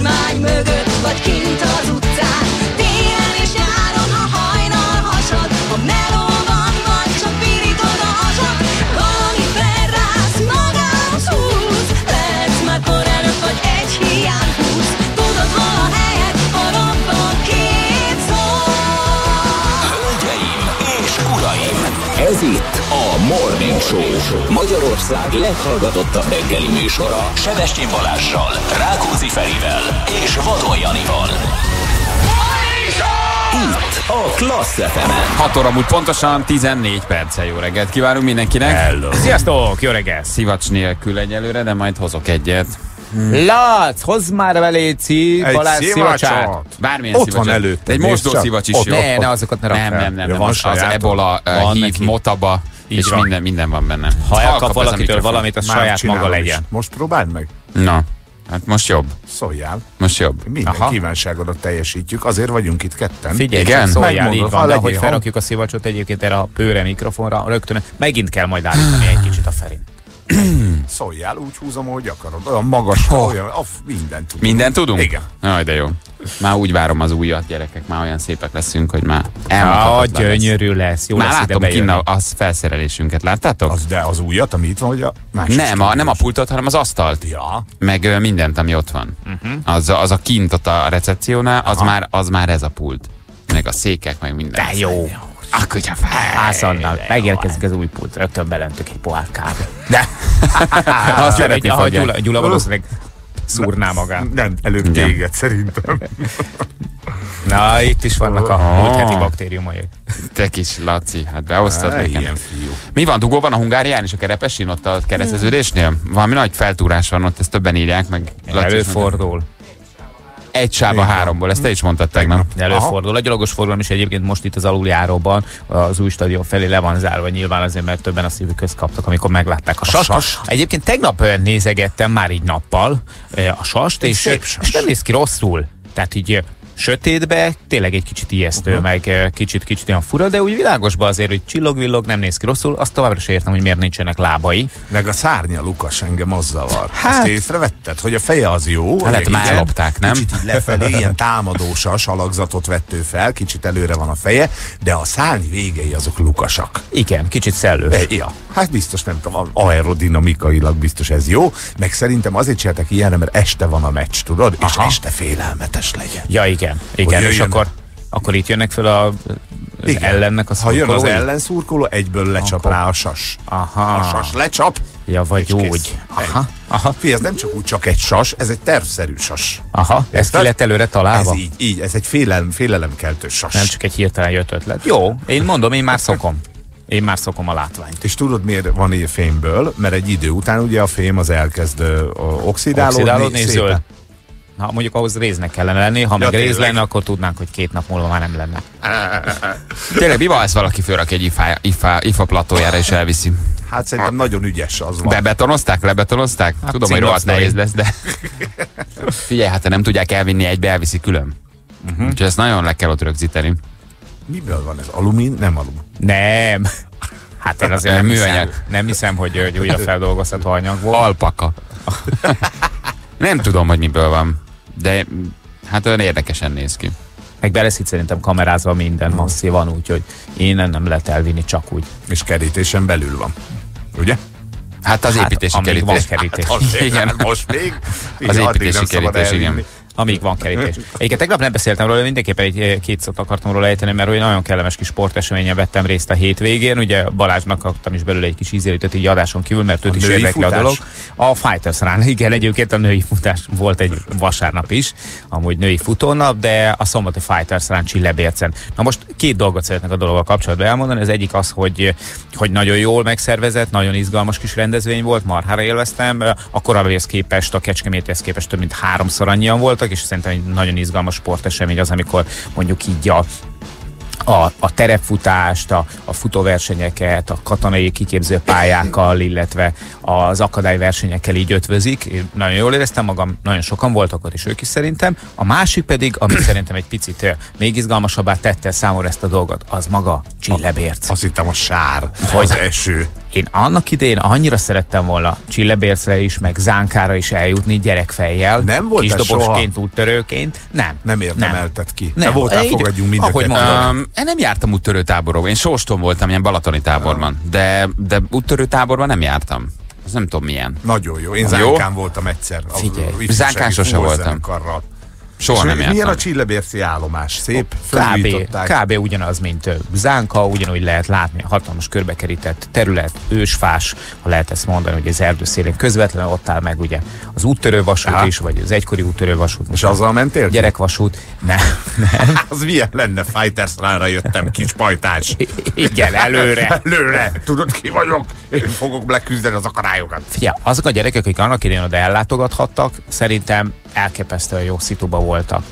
kormány mögött, vagy kint az utcán. Show. Magyarország leghallgatottabb reggeli műsora. Sebestyén Balázsral, Rákóczi Ferivel és Vadon Janival. Itt a Klassz fm 6 óra múlt pontosan 14 perccel jó reggelt kívánunk mindenkinek. Hello. Sziasztok, jó reggelt. Szivacs nélkül egyelőre, de majd hozok egyet. Lac, hozz már Veléci, Egy Balázs szivacsát. Bármilyen Ott szivacsot. van előtte, Egy mosdó szivacs is Ott jó. Ne, ne, azokat ne rakd Nem, nem, nem, nem. van Az, ebola, uh, Van hív, neki. motaba, és van. minden, minden van benne. Ha elkap ez a valakitől valamit, az saját maga is. legyen. Most próbáld meg. Na, hát most jobb. Szóljál. Most jobb. Minden Aha. kívánságodat teljesítjük, azért vagyunk itt ketten. Figyelj, Igen? Szóljál, Megmondod, így ha van, de hang- felrakjuk a szivacsot egyébként erre a pőre mikrofonra, rögtön megint kell majd állítani egy kicsit a Ferin. Szóljál, úgy húzom, ahogy akarod. Olyan magas, olyan, a, mindent tudunk. Mindent tudunk? Igen. Jaj, de jó. Már úgy várom az újat, gyerekek, már olyan szépek leszünk, hogy már Ah, elmondhatatlan lesz. gyönyörű lesz, jó Már lesz látom kinn a- az felszerelésünket, láttátok? Az, de az újat, ami itt van, hogy a másik Nem, a, nem a pultot, hanem az asztalt. Ja, Meg ö, mindent, ami ott van. Uh-huh. Az, a- az a kint ott a recepciónál, az már, az már ez a pult. Meg a székek, meg minden. De jó. A kutya fel. Ászannal, megérkezik az új pult, rögtön belöntök egy pohár kávét. de Azt szeretni fogják. Gyula, Gyula valószínűleg szúrná magát. nem, előbb Igen. téged szerintem. Na, itt is vannak a múlt heti baktériumai. Te kis Laci, hát behoztad Á, nekem. Ilyen fiú. Mi van, dugóban a Hungárián és a Kerepesin ott a kereszteződésnél? Valami nagy feltúrás van ott, ezt többen írják meg. Laci is. Előfordul. Egy sába Igen. háromból, ezt te is mondtad tegnap. Előfordul. A gyalogos forgalom is egyébként most itt az aluljáróban az új stadion felé le van zárva nyilván azért, mert többen a szívük közt kaptak, amikor meglátták a, sast. sast. Egyébként tegnap nézegettem már így nappal a sast, és, és nem néz ki rosszul. Tehát így sötétbe, tényleg egy kicsit ijesztő, uh-huh. meg ö, kicsit, kicsit olyan fura, de úgy világosban azért, hogy csillog-villog, nem néz ki rosszul, azt továbbra sem értem, hogy miért nincsenek lábai. Meg a szárnya Lukas engem az zavar. Hát- Ezt észrevetted, hogy a feje az jó. Hát lehet, már ellopták, nem? Kicsit így lefelé, ilyen támadósas alakzatot vettő fel, kicsit előre van a feje, de a szárny végei azok lukasak. Igen, kicsit szellő. E, ja, hát biztos nem tudom, aerodinamikailag biztos ez jó, meg szerintem azért csináltak ilyenre, mert este van a meccs, tudod? És Aha. este félelmetes legyen. Ja, igen, igen, és jöjjön- akkor, akkor itt jönnek fel a, az Igen. ellennek a Ha jön az ellenszurkoló, egyből lecsap Akkor- rá a sas. Aha. A sas lecsap, Ja, vagy és kész. úgy. Aha, aha, Fie, ez nem csak úgy csak egy sas, ez egy tervszerű sas. aha. Ez ki lett előre Ez találva? így, így, ez egy félelem, félelemkeltő sas. Nem csak egy hirtelen jött ötlet. Jó, én mondom, én már szokom. Én már szokom a látványt. És tudod miért van ilyen fémből? Mert egy idő után ugye a fém az elkezd oxidálódni. Oxidálódni és zöld. Ha mondjuk ahhoz réznek kellene lenni, ha meg réz lenne, akkor tudnánk, hogy két nap múlva már nem lenne. Tényleg, mi van, ezt valaki fölrak egy ifa, ifa, ifa platójára és elviszi? Hát szerintem nagyon ügyes az van. Bebetonozták, lebetonozták? Hát Tudom, hogy rohadt nehéz lesz, de... Figyelj, hát ha nem tudják elvinni egybe, elviszi külön. Uh-huh. Úgyhogy ezt nagyon le kell ott rögzíteni. Miből van ez? Alumin? Nem alum. Nem. Hát én azért nem Műanyag. hiszem, nem hiszem, hogy hogy újra feldolgozható anyag volt. Alpaka. nem tudom, hogy miből van, de hát olyan érdekesen néz ki. Meg beleszít szerintem kamerázva minden masszívan, úgyhogy innen nem lehet elvinni csak úgy. És kerítésen belül van. Ugye? Hát az Hát, építési kerítés. van kerítés. Azért Igen. nem, most még. Az Igen, építési kerítés, igen. elvinni. Amíg van kerítés. Egyébként tegnap nem beszéltem róla, de mindenképpen egy eh, két szót akartam róla ejteni, mert olyan nagyon kellemes kis sporteseményen vettem részt a hétvégén. Ugye Balázsnak adtam is belőle egy kis ízérítőt így adáson kívül, mert őt A is érdekli a dolog. A Fighters Run, igen, egyébként a női futás volt egy vasárnap is, amúgy női futónap, de a szombati Fighters Run Csillebércen. Na most két dolgot szeretnek a dologgal kapcsolatban elmondani. Az egyik az, hogy, hogy nagyon jól megszervezett, nagyon izgalmas kis rendezvény volt, marhára élveztem. A korábbihez képest, a Kecskeméthez képest több mint háromszor annyian voltak, és szerintem egy nagyon izgalmas sportesemény az, amikor mondjuk így a a, a terepfutást, a, a futóversenyeket, a katonai kiképző pályákkal, illetve az akadályversenyekkel így ötvözik. Én nagyon jól éreztem magam, nagyon sokan voltak ott, és ők is szerintem. A másik pedig, ami szerintem egy picit még izgalmasabbá tette számomra ezt a dolgot, az maga Csillebérc. Azt hittem a sár, Hogy? az eső. Én annak idején annyira szerettem volna Csillebércre is, meg Zánkára is eljutni gyerekfejjel. Nem voltál Kisdobosként, úttörőként. Nem. Nem érdemelted ki. Nem. Te voltál, Így- fogadjunk mind a ahogy mondod. Um, én nem jártam úttörő táborokban, én Sóston voltam, ilyen balatoni táborban, de, de úttörő táborban nem jártam. Ez nem tudom milyen. Nagyon jó. Én Jó. Zánkán voltam egyszer. Figyelj, Zánkán sose fuvolzenekarral. Soha nem milyen jártam. a Csillebérci állomás? Szép, Kb, kb. ugyanaz, mint Zánka, ugyanúgy lehet látni a hatalmas körbekerített terület, ősfás, ha lehet ezt mondani, hogy az erdő szélén közvetlenül ott áll meg ugye az úttörővasút Aha. is, vagy az egykori úttörővasút. És azzal mentél? Gyerekvasút. Nem, nem. Az milyen lenne? Fighters rá jöttem, kis pajtás. Igen, előre. Előre! Tudod ki vagyok? Én fogok leküzdeni az akadályokat. Figyelj, azok a gyerekek, akik annak idején oda ellátogathattak, szerintem elképesztően jó szituba voltak.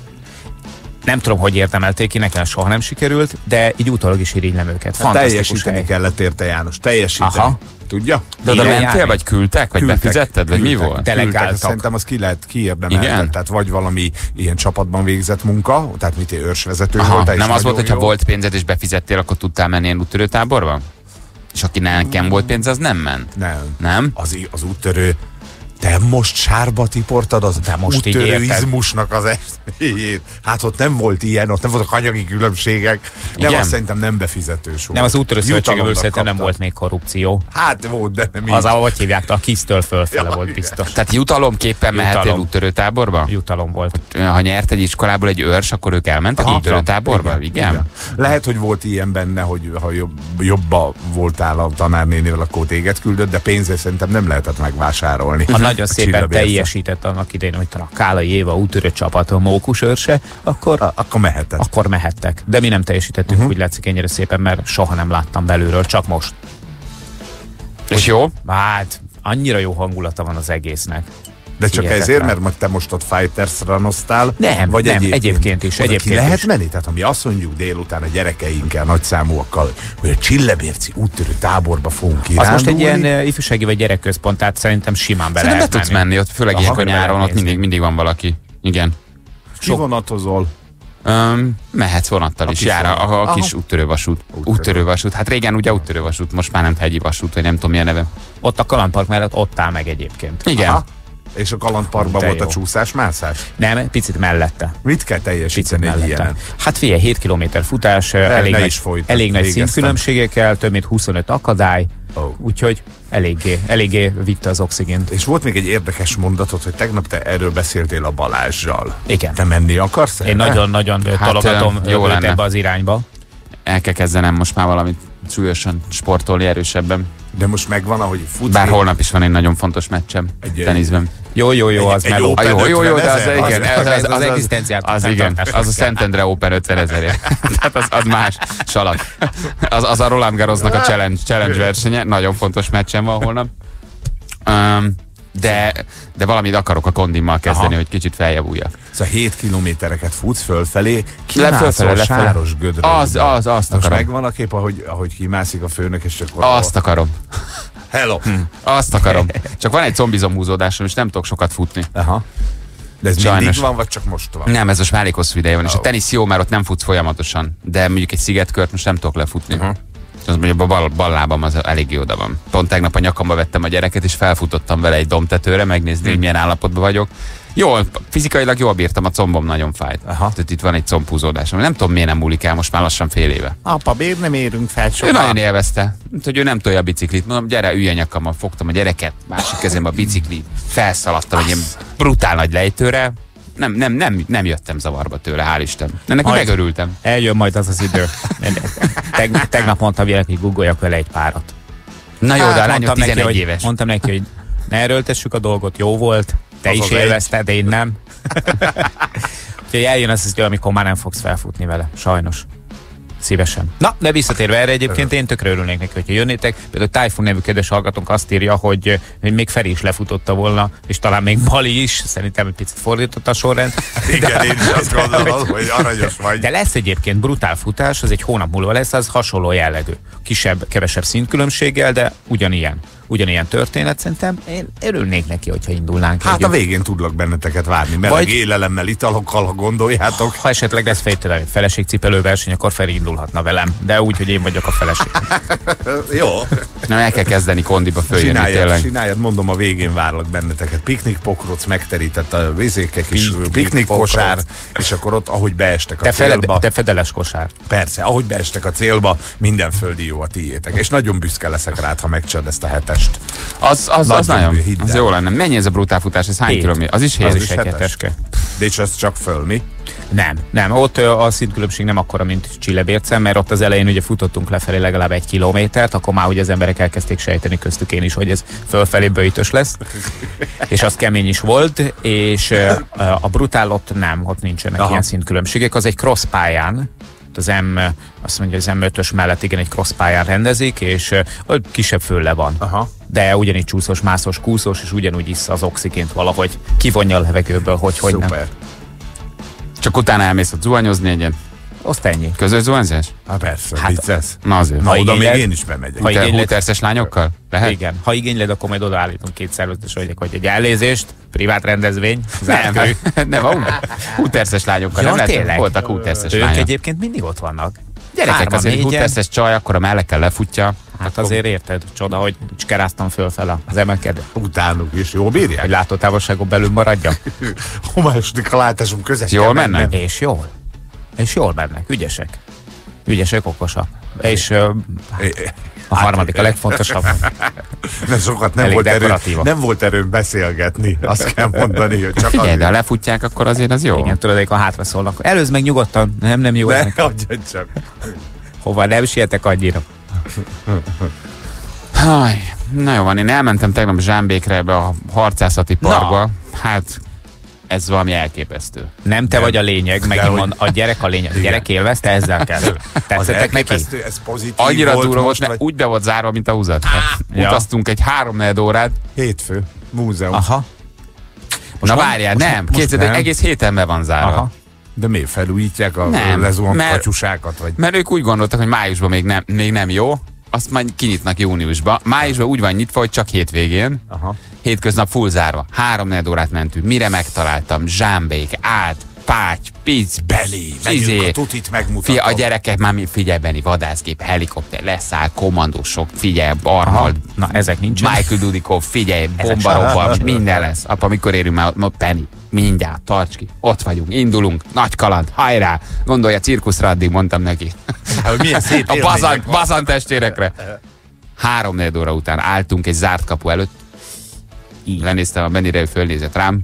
Nem tudom, hogy érdemelték ki, nekem soha nem sikerült, de így utólag is irigylem őket. Fantasztikus Teljesíteni hely. kellett érte János. Teljesíteni. Aha. Tudja? De oda mentél, vagy küldtek, vagy Küldtek. befizetted, vagy mi Küldtek. volt? Küldtek, Delegáltak. Szerintem az ki lehet kiérdemelni. Igen? Tehát vagy valami ilyen csapatban végzett munka, tehát mit őrsvezető Aha, volt. nem az volt, hogyha volt pénzed és befizettél, akkor tudtál menni ilyen úttörő táborba? És aki nekem volt pénz, az nem ment. Nem. Nem? Az, i- az úttörő te most sárba tiportad az De most így úttörőizmusnak az esélyét. Hát ott nem volt ilyen, ott nem voltak anyagi különbségek. Nem, Igen? azt szerintem nem befizetős volt. Nem, az úttörő szövetségeből Jutalomnak szerintem nem volt még korrupció. Hát volt, de nem Az, így. ahogy hívják, a kisztől fölfele Ja, volt igen. biztos. Tehát jutalomképpen Jutalom. úttörő táborba? Jutalom volt. Ha nyert egy iskolából egy őrs, akkor ők elmentek Aha. úttörő táborba? Igen. Igen. Lehet, hogy volt ilyen benne, hogy ha jobb, jobba voltál a tanárnénivel, akkor téged küldött, de pénzért szerintem nem lehetett megvásárolni. Ha nagyon szépen teljesített annak idején, hogy a Kálai Éva útörő csapat a mókus őrse, akkor, A- Akkor mehetett. akkor mehettek. De mi nem teljesítettünk, uh-huh. úgy látszik ennyire szépen, mert soha nem láttam belülről, csak most. És jó? Hát, annyira jó hangulata van az egésznek. De csak Figyeljetek ezért, rá. mert most te most ott Fighters ranoztál? Nem, vagy nem, egyébként, egyébként is, Oda ki egyébként lehet is. menni? Tehát ha mi azt mondjuk délután a gyerekeinkkel, nagyszámúakkal, hogy a Csillebérci úttörő táborba fogunk Az kirándulni. most egy ilyen uh, ifjúsági vagy gyerekközpont, tehát szerintem simán be Szerintem be lehet tudsz menni. menni, ott főleg Aha, ilyenkor nyáron, ott mindig, mindig van valaki. Igen. Kivonatozol. Um, mehetsz vonattal is, jár a, a, a kis úttörővasút. Úttörő. Úttörővasút. Hát régen ugye úttörővasút, most már nem hegyi vasút, vagy nem tudom milyen neve. Ott a kalandpark mellett ott áll meg egyébként. Igen. Aha. És a kalandparkban De volt a jó. csúszás-mászás? Nem, picit mellette. Mit kell Picit teljesíteni egy mellette. ilyenen? Hát figyelj, 7 km futás, elég, ne nagy, is folytasd, elég nagy színkülönbségekkel, több mint 25 akadály, Ó. úgyhogy eléggé, eléggé vitte az oxigént. És volt még egy érdekes mondatot, hogy tegnap te erről beszéltél a Balázsjal. Igen. Te menni akarsz? Én nagyon-nagyon Hát, tologatom ö, jó őt lenne. ebbe az irányba. El kell kezdenem most már valamit súlyosan sportolni erősebben. De most megvan, ahogy futsz. Bár holnap is van egy nagyon fontos meccsem Egy- teniszben. Jó, jó, jó, Egy- az egy meló. Ah, jó, jó, jó, de az, 50 000, igen, az- az, az, az az, az, egzisztenciát az, igen, az a. Szentendre Open 50 ezerért. Tehát az, az más salat. Az, az a Roland Garrosnak a challenge, challenge versenye. Nagyon fontos meccsem van holnap. Um, de, de valamit akarok a kondimmal kezdeni, Aha. hogy kicsit feljavuljak. Szóval 7 kilométereket futsz fölfelé, kimászol a lefele. sáros gödről. Az, az, azt Most akarom. megvan a kép, ahogy, ahogy kimászik a főnök, és akkor... Azt akarom. Hello! Azt akarom. Csak van egy combizom húzódásom, és nem tudok sokat futni. Aha. De ez Sajnos. mindig van, vagy csak most van? Nem, ez most már elég hosszú ideje van, és a tenisz jó, mert ott nem futsz folyamatosan, de mondjuk egy szigetkört most nem tudok lefutni. Aha. Az mondjuk a bal, bal lábam az elég oda van. Pont tegnap a nyakamba vettem a gyereket, és felfutottam vele egy domtetőre, megnézni, Hm. hogy milyen állapotban vagyok. Jól, fizikailag jól bírtam, a combom nagyon fájt. Aha. Tehát itt van egy combhúzódásom. Nem tudom, miért nem múlik el, most már lassan fél éve. Apa, miért nem érünk fel Ő nagyon élvezte, hogy ő nem tolja a biciklit. Mondom, gyere, ülj a nyakammal, fogtam a gyereket, másik kezembe a biciklit, felszaladtam egy ilyen brutál nagy lejtőre. Nem, nem, nem, nem jöttem zavarba tőle, hál' Isten. Ennek Majd. megörültem. Eljön majd az az idő. Teg, tegnap mondtam vele, hogy guggoljak vele egy párat. Na jó, de a Hát, lányom mondtam neki, 11 hogy, éves. Mondtam neki, hogy ne erőltessük a dolgot, jó volt, te Az is élvezted, én nem. Úgyhogy eljön az az idő, amikor már nem fogsz felfutni vele, sajnos. Szívesen. Na, de visszatérve erre egyébként én tökre örülnék neki, hogyha jönnétek. Például Typhoon nevű kedves hallgatónk azt írja, hogy, még Feri is lefutotta volna, és talán még Bali is, szerintem egy picit fordított a sorrend. Igen, én is azt gondolom, hogy aranyos vagy. De lesz egyébként brutál futás, az egy hónap múlva lesz, az hasonló jellegű. Kisebb, kevesebb szintkülönbséggel, de ugyanilyen. Ugyanilyen történet szerintem. Én örülnék neki, hogyha indulnánk. Hát a végén tudlak benneteket várni, meleg Vagy- élelemmel, italokkal, ha gondoljátok. Ha esetleg lesz fejtelen feleségcipelő verseny, akkor Feri indul indulhatna velem, de úgy, hogy én vagyok a feleség. Jó. Nem, el kell kezdeni kondiba följönni Csináljad, tényleg. csináljad, mondom, a végén várlak benneteket. Piknik pokroc, megterített a vizékek és Piknik kosár, és akkor ott, ahogy beestek a Te, fele, célba, te fedeles kosár. persze, ahogy beestek a célba, minden földi jó a tiétek. És nagyon büszke leszek rád, ha megcsad ezt a hetest. Az, az, az Nagyon az jó lenne. Mennyi ez a brutálfutás? Ez hány Hét. kilométer? Az is hét. Az is heteske. De és ez csak föl, mi? Nem, nem. Ott a szintkülönbség nem akkora, mint Csillebércen, mert ott az elején ugye futottunk lefelé legalább egy kilométert, akkor már ugye az emberek elkezdték sejteni köztük én is, hogy ez fölfelé bőjtös lesz. és az kemény is volt, és a brutál ott nem, ott nincsenek Aha. ilyen szintkülönbségek. Az egy cross pályán, az M, azt mondja, az M5-ös mellett igen, egy cross pályán rendezik, és kisebb fölle van. Aha. De ugyanígy csúszós, mászós, kúszós, és ugyanúgy isz az oxiként valahogy kivonja a levegőből, hogy hogy nem. Szuper. Csak utána elmész ott zuhanyozni egyet. Azt ennyi. Közös zuhanyzás? Hát persze, Hát- hát, vicces. Na azért. Na, Ha oda még igényled- én is bemegyek. Ha Te igényled- húterces lányokkal? Lehet? Igen. Ha igényled, akkor majd odaállítunk két szervezetes hölgyek, hogy egy elnézést, privát rendezvény, zárt Nem, körű. nem, a húterces lányokkal Ja, nem lehet. tényleg? Voltak húterces Ők lányok. egyébként mindig ott vannak. Gyerekek, azért húterces csaj, akkor a mellekkel lefutja. Hát azért érted, csoda, hogy csikeráztam fölfele az emelkedő. Utánuk is jól bírják. Hogy látótávolságon belül maradjam. Hova estik a látásom közös. Jól mennek? És jól. És jól mennek, ügyesek. Ügyesek, okosak. És ö, a harmadik, a legfontosabb. Nem sokat nem Elég volt, erő, dekoratívak. nem volt erőm beszélgetni, azt kell mondani, hogy csak Figyelj, de ha lefutják, akkor azért az jó. Igen, tudod, amikor hátra szólnak. Előzd meg nyugodtan. Nem, nem jó. Ne, hagyjad csak. Hova nem sietek annyira. Haj, na jó van, én elmentem tegnap Zsámbékre ebbe a harcászati parkba. Hát, ez valami elképesztő. Nem te Nem. vagy a lényeg, De megint hogy- a gyerek a lényeg. A gyerek élvezte, ezzel kell. Tetszettek neki? ez pozitív Annyira volt durva volt, most, mert vagy úgy be volt zárva, mint a húzat. Hát, Ja. Utaztunk egy három órát. hétfő, múzeum. Aha. Na mond- várjál, most- nem, most nem. egész héten be van zárva. Aha. De miért felújítják a lezuhant mert- katyusákat? Vagy? Mert ők úgy gondoltak, hogy májusban még nem, még nem jó, azt majd kinyitnak júniusba. Májusban úgy van nyitva, hogy csak hétvégén. Aha. Hétköznap full zárva. Három órát mentünk. Mire megtaláltam? Zsámbék, át, páty, pic, Belé, izé. a tutit megmutatom. Fia, a gyerekek már figyelj, Benni, vadászgép, helikopter, leszáll, kommandósok, figyelj, Arnold, Na, ezek nincsenek. Michael Dudikov, figyelj, bombarobban, minden lesz. Apa, mikor érünk már? Ma Penny, mindjárt, tarts ki, ott vagyunk, indulunk, nagy kaland, hajrá, gondolja cirkuszra, addig mondtam neki. Hogy milyen szép A élmények bazan, van. bazan testvérekre. Három négy óra után álltunk egy zárt kapu előtt. Lenéztem a Benire, ő fölnézett rám.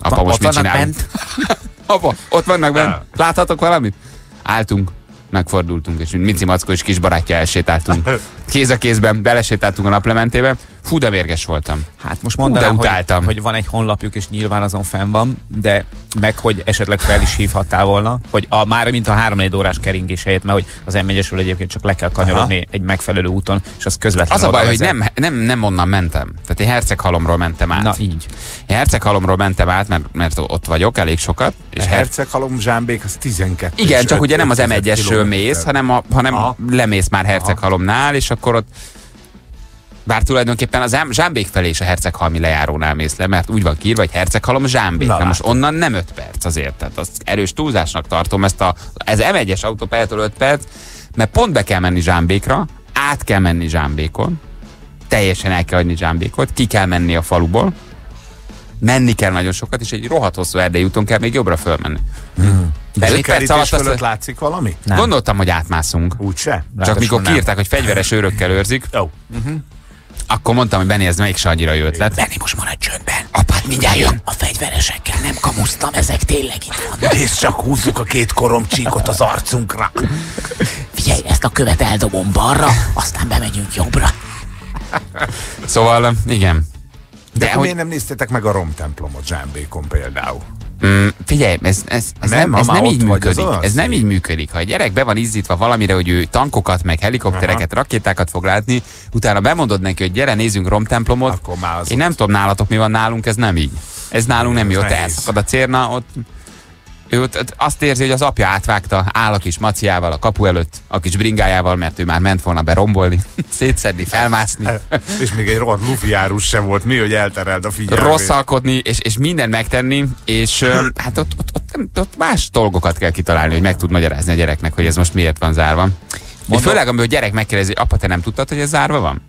Apa, most mit csinálunk? Apa, ott vannak bent. Láthatok valamit? Álltunk, megfordultunk, és mint Mici Mackó és kis barátja elsétáltunk. Kéz a kézben, belesétáltunk a naplementébe. Fú, de mérges voltam. Hát most Hú, mondanám, de utáltam. hogy, hogy van egy honlapjuk, és nyilván azon fenn van, de meg, hogy esetleg fel is hívhattál volna, hogy a, már mint a 3 órás keringés helyett, mert hogy az m egyébként csak le kell kanyarodni Aha. egy megfelelő úton, és az közvetlenül Az a baj, hogy nem, nem, nem onnan mentem. Tehát én Herceghalomról mentem át. Na így. Én Herceghalomról mentem át, mert, mert ott vagyok elég sokat. És Herceghalom Zsámbék az 12 Igen, csak ugye nem az 5 M1-esről kilométer. mész, hanem, a, hanem Aha. lemész már Herceghalomnál, és akkor ott bár tulajdonképpen Ám- Zsámbék felé is a Herceghalmi lejárónál mész le, mert úgy van kiírva, hogy Herceghalom Zsámbék. Na, Na, most onnan nem 5 perc azért, tehát az erős túlzásnak tartom ezt a, ez M1-es autópályától 5 perc, mert pont be kell menni Zsámbékra, át kell menni Zsámbékon, teljesen el kell adni Zsámbékot, ki kell menni a faluból, menni kell nagyon sokat, és egy rohadt hosszú erdei úton kell még jobbra fölmenni. De És a öt perc alatt azt, látszik valami? Nem. Gondoltam, hogy átmászunk. Úgyse? Csak mikor kiírták, hogy fegyveres őrökkel őrzik, Jó. Akkor mondtam, hogy Benni, ez mégse annyira jó ötlet. Benni, most maradj csöndben. Apád mindjárt jön. A fegyveresekkel nem kamusztam, ezek tényleg itt vannak. Nézd csak, húzzuk a két koromcsíkot az arcunkra. Figyelj, ezt a követ eldobom balra, aztán bemegyünk jobbra. Szóval, igen. De, De hogy, miért nem néztétek meg a Rom templomot Zsámbékon például? Mm, figyelj, ez, ez, ez Nem, nem, ez nem így működik. Ez nem így működik. Ha egy gyerek be van izzítva valamire, hogy ő tankokat, meg helikoptereket, rakétákat fog látni, utána bemondod neki, hogy gyere, nézzünk romtemplomot. Akkor már az Én nem tudom nálatok mi van nálunk, ez nem így. Ez nálunk nem jó. Nehéz. elszakad a cérna, ott ő ott, ott azt érzi, hogy az apja átvágta, áll a kis maciával a kapu előtt, a kis bringájával, mert ő már ment volna berombolni, szétszedni, felmászni, És még egy rohadt lufi árus sem volt. Mi, hogy eltereld a figyelmét? rosszalkodni, és, és minden megtenni, és hát ott, ott, ott nem, ott más dolgokat kell kitalálni, hogy meg tud magyarázni a gyereknek, hogy ez most miért van zárva. És Mondom- főleg, amikor a gyerek megkérdezi, apa, te nem tudtad, hogy ez zárva van?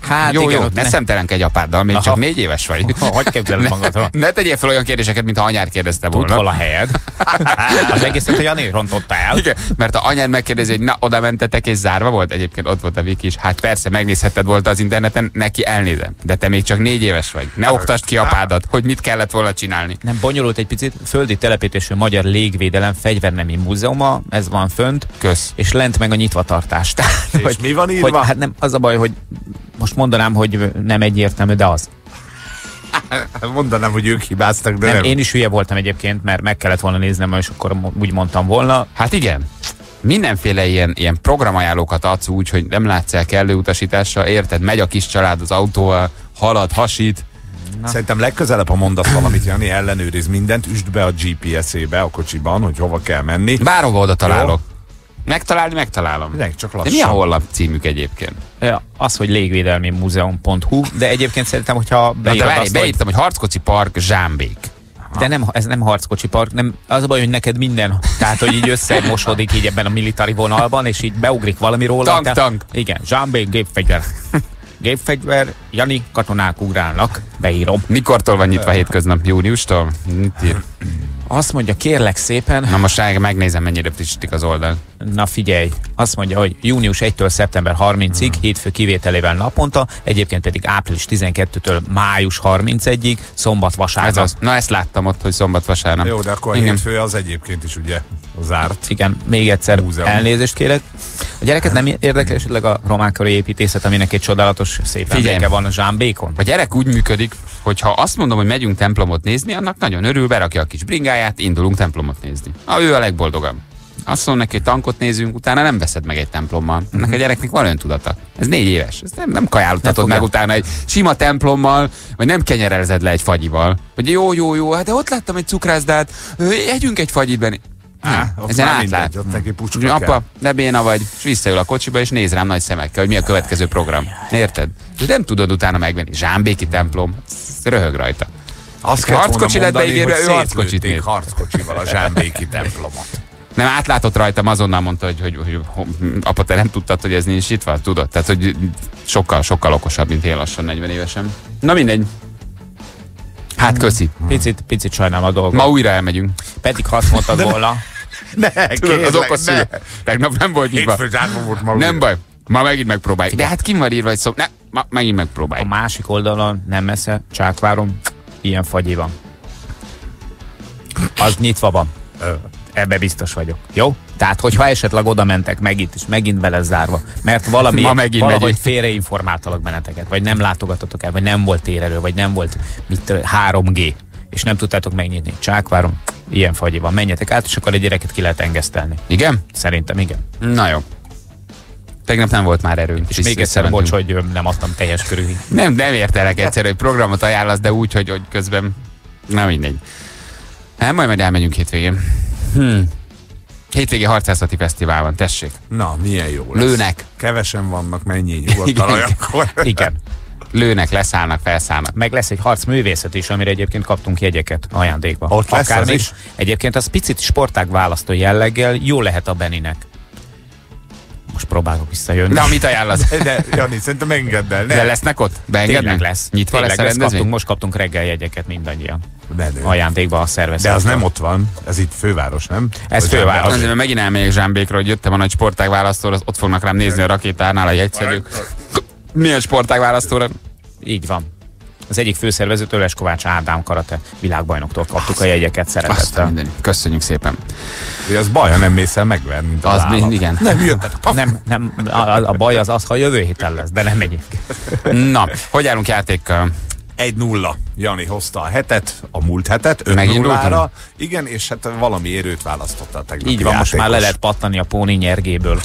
Hát jó, igen, jó, ne ne- szemtelenkedj apáddal, még Aha. csak négy éves vagy. Ha, hogy képzeled magadra? Ne tegyél fel olyan kérdéseket, mint ha anyád kérdezte Tud volna. hol a helyed? Az egészet a Jani rontotta el. Igen, mert ha anyád megkérdezi, hogy na, oda mentetek és zárva volt, egyébként ott volt a Viki is, hát persze, megnézhetted volt az interneten, neki elnézem, de te még csak négy éves vagy. Ne oktasd ki apádat, hogy mit kellett volna csinálni. Nem bonyolult egy picit. Földi telepítésű Magyar Légvédelem Fegyvernemi Múzeuma, ez van fönt, Kösz. és lent meg a nyitvatartás. Tehát, És mi van írva? Hogy, hát nem, az a baj, hogy most mondanám, hogy nem egyértelmű, de az. Mondanám, hogy ők hibáztak, de Nem, nem. én is hülye voltam egyébként, mert meg kellett volna néznem, és akkor úgy mondtam volna. Hát igen. Mindenféle ilyen, ilyen programajánlókat adsz úgy, hogy nem látsz el kellő utasítással, érted? Megy a kis család az autóval, halad, hasít. Szerintem legközelebb, ha mondasz valamit, Jani, ellenőriz mindent, üsd be a GPS-ébe a kocsiban, hogy hova kell menni. Bárhova oda találok. Megtalálni, megtalálom. Mindenki csak De mi a honlap címük egyébként? Ja, Az, hogy légvédelmi múzeum.hu, de egyébként szerintem, hogyha Na, de beírod várj, azt, hogy, beírtam, hogy Harckocsi Park, Zsámbék. de nem, ez nem harckocsi park, nem, az a baj, hogy neked minden, tehát, hogy így összemosódik így ebben a militári vonalban, és így beugrik valami róla. Tank, tehát- tank. Igen, Zsámbék, gépfegyver. Gépfegyver, Jani, katonák ugrálnak, beírom. Mikortól van nyitva hétköznap? Júniustól? Mit ír? Azt mondja, kérlek szépen, Na most megnézem, mennyire frissítik az oldal. Na figyelj, azt mondja, hogy június 1-től szeptember 30-ig, hétfő kivételével naponta, egyébként pedig április 12-től május 31-ig, szombat, Ez vasárnap. az. Na ezt láttam ott, hogy szombat vasárnap. Jó, de akkor a Igen. hétfő az egyébként is ugye zárt. Igen, még egyszer Múzeum. elnézést kérek. A gyereket nem érdekel esetleg a román-korai építészet, aminek egy csodálatos szép emléke van a Zsámbékon? A gyerek úgy működik, hogy ha azt mondom, hogy megyünk templomot nézni, annak nagyon örül, berakja a kis bringáját, indulunk templomot nézni. A ő a legboldogabb. Azt mondom neki, hogy tankot nézünk, utána nem veszed meg egy templommal. Ennek a gyereknek van öntudata. Ez négy éves. Ez nem, nem kajáltatod meg utána egy sima templommal, vagy nem kenyerelzed le egy fagyival. Vagy jó, jó, jó, hát de ott láttam egy cukrászdát, együnk egy fagyit benni. Á, Ezen átlát. mindegy, pucska Apa, kell. ne béna vagy, és visszaül a kocsiba, és néz rám nagy szemekkel, hogy mi a következő program. Érted? De nem tudod utána megvenni. Zsámbéki templom, röhög rajta. Azt Ha harckocsi lett beígérve, ő harckocsit néz. harckocsival a zsámbéki templomot. Nem átlátott rajtam, azonnal mondta, hogy, hogy, hogy, hogy apa, te nem tudtad, hogy ez nincs itt van? Tudod? Tehát, hogy sokkal, sokkal okosabb, mint én lassan 40 évesen. Na mindegy. Hát köszi. Picit, picit sajnálom a dolgot. Ma újra elmegyünk. Pedig azt mondtad volna, Ne, Tudod, az okos ne. Tegnap nem volt nyitva. Volt ma Nem baj. Ma megint megpróbáljuk. De hát kim van írva, hogy szó... Ne, ma megint a megpróbáljuk. másik oldalon, nem messze, Csákváron, ilyen fagyi van. Az nyitva van. Ebbe biztos vagyok. Jó? Tehát, hogyha esetleg oda mentek megint, és megint be lesz zárva, mert valami, Ma megint valahogy megyünk. félreinformáltalak benneteket, vagy nem látogatotok el, vagy nem volt térerő, vagy nem volt mit, tudom, 3G, és nem tudtátok megnyitni. Csákváron, ilyen fagyi van. Menjetek át, és akkor egy gyereket ki lehet engesztelni. Igen? Szerintem igen. Na jó. Tegnap nem volt már erőnk. És Vissza- még egyszer, bocs, hogy nem adtam teljes körű. Nem, nem értelek egyszer, hogy programot ajánlasz, de úgy, hogy, hogy közben... Na mindegy. Hát majd majd elmegyünk hétvégén. Hm. Hétvégén harcászati fesztivál van, tessék. Na, milyen jó lesz. Lőnek, Kevesen vannak, mennyi nyugodt Igen. talaj akkor. Igen. lőnek, leszállnak, felszállnak. Meg lesz egy harcművészet is, amire egyébként kaptunk jegyeket ajándékba. Ott lesz Akár az még- is? Egyébként az picit sportág választó jelleggel jó lehet a Beninek. Most próbálok visszajönni. De amit ajánlasz? De, Jani, szerintem engedd el. De Ne, lesznek ott? Beengednek? Tényleg lesz. Nyitva Tényleg lesz a lesz. Kaptunk, most kaptunk reggel jegyeket mindannyian. ne. Ajándékba a szervezet. De az nem ott van, ez itt főváros, nem? Ez Vagy főváros. Azért, mert megint elmegyek Zsámbékról, hogy jöttem a nagy sportág választóra, az ott fognak rám nézni a rakétánál a jegyszerűk. Milyen sportág választóra? Így van. Az egyik főszervezőtől Leskovács Ádám Karate világbajnoktól kaptuk a jegyeket Azt szeretettel. Köszönjük szépen. Az baj, ha nem mész el megverni, mint az, mind, igen. Nem jöttek. Nem, nem, a, a baj az az, ha jövő héten lesz, de nem megyünk. Na, hogy állunk játékkal? 1-0. Jani hozta a hetet, a múlt hetet, 5 Megindultunk? 0 Igen, és hát valami érőt választotta a tegnapi Így van, most már le játékos. lehet pattani a póni nyergéből.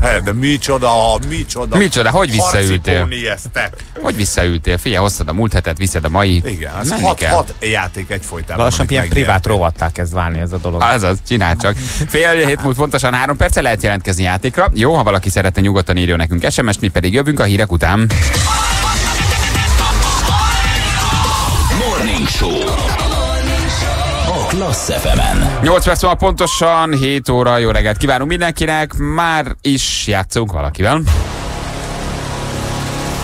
He, De micsoda, micsoda. Micsoda, hogy visszaültél? Hogy visszaültél? Figyelj, hoztad a múlt hetet, viszed a mai. Igen, az Menni hat, kell. hat játék egyfolytában. Lassan ilyen privát rovattá kezd válni ez a dolog. Azaz, csinál csak. Fél hét múlt pontosan három perce lehet jelentkezni játékra. Jó, ha valaki szeretne nyugodtan írjon nekünk SMS-t, mi pedig jövünk a hírek után. Show. A Klassz FM-en. 8 perc van pontosan, 7 óra, jó reggelt kívánunk mindenkinek, már is játszunk valakivel.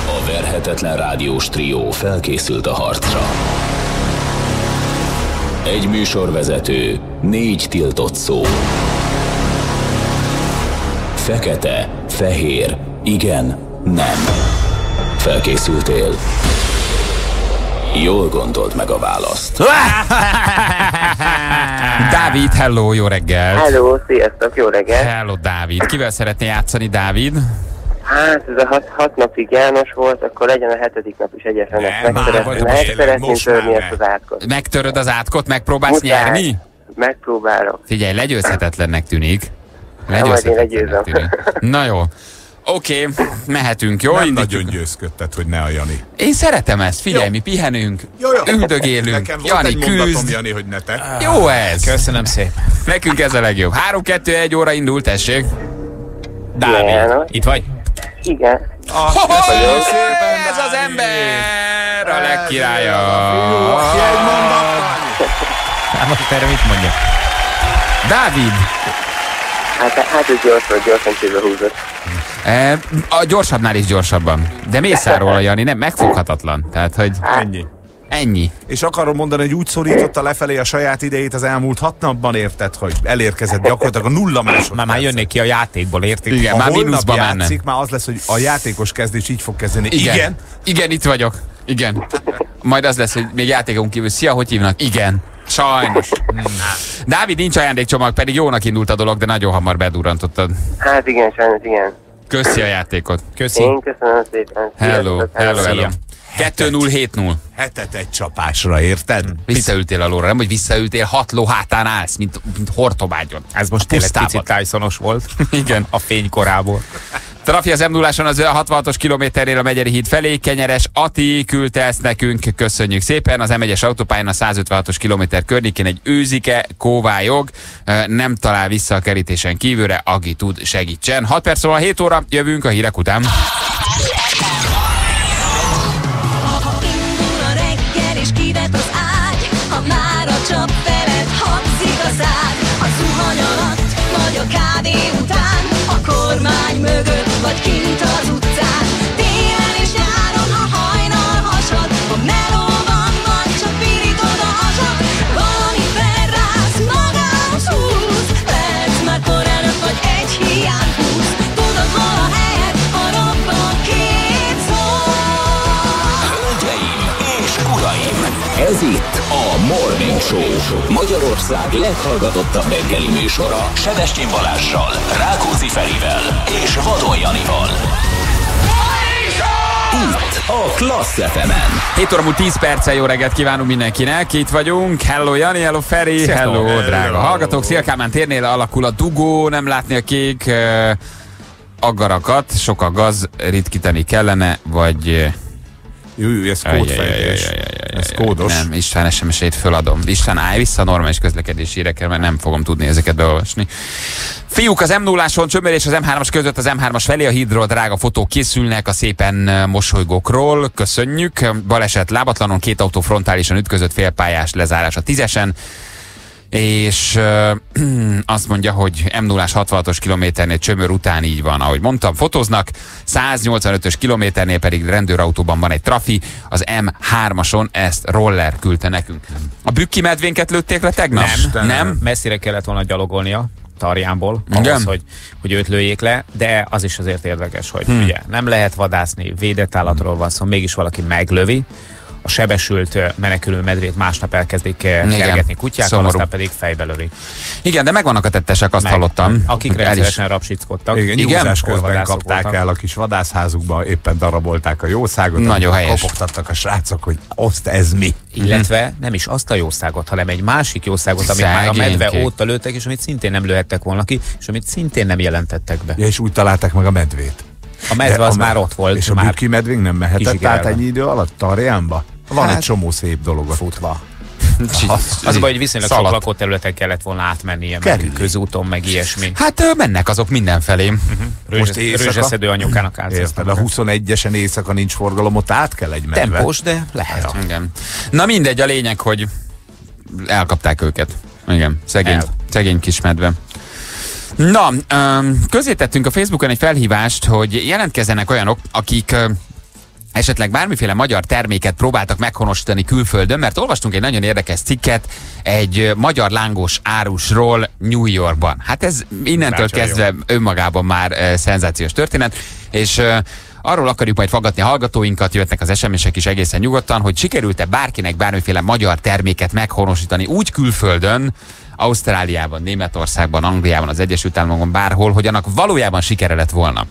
A verhetetlen rádiós trió felkészült a harcra. Egy műsorvezető, négy tiltott szó. Fekete, fehér, igen, nem. Felkészültél? Jól gondolt meg a választ. Dávid, hello, jó reggelt! Hello, sziasztok, jó reggelt! Hello, Dávid. Kivel szeretné játszani, Dávid? Hát, ez a hat, hat napig János volt, akkor legyen a hetedik nap is egyetlen. Nem, Meg már szeretném, vagy meg tényleg, szeretném most már törni ezt az átkot. Megtöröd az átkot, megpróbálsz Muszáj. nyerni? Megpróbálok. Figyelj, legyőzhetetlennek tűnik. legyőzöm. tűnik. Na jó. Oké, mehetünk, jó? Nem Indítjuk. nagyon győzködtet, hogy ne a Jani. Én szeretem ezt, figyelj, Jó. mi pihenünk, Jó, jó. üldögélünk, Nekem volt Jani egy mondatom, küzd. Jani, hogy ne te. Jó ez! Köszönöm szépen. Nekünk ez a legjobb. 3-2-1 óra indul, tessék. Dávid, itt vagy? Igen. Köszönjük szépen, ez az ember! A legkirálya! Egy mondat. Hát most erre mit mondja? Dávid, Hát, hát ez gyors volt, gyorsan csőbe húzott. eh, a gyorsabbnál is gyorsabban. De Mészáról, Jani, nem megfoghatatlan. Tehát, hogy Ennyi. ennyi. És akarom mondani, hogy úgy szorította lefelé a saját idejét az elmúlt hat napban, érted, hogy elérkezett gyakorlatilag a nulla másodperc. Már, már jönnék ki a játékból, értik? Igen, Ha már holnap menne. játszik, már az lesz, hogy a játékos kezdés így fog kezdeni. Igen. Igen. Igen, itt vagyok. Igen. Majd az lesz, hogy még játékon kívül. Szia, hogy hívnak? Igen. Sajnos. Dávid, nincs ajándékcsomag, pedig jónak indult a dolog, de nagyon hamar bedurrantottad. Hát igen, sajnos igen. Köszi a játékot. Köszi. Én köszönöm szépen. Hello, hello, hello. Szia. 2-0-7-0. Hetet egy csapásra, érted? Visszaültél a lóra, nem, hogy visszaültél, hat ló hátán állsz, mint, mint hortobágyon. Ez most tényleg picit Tysonos volt. Igen. A fénykorából. Trafi az m 0 az 66-os kilométernél a Megyeri híd felé. Kenyeres Ati küldte ezt nekünk, köszönjük szépen. Az M1-es autópályán a 156-os kilométer környékén egy őzike kóvályog, nem talál vissza a kerítésen kívülre, Agi tud segítsen. 6 perc múlva 7 óra, jövünk a hírek után. Kávé után A kormány mögött kint az utcán. Télen és nyáron hajnal hasad A melóban vagy csak pirítod a hasad Valami felrász magához húz Perc már kor előtt vagy egy hiány húz. Tudod hol a helyed, a robban két és uraim! Ez itt Morning Show. Magyarország leghallgatottabb reggeli műsora. Sebestyen Balázsral, Rákóczi Ferivel és Vadon Janival. Itt a Klassz FM-en. 7 óra múlt 10 perccel jó reggelt kívánunk mindenkinek. Itt vagyunk. Hello Jani, hello Feri, Sziasztok. hello, Hello. drága hallgatók. Szélkámán térnél alakul a dugó, nem látni a kék uh, agarakat, sok a gaz, ritkítani kellene, vagy... Jó, ez kódfejtés. Ez kódos. Nem, István SMS-ét föladom. István, állj vissza a normális közlekedési hírekkel, mert nem fogom tudni ezeket beolvasni. Fiúk, az M0-áson Csömör és az M3-as között az M3-as felé a hídról drága fotók készülnek a szépen mosolygókról. Köszönjük. Baleset lábatlanon, két autó frontálisan ütközött félpályás lezárás a tízesen és ö, azt mondja, hogy M0-ás 66-os kilométernél Csömör után így van, ahogy mondtam, fotóznak, 185-ös kilométernél pedig rendőrautóban van egy trafi, az M3-ason ezt roller küldte nekünk. A bükki medvénket lőtték le tegnap? Nem. Nem? Messzire kellett volna gyalogolnia. Tarjánból, Igen? ahhoz, hogy, hogy őt lőjék le, de az is azért érdekes, hogy hmm. ugye nem lehet vadászni, védett állatról van szó, mégis valaki meglövi, a sebesült menekülő medvét másnap elkezdik kergetni kutyákkal, Szomorú. aztán pedig fejbe lövi. Igen, de megvannak a tettesek, azt Meg. hallottam. Akik rendszeresen rapsickodtak. Igen, Igen? közben kapták voltak. el a kis vadászházukba, éppen darabolták a jószágot. Nagyon helyes. Kopogtattak a srácok, hogy azt ez mi. Illetve nem is azt a jószágot, hanem egy másik jószágot, amit már a medve Szegénykék. óta lőttek, és amit szintén nem lőhettek volna ki, és amit szintén nem jelentettek be. Ja, és úgy találták meg a medvét. A medve De az a már ott volt, És a már medvénk nem mehetett át ennyi idő alatt Tarjánba? Van Hát- egy csomó szép dolog ott. futva. Az a baj, hogy viszonylag sok Szaladt. lakóterületen kellett volna átmennie, meg közúton, meg ilyesmi. Hát mennek azok mindenfelé. Most éjszaka? Rőzseszedő anyukának Érted, a átszáztak. 21-esen éjszaka nincs forgalom, ott át kell egy medve. Tempós, de lehet. Igen. Na mindegy, a lényeg, hogy elkapták őket. Igen, szegény, El. szegény kis medve. Na, közé tettünk a Facebookon egy felhívást, hogy jelentkezzenek olyanok, akik esetleg bármiféle magyar terméket próbáltak meghonosítani külföldön, mert olvastunk egy nagyon érdekes cikket egy magyar lángos árusról New Yorkban. Hát ez innentől jó. kezdve önmagában már uh, szenzációs történet, és uh, arról akarjuk majd fogadni a hallgatóinkat, jöhetnek az SMS-ek is egészen nyugodtan, hogy sikerült-e bárkinek bármiféle magyar terméket meghonosítani úgy külföldön, Ausztráliában, Németországban, Angliában, az Egyesült Államokban, bárhol, hogy annak valójában sikere lett volna.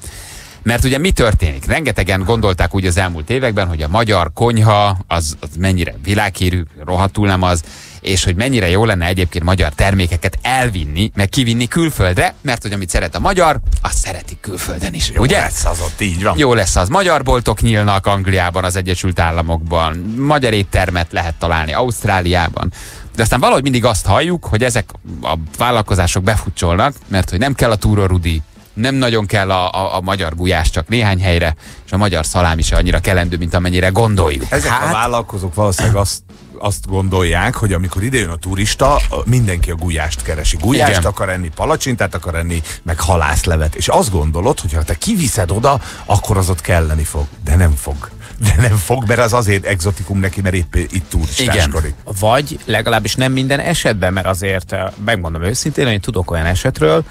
Mert ugye mi történik? Rengetegen gondolták úgy az elmúlt években, hogy a magyar konyha az, az mennyire világhírű, rohadtul nem az, és hogy mennyire jó lenne egyébként magyar termékeket elvinni, meg kivinni külföldre, mert hogy amit szeret a magyar, azt szeretik külföldön is, Jó ugye? lesz az ott, így van. Jó lesz az. Magyar boltok nyílnak Angliában, az Egyesült Államokban, magyar éttermet lehet találni Ausztráliában. De aztán valahogy mindig azt halljuk, hogy ezek a vállalkozások befutcsolnak, mert hogy nem kell a túrorudi, nem nagyon kell a, a, a magyar gulyás csak néhány helyre, és a magyar szalám is annyira kelendő, mint amennyire gondoljuk. Ezek hát... a vállalkozók valószínűleg azt, azt gondolják, hogy amikor idejön a turista, mindenki a gulyást keresi. Gulyást Igen. akar enni, palacsintát akar enni, meg halászlevet. És azt gondolod, hogy ha te kiviszed oda, akkor az ott kelleni fog. De nem fog. De nem fog, mert az azért exotikum neki, mert épp itt turistáskodik. Vagy legalábbis nem minden esetben, mert azért eh, megmondom őszintén, hogy tudok olyan esetről,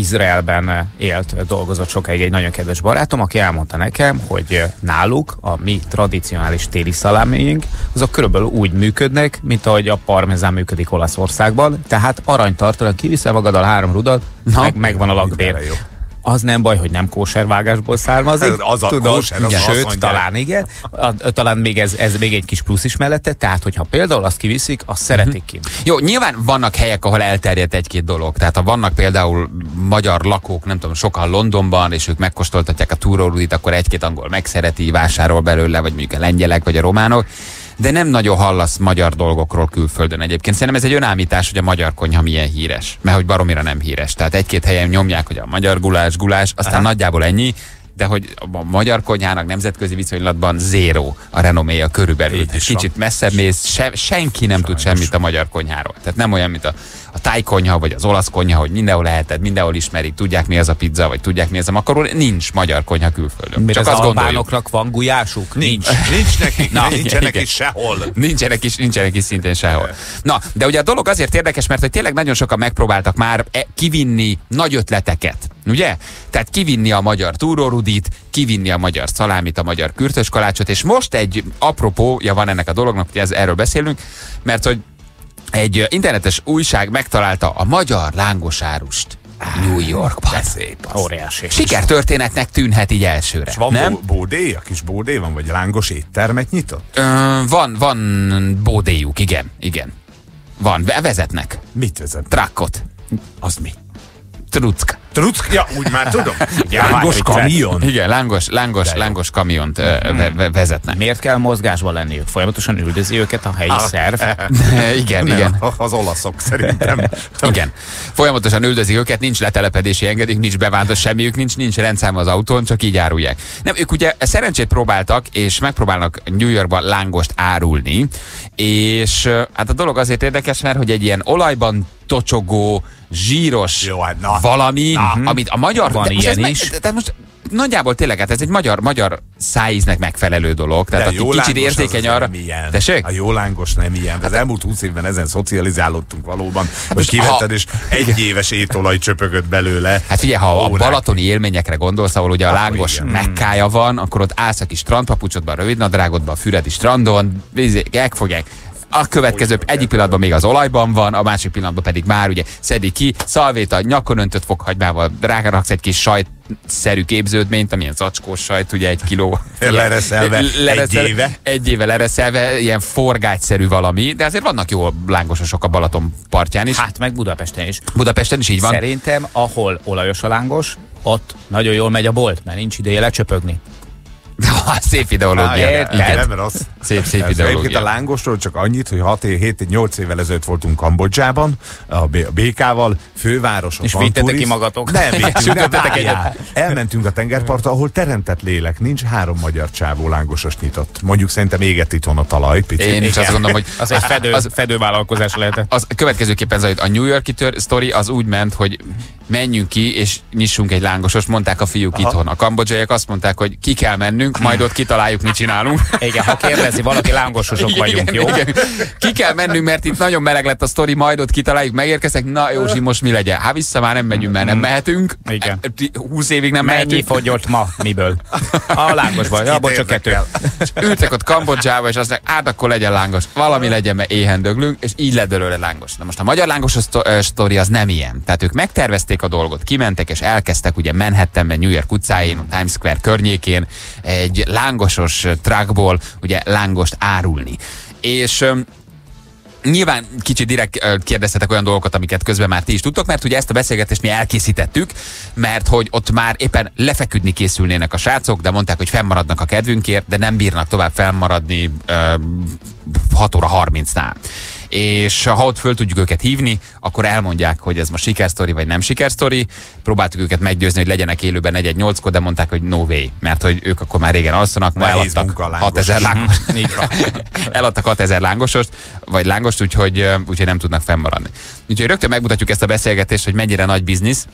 Izraelben eh, élt, dolgozott sokáig egy nagyon kedves barátom, aki elmondta nekem, hogy eh, náluk a mi tradicionális téli szaláméink, azok körülbelül úgy működnek, mint ahogy a parmezán működik Olaszországban, tehát aranytartalan kiviszel magaddal három rudat, Na, meg, megvan a lakbér. Az nem baj, hogy nem kóservágásból származik. Az a tudod, kóser, az sőt, talán igen. A, talán még ez, ez még egy kis plusz is mellette, tehát hogyha például azt kiviszik, azt szeretik ki. Jó, nyilván vannak helyek, ahol elterjedt egy-két dolog. Tehát ha vannak például magyar lakók, nem tudom, sokan Londonban, és ők megkóstoltatják a túrórudit, akkor egy-két angol megszereti, vásárol belőle, vagy mondjuk a lengyelek, vagy a románok. De nem nagyon hallasz magyar dolgokról külföldön egyébként. Szerintem ez egy önállítás, hogy a magyar konyha milyen híres. Mert hogy baromira nem híres. Tehát egy-két helyen nyomják, hogy a magyar gulás, gulás, aztán Aha. nagyjából ennyi de hogy a magyar konyhának nemzetközi viszonylatban zéro a renoméja körülbelül. Így van. Kicsit messzebb mész, se, senki nem tud Sajnos. semmit a magyar konyháról. Tehát nem olyan, mint a, a táj konyha, vagy az olasz konyha, hogy mindenhol leheted, mindenhol ismerik, tudják mi az a pizza, vagy tudják mi az a makaron. Nincs magyar konyha külföldön. Mert Csak az azt albánoknak van gulyásuk? Nincs. Nincs nekik, Na, nincsenek igen. is sehol. Nincsenek is, nincsenek is szintén sehol. Na, de ugye a dolog azért érdekes, mert hogy tényleg nagyon sokan megpróbáltak már e- kivinni nagy ötleteket. Ugye? Tehát kivinni a magyar túrórudit, kivinni a magyar szalámit, a magyar kürtös kalácsot, és most egy apropója van ennek a dolognak, hogy ez, erről beszélünk, mert hogy egy internetes újság megtalálta a magyar lángosárust New Yorkban. Szép az. Óriási. Sikertörténetnek tűnhet így elsőre. És van nem? bó- bódé? A kis bódé van? Vagy lángos éttermet nyitott? Ö, van, van bódéjuk, igen, igen. Van, ve- vezetnek. Mit vezet? Trakkot. Az mi? Truck. Truck? Ja, úgy már tudom. Ja, Lángos vicc. kamion. Igen, lángos, lángos, lángos kamiont ö, ve- ve- vezetnek. Miért kell mozgásban lenniük? Folyamatosan üldözi őket a helyi szerv. igen, Nem, igen. az olaszok szerintem. Igen. Folyamatosan üldözik őket, nincs letelepedési engedélyük, nincs bevándor semmiük, nincs, nincs rendszám az autón, csak így árulják. Nem, ők ugye szerencsét próbáltak, és megpróbálnak New Yorkban lángost árulni, és hát a dolog azért érdekes, mert hogy egy ilyen olajban tocsogó, zsíros Jó, hát na. valami, Na. amit a magyar... Van de ilyen is. Tehát most nagyjából tényleg, hát ez egy magyar, magyar szájíznek megfelelő dolog. Tehát De aki kicsit az érzékeny azért arra... Nem ilyen. Tessék? A jó lángos nem ilyen. Az elmúlt 20 évben ezen szocializálódtunk valóban, hogy most kivetted, ha- és egy éves étolaj csöpögött belőle. Hát ugye, ha a balatoni élményekre gondolsz, ahol ugye a lángos igen. mekkája van, akkor ott állsz a kis strandpapucsodban, rövidnadrágodban, a füredi strandon, megfogják. A következő egyik pillanatban még az olajban van, a másik pillanatban pedig már ugye szedik ki, szalvéta, nyakon öntött fokhagymával, ráraksz egy kis sajt szerű képződményt, amilyen zacskós sajt, ugye egy kiló. Lereszelve egy éve. Egy éve lereszelve, ilyen forgágyszerű valami, de azért vannak jó lángososok a Balaton partján is. Hát meg Budapesten is. Budapesten is így van. Szerintem, ahol olajos a lángos, ott nagyon jól megy a bolt, mert nincs ideje lecsöpögni. szép ideológia. Érted? nem rossz. Szép, szép Ez Egyébként a ideológia. lángosról csak annyit, hogy 6 7 8 évvel ezelőtt voltunk Kambodzsában, a, a BK-val, fővároson. És van vittetek turiszt. ki magatok? Nem, vittünk, nem. Elmentünk a tengerpartra, ahol teremtett lélek nincs, három magyar csávó lángosos nyitott. Mondjuk szerintem éget itthon a talaj, picit. Én is azt gondolom, hogy Az egy fedő, az, fedővállalkozás lehetett. az következőképpen zajlott. A New Yorki tör, sztori az úgy ment, hogy menjünk ki, és nyissunk egy lángosos, mondták a fiúk Aha. itthon. A kambodzsaiak azt mondták, hogy ki kell mennünk, majd ott kitaláljuk, mit csinálunk. Igen, ha kérdezi valaki, lángososok vagyunk, jó? Igen. Ki kell mennünk, mert itt nagyon meleg lett a sztori, majd ott kitaláljuk, megérkezek, na Józsi, most mi legyen? Hát vissza már nem megyünk, mert nem mehetünk. Igen. 20 évig nem Mennyi mehetünk. fogyott ma? Miből? A lángosban. Ja, bocs, csak kettő. Ültek ott Kambodzsába, és azt mondják, hát akkor legyen lángos. Valami legyen, mert éhen döglünk, és így lett belőle lángos. Na most a magyar lángos sztori az nem ilyen. Tehát ők megtervezték a dolgot, kimentek, és elkezdtek ugye Manhattanben, New York utcáin, a Times Square környékén egy lángosos truckból ugye lángost árulni. És Nyilván kicsit direkt kérdeztetek olyan dolgokat, amiket közben már ti is tudtok, mert ugye ezt a beszélgetést mi elkészítettük, mert hogy ott már éppen lefeküdni készülnének a srácok, de mondták, hogy fennmaradnak a kedvünkért, de nem bírnak tovább fennmaradni ö, 6 óra 30-nál. És ha ott föl tudjuk őket hívni, akkor elmondják, hogy ez most sikersztori vagy nem sikersztori. Próbáltuk őket meggyőzni, hogy legyenek élőben 1 8 kor de mondták, hogy no way, mert hogy ők akkor már régen alszanak, ma eladtak munka a lángos. 6000 lángos. Eladtak 6000 lángosost, vagy lángost, úgyhogy, úgyhogy nem tudnak fennmaradni. Úgyhogy rögtön megmutatjuk ezt a beszélgetést, hogy mennyire nagy biznisz,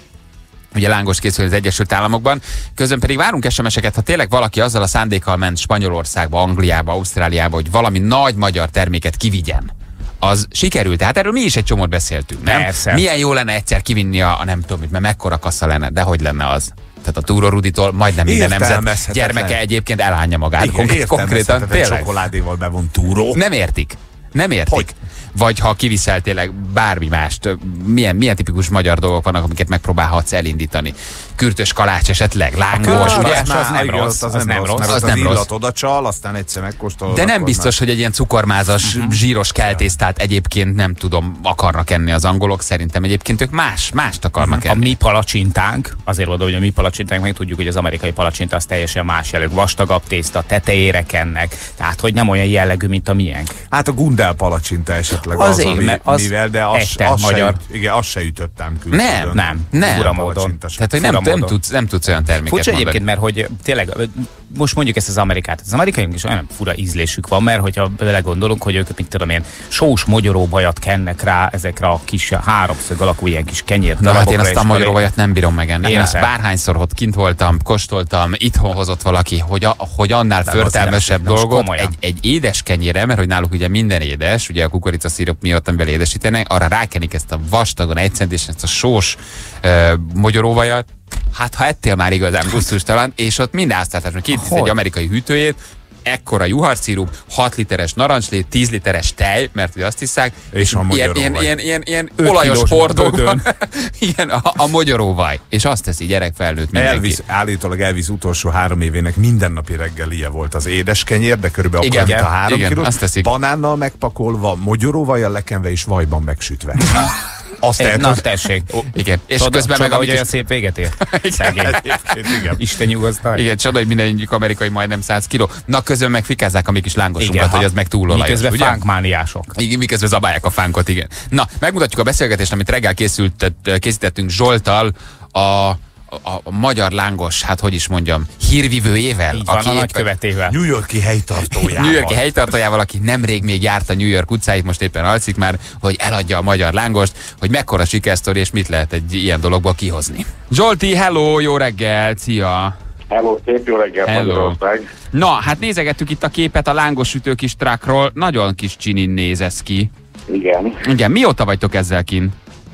ugye lángos készül az Egyesült Államokban. Közben pedig várunk SMS-eket, ha tényleg valaki azzal a szándékkal ment Spanyolországba, Angliába, Ausztráliába, hogy valami nagy magyar terméket kivigyen. Az sikerült, tehát erről mi is egy csomót beszéltünk, nem? Persze. Milyen jó lenne egyszer kivinni a, a nem tudom, mit, mert mekkora kassa lenne, de hogy lenne az? Tehát a Túró Ruditól majdnem minden nemzet gyermeke egyébként elhányja magát. Igen, konkrét, konkrétan, tényleg. csokoládéval bevont túró. Nem értik. Nem értik. Hogy? Vagy ha kiviszel tényleg bármi mást, milyen, milyen tipikus magyar dolgok vannak, amiket megpróbálhatsz elindítani. Kürtös kalács esetleg, lángos, Kürtös ugye? kalács, az nem rossz, az, az nem rossz. Az az, nem az rossz. illat oda csal, aztán egyszer megkóstolod. De nem biztos, hogy egy ilyen cukormázas, zsíros keltésztát egyébként nem tudom, akarnak enni az angolok. Szerintem egyébként ők más, mást akarnak A enni. mi palacsintánk, azért oda, hogy a mi palacsintánk, meg tudjuk, hogy az amerikai palacsinta az teljesen más jellegű, vastagabb tészta, tetejére kennek, tehát hogy nem olyan jellegű, mint a miénk. Hát a gundel palacsinta esetleg az, Azért, ami, mert az mivel, de az, az magyar. Se, igen, azt se ütöttem külföldön. Nem, Nem, nem. fura módon. Tehát, hogy nem, nem, tudsz, nem tudsz olyan terméket Furcsa mondani. egyébként, mert hogy tényleg, most mondjuk ezt az Amerikát, az amerikaiak is olyan fura ízlésük van, mert hogyha belegondolunk, hogy ők, mit tudom én, sós mogyoróbajat kennek rá ezekre a kis háromszög alakú ilyen kis kenyér Na hát én azt a és magyar belé- vajat nem bírom megenni. Én Én azt bárhányszor ott kint voltam, kóstoltam, itthon hozott valaki, hogy, a, hogy annál förtelmesebb dolgot egy, egy édes kenyére, mert hogy náluk ugye minden édes, ugye a kukorica szirup miatt, amivel édesítenek, arra rákenik ezt a vastagon, egy centis, ezt a sós uh, mogyoróvajat, Hát ha ettél már igazán gusztustalan, és ott minden áztatás, hogy két egy amerikai hűtőjét, ekkora juharszirup, 6 literes narancslé, 10 literes tej, mert ugye azt hiszák, És a ilyen, ilyen, ilyen, ilyen, ilyen olajos hordókban, igen, a, a magyaróvaj, és azt teszi gyerek felnőtt mindenki. Elvis, állítólag Elvis utolsó három évének mindennapi reggelie volt az édes kenyér, de körülbelül Igen, akkor, mint a három igen, kilós, azt teszik. banánnal megpakolva, mogyoróvajjal lekenve és vajban megsütve. Azt Eh, Na tessék. Igen, és Csoda, közben meg csoda, hogy amik olyan szép véget ér. Egyébként igen. Isten nyugosztalja. igen, csoda, hogy minden egyik amerikai majdnem 100 kiló. Na közben meg fikázzák a mi kis lángosunkat, hogy az meg túl olajos, Miközben ugye? fánkmániások. Igen, miközben zabálják a fánkot, igen. Na, megmutatjuk a beszélgetést, amit reggel készült, készítettünk Zsoltal, a, a, a magyar lángos, hát hogy is mondjam, hírvivőjével. Így van, a éppen- nagykövetével. New Yorki helytartójával. New Yorki helytartójával, aki nemrég még járt a New York utcáit, most éppen alszik már, hogy eladja a magyar lángost, hogy mekkora sikersztori, és mit lehet egy ilyen dologból kihozni. Zsolti, hello, jó reggel, szia! Hello, szép jó reggel, Hello. Magyarország. Na, hát nézegettük itt a képet a lángos sütő kis trákról, nagyon kis csinin néz ez ki. Igen. Igen, mióta vagytok ezzel kin?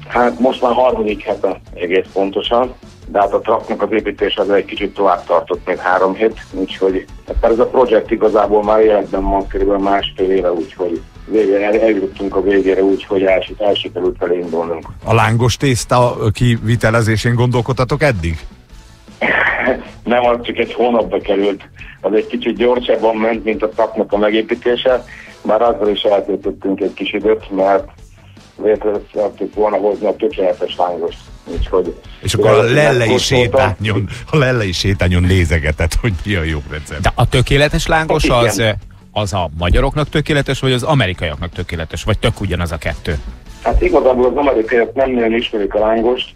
Hát most már harmadik hete egész pontosan, de hát a traknak az építés az egy kicsit tovább tartott, mint három hét, úgyhogy hát ez a projekt igazából már életben van kb. másfél éve, úgyhogy végén el, eljutottunk a végére, úgyhogy el, el sikerült elindulnunk. A lángos tészta kivitelezésén gondolkodtatok eddig? Nem, az csak egy hónapba került. Az egy kicsit gyorsabban ment, mint a taknak a megépítése, bár azzal is eltöltöttünk egy kis időt, mert létre szerettük volna hozni a tökéletes lángost. Úgyhogy És akkor a lellei sétányon, a lellei sétányon nézegetett, hogy mi a jó recept. De a tökéletes lángos Igen. az, az a magyaroknak tökéletes, vagy az amerikaiaknak tökéletes, vagy tök ugyanaz a kettő? Hát igazából az amerikaiak nem nagyon ismerik a lángost,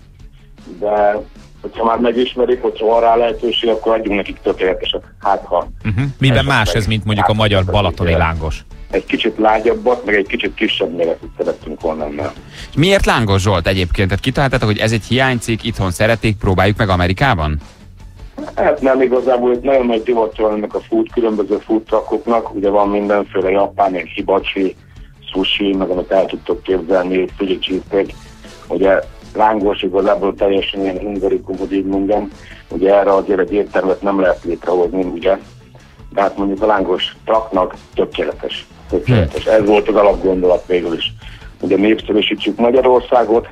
de hogyha már megismerik, hogyha van rá lehetőség, akkor adjunk nekik tökéleteset. Hát ha Uh-huh. Miben más ez, mint mondjuk a magyar balatoni lángos? Egy kicsit lágyabbat, meg egy kicsit kisebb méretet szerettünk volna ennél. Miért lángos Zsolt egyébként? Tehát kitaláltátok, hogy ez egy hiánycikk, itthon szeretik, próbáljuk meg Amerikában? Hát nem igazából itt nagyon nagy divat van ennek a food, különböző food truckoknak, ugye van mindenféle japán, ilyen hibachi, sushi, meg amit el tudtok képzelni, Philly cheesesteak, ugye lángos igazából teljesen ilyen hungarikum, hogy így mondjam, ugye erre azért egy éttermet nem lehet létrehozni, ugye, de hát mondjuk a lángos traknak tökéletes, tökéletes. Ez volt az alapgondolat végül is. Ugye népszerűsítsük Magyarországot,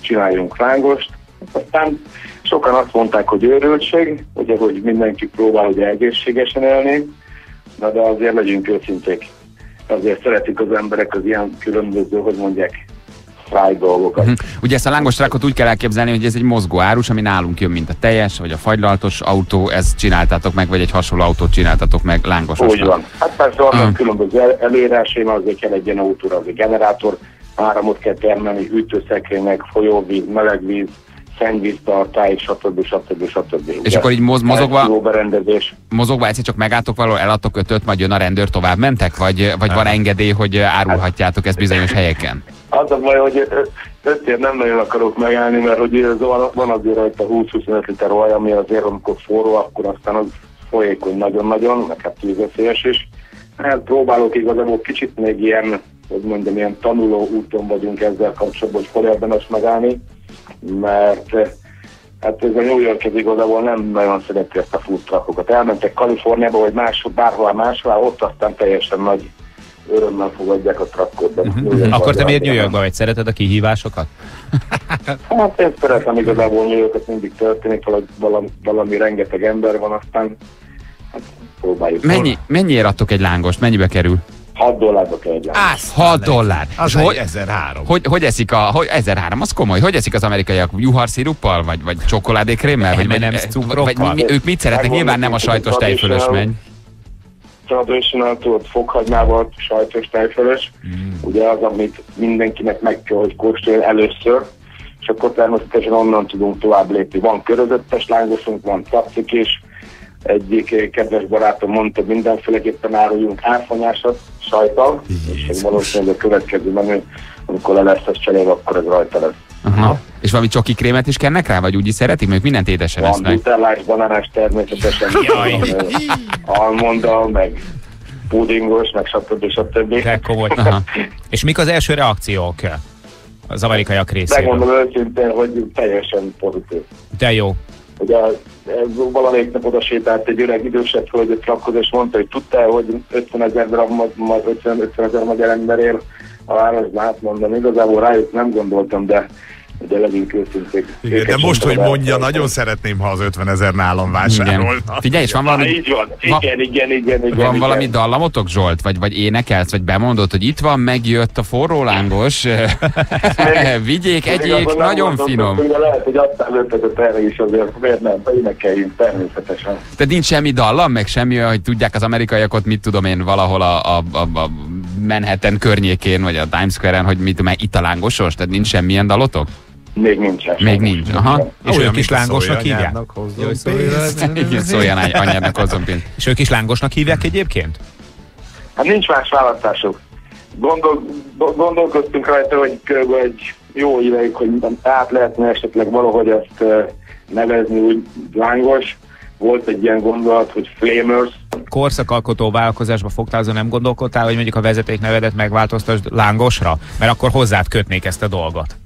csináljunk lángost, aztán sokan azt mondták, hogy őrültség, ugye, hogy mindenki próbál ugye egészségesen élni, na de azért legyünk őszinték. Azért szeretik az emberek az ilyen különböző, hogy mondják, fráj dolgokat. Hm. Ugye ezt a lángos úgy kell elképzelni, hogy ez egy mozgó árus, ami nálunk jön, mint a teljes, vagy a fagylaltos autó, ezt csináltátok meg, vagy egy hasonló autót csináltatok meg lángososnak. Úgy van. Hát persze vannak Ah. különböző el- mert azért kell egy ilyen autóra, az egy generátor, áramot kell termelni, hűtőszekrénynek, folyóvíz, melegvíz, szennyvíztartály, stb. stb. stb. És akkor így moz- mozogva- berendezés. Mozogva egyszer csak megálltok valahol, eladtok ötöt, majd jön a rendőr, tovább mentek? Vagy, vagy van engedély, hogy árulhatjátok ezt bizonyos helyeken? Az a baj, hogy ötért nem nagyon akarok megállni, mert hogy van azért rajta 20-25 liter olaj, ami azért, amikor forró, akkor aztán az folyékony nagyon-nagyon, meg hát tűzveszélyes is. Hát próbálok igazából kicsit még ilyen, hogy mondjam, ilyen tanuló úton vagyunk ezzel kapcsolatban, hogy hol érdemes megállni, mert eh, hát ez a New York ez igazából nem nagyon szereti ezt a food. Elmentek Kaliforniába, vagy máshol, bárhol máshol, ott aztán teljesen nagy örömmel fogadják a truckot. De New Yorkban Akkor te miért New. Yorkba vagy? Szereted a kihívásokat? Hát én szeretem igazából New Yorkot, mindig történik, valami, valami rengeteg ember van, aztán hát próbáljuk. Mennyi, mennyiért adtok egy lángost? Mennyibe kerül? 6 dollárba kell egy lángos. 6 dollár. Az És hogy, 1003. hogy, hogy eszik a, hogy 1003, az komoly, hogy eszik az amerikaiak? Juharsziruppal, vagy, vagy csokoládékrémmel? Vagy, vagy, vagy, vagy mi, mi, ők mit szeretnek? Nyilván nem a sajtos tejfölös megy. Traditional, tudod, fokhagymával, sajtos tejfölös. Mm. Ugye az, amit mindenkinek meg kell, hogy kóstoljon először, és akkor természetesen onnan tudunk tovább lépni. Van körözöttes lángosunk, van tacik is, egyik eh, kedves barátom mondta, mindenféleképpen áruljunk árfanyásat, sajtal, és Jézus. valószínűleg a következő menü, amikor le lesz ez cserélve, akkor ez rajta lesz. Aha. És valami csoki krémet is kennek rá, vagy úgy is szeretik? Mert mindent édesen Van esznek. nutellás, banánás természetesen, Jaj. van, ö, almonda, meg pudingos, meg stb. stb. De komoly. Aha. És mik az első reakciók az amerikaiak részéről? Megmondom őszintén, hogy teljesen pozitív. De jó. Ugye ez valamelyik nap oda sétált egy öreg idősebb hölgyet trakhoz, és mondta, hogy tudtál, hogy 50 ezer darab, ma- ma- 50, 50 ezer magyar ember él a városban, hát mondom, igazából rájuk nem gondoltam, de ugye legyünk őszinték. Igen, de most, hogy mondja, nagyon szeretném, ha az 50 ezer nálam Igen. vásárolna. Figyelj, és van valami, így van. Va- Igen, igen, igen, igen. van igen. valami dallamotok, Zsolt? Vagy, vagy énekelsz, vagy bemondod, hogy itt van, megjött a forró lángos, vigyék, egyék, nagyon gondoltam, finom. De lehet, hogy adtál ötletet erre is azért, miért nem, énekeljünk természetesen. Tehát nincs semmi dallam, meg semmi olyan, hogy tudják az amerikaiak ott, mit tudom én, valahol a, a, a, a Manhattan környékén, vagy a Times Square-en, hogy mit tudom én, itt a lángosos? Tehát nincs semmilyen dalotok? Még nincsen. Még nincs, aha. És Olyan, ők is lángosnak szója hívják? Igen, szóljan any- anyádnak hozzon pénzt. És ők is lángosnak hívják egyébként? Hát nincs más választásuk. Gondol, gondolkoztunk rajta, hogy kb. egy jó ideig, hogy át lehetne esetleg valahogy ezt nevezni úgy lángos. Volt egy ilyen gondolat, hogy Flamers. Korszakalkotó vállalkozásba fogtál, azon nem gondolkodtál, hogy mondjuk a vezetéknevedet megváltoztasd lángosra? Mert akkor hozzád kötnék ezt a dolgot.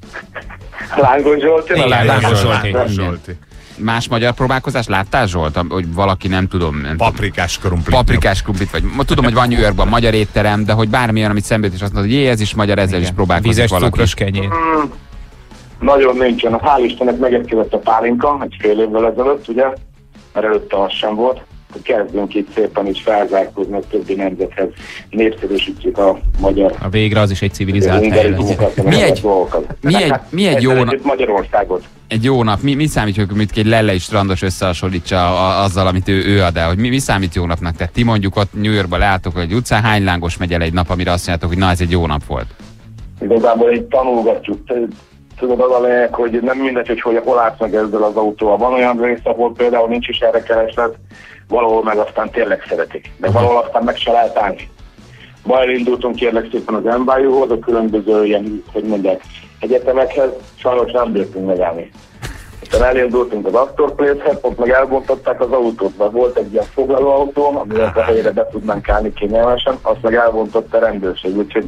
Lángos Zsolti? Igen, Lángos Lángos Zsolti. Zsolti. Zsolti. Más magyar próbálkozás láttál, Zsolt? Hogy valaki nem tudom, nem Paprikás krumplit. paprikás krumplit, vagy ma tudom, hogy van New Yorkban magyar étterem, de hogy bármilyen, amit szembe jut, és azt mondod, hogy jé, ez is magyar, ezzel is Igen. próbálkozik Vízes valaki. cukros kenyér. Hmm, Nagyon nincsen. Hál' Istennek megérkezett a pálinka egy fél évvel ezelőtt, ugye? Mert előtte az sem volt. kezdünk itt szépen is felzárkózni a többi nemzethez, népszerűsítjük a magyar A végre az is egy civilizált hely Mi egy- mi egy- mi egy jó ezzel na- együtt Magyarországot. Egy jó nap, mi, mi számít, hogy mit egy lellei strandos összehasonlítsa a, azzal, amit ő, ő ad el, hogy mi, mi számít jó napnak? Tehát ti mondjuk ott New Yorkba leálltok egy utcán, hány lángos megy el egy nap, amire azt mondjátok, hogy na ez egy jó nap volt. Igazából így tanulgatjuk. Tudod, az a lényeg, hogy nem mindegy, hogy, hogy hol állsz meg ezzel az autóval. Van olyan rész, ahol például nincs is erre kereslet, valahol meg aztán tényleg szeretik. De valahol aztán meg se lehet állni. Ma elindultunk kérlek szépen az NYU-hoz, a különböző ilyen, hogy mondják, egyetemekhez, sajnos nem bírtunk megállni. Aztán elindultunk az Astor Place-hez, ott meg elbontották az autót, mert volt egy ilyen foglalóautó, amivel a helyére be tudnánk állni kényelmesen, azt meg elbontott a rendőrség, úgyhogy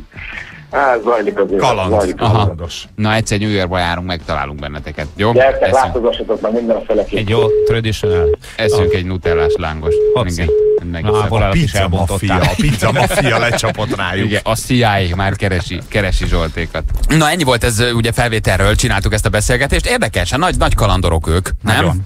hát zajlik az élet, Kaland. zajlik az Aha. Kalandos. Na egyszer New Yorkba járunk, megtalálunk benneteket. Jó? Gyertek, Eszünk, látogassatok meg mindenféleképp. Egy jó traditional. eszünk egy nutellás lángos. Hopszi. Igen, Na, a- Pizza maffia, a pizza maffia lecsapott rájuk. Igen, a CIA már keresi, keresi Zsoltékat. Na ennyi volt ez ugye felvételről, csináltuk ezt a beszélgetést. Érdekes, hát nagy, nagy kalandorok ők, nem? Nagyon.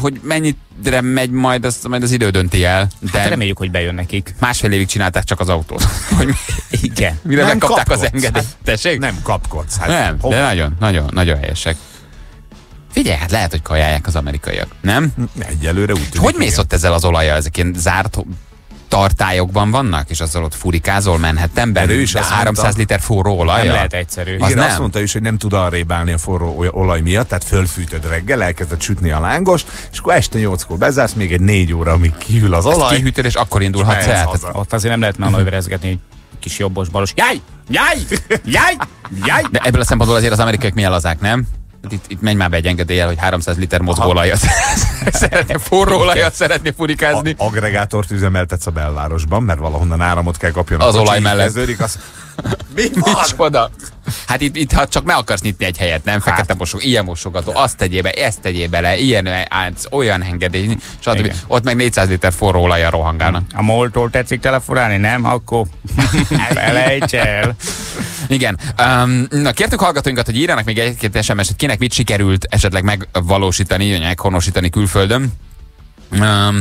Hogy mennyire megy majd, azt majd az idő dönti el. De Hát reméljük, hogy bejön nekik. másfél évig csinálták csak az autót. hogy Igen. mire Nem megkapták az kapkodsz. engedélyt. Tessék? Nem kapkodsz. Hát, Nem, hol- de nagyon, nagyon, nagyon helyesek. Figyelj, hát lehet, hogy kajálják az amerikaiak, nem? Egyelőre úgy tűnik, Hogy mész ott ezzel az olajjal? Ezek ilyen zárt tartályokban vannak, és azzal ott furikázol Manhattanben? De ő is De azt 300 mondta- liter forró olajjal? Nem lehet egyszerű. Az Igen, nem. azt mondta is, hogy nem tud arrébb állni a forró olaj miatt, tehát fölfűtöd reggel, elkezded sütni a lángost, és akkor este nyolckor bezársz, még egy négy óra, amíg kihűl az Ezt olaj. kihűtöd, és akkor indulhatsz mehetsz el. haza. Ott azért nem lehet manőverezgetni, hogy kis jobbos, balos. Jaj! Jaj! Jaj! Jaj! De ebből a szempontból azért az amerikaiak milyen lazák, nem? Hát Itt, itt menj már be egy engedéllyel, hogy 300 liter mozgóolajat szeretné, forró olajat szeretné furikázni. A, agregátort üzemeltetsz a belvárosban, mert valahonnan áramot kell kapjon. Az olaj mellett. Kezdődik, az... Mi van? Micsoda? Hát itt, itt, ha csak meg akarsz nyitni egy helyet, nem? Fekete mosok, ilyen mosogató, azt tegyél be, ezt tegyél bele, ilyen, ánc, olyan engedély, stb. Ott meg 400 liter forró olajjal rohangálnak. A moltól tetszik telefonálni, nem? Akkor felejts el. Igen. Um, na, kértük hallgatóinkat, hogy írjanak még egy-két SMS-et, kinek mit sikerült esetleg megvalósítani, meghonosítani külföldön. Um,